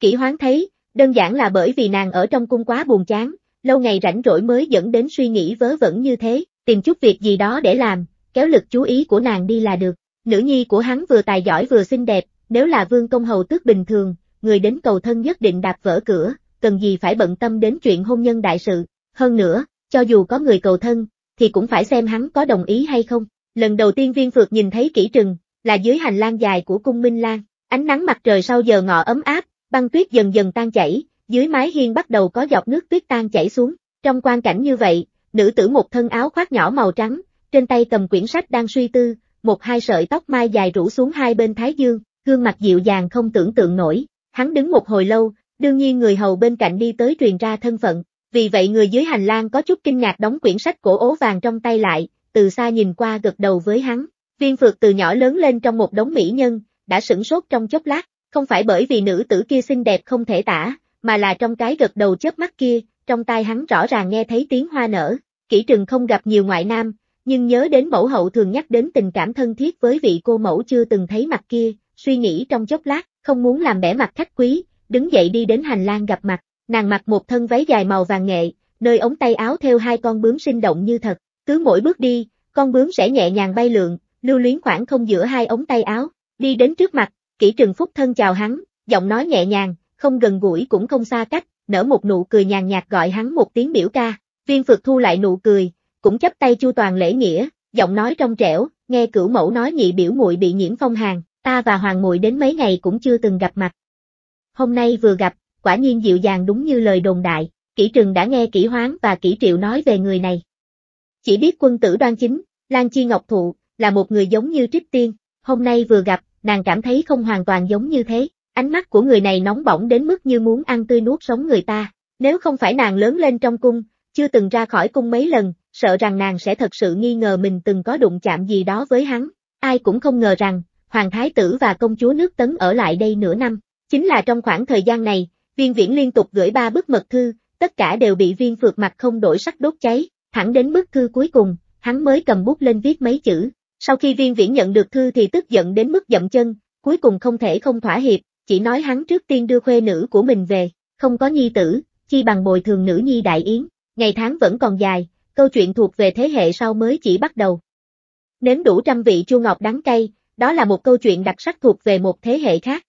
Kỷ hoán thấy, đơn giản là bởi vì nàng ở trong cung quá buồn chán, lâu ngày rảnh rỗi mới dẫn đến suy nghĩ vớ vẩn như thế, tìm chút việc gì đó để làm, kéo lực chú ý của nàng đi là được. Nữ nhi của hắn vừa tài giỏi vừa xinh đẹp, nếu là vương công hầu tước bình thường, người đến cầu thân nhất định đạp vỡ cửa, cần gì phải bận tâm đến chuyện hôn nhân đại sự. Hơn nữa, cho dù có người cầu thân, thì cũng phải xem hắn có đồng ý hay không. Lần đầu tiên viên phượt nhìn thấy kỹ trừng, là dưới hành lang dài của cung Minh Lan, ánh nắng mặt trời sau giờ ngọ ấm áp, băng tuyết dần dần tan chảy, dưới mái hiên bắt đầu có giọt nước tuyết tan chảy xuống. Trong quan cảnh như vậy, nữ tử một thân áo khoác nhỏ màu trắng, trên tay cầm quyển sách đang suy tư, một hai sợi tóc mai dài rủ xuống hai bên thái dương, gương mặt dịu dàng không tưởng tượng nổi. Hắn đứng một hồi lâu, đương nhiên người hầu bên cạnh đi tới truyền ra thân phận, vì vậy người dưới hành lang có chút kinh ngạc đóng quyển sách cổ ố vàng trong tay lại, từ xa nhìn qua gật đầu với hắn. Viên phượt từ nhỏ lớn lên trong một đống mỹ nhân, đã sửng sốt trong chốc lát, không phải bởi vì nữ tử kia xinh đẹp không thể tả, mà là trong cái gật đầu chớp mắt kia, trong tai hắn rõ ràng nghe thấy tiếng hoa nở, Kỷ trừng không gặp nhiều ngoại nam, nhưng nhớ đến mẫu hậu thường nhắc đến tình cảm thân thiết với vị cô mẫu chưa từng thấy mặt kia, suy nghĩ trong chốc lát, không muốn làm bẻ mặt khách quý, đứng dậy đi đến hành lang gặp mặt, nàng mặc một thân váy dài màu vàng nghệ, nơi ống tay áo theo hai con bướm sinh động như thật, cứ mỗi bước đi, con bướm sẽ nhẹ nhàng bay lượn, lưu luyến khoảng không giữa hai ống tay áo, đi đến trước mặt, kỹ trừng phúc thân chào hắn, giọng nói nhẹ nhàng, không gần gũi cũng không xa cách, nở một nụ cười nhàn nhạt gọi hắn một tiếng biểu ca, viên phượt thu lại nụ cười, cũng chấp tay chu toàn lễ nghĩa, giọng nói trong trẻo, nghe cửu mẫu nói nhị biểu muội bị nhiễm phong hàn, ta và hoàng muội đến mấy ngày cũng chưa từng gặp mặt. Hôm nay vừa gặp, quả nhiên dịu dàng đúng như lời đồn đại, kỹ trừng đã nghe kỹ hoáng và kỹ triệu nói về người này. Chỉ biết quân tử đoan chính, Lan Chi Ngọc Thụ, là một người giống như trích tiên, hôm nay vừa gặp, nàng cảm thấy không hoàn toàn giống như thế, ánh mắt của người này nóng bỏng đến mức như muốn ăn tươi nuốt sống người ta, nếu không phải nàng lớn lên trong cung, chưa từng ra khỏi cung mấy lần, sợ rằng nàng sẽ thật sự nghi ngờ mình từng có đụng chạm gì đó với hắn, ai cũng không ngờ rằng, Hoàng Thái Tử và công chúa nước Tấn ở lại đây nửa năm, chính là trong khoảng thời gian này, viên viễn liên tục gửi ba bức mật thư, tất cả đều bị viên phượt mặt không đổi sắc đốt cháy, thẳng đến bức thư cuối cùng, hắn mới cầm bút lên viết mấy chữ. Sau khi viên viễn nhận được thư thì tức giận đến mức dậm chân, cuối cùng không thể không thỏa hiệp, chỉ nói hắn trước tiên đưa khuê nữ của mình về, không có nhi tử, chi bằng bồi thường nữ nhi đại yến, ngày tháng vẫn còn dài, câu chuyện thuộc về thế hệ sau mới chỉ bắt đầu. Nếm đủ trăm vị chua ngọt đắng cay, đó là một câu chuyện đặc sắc thuộc về một thế hệ khác.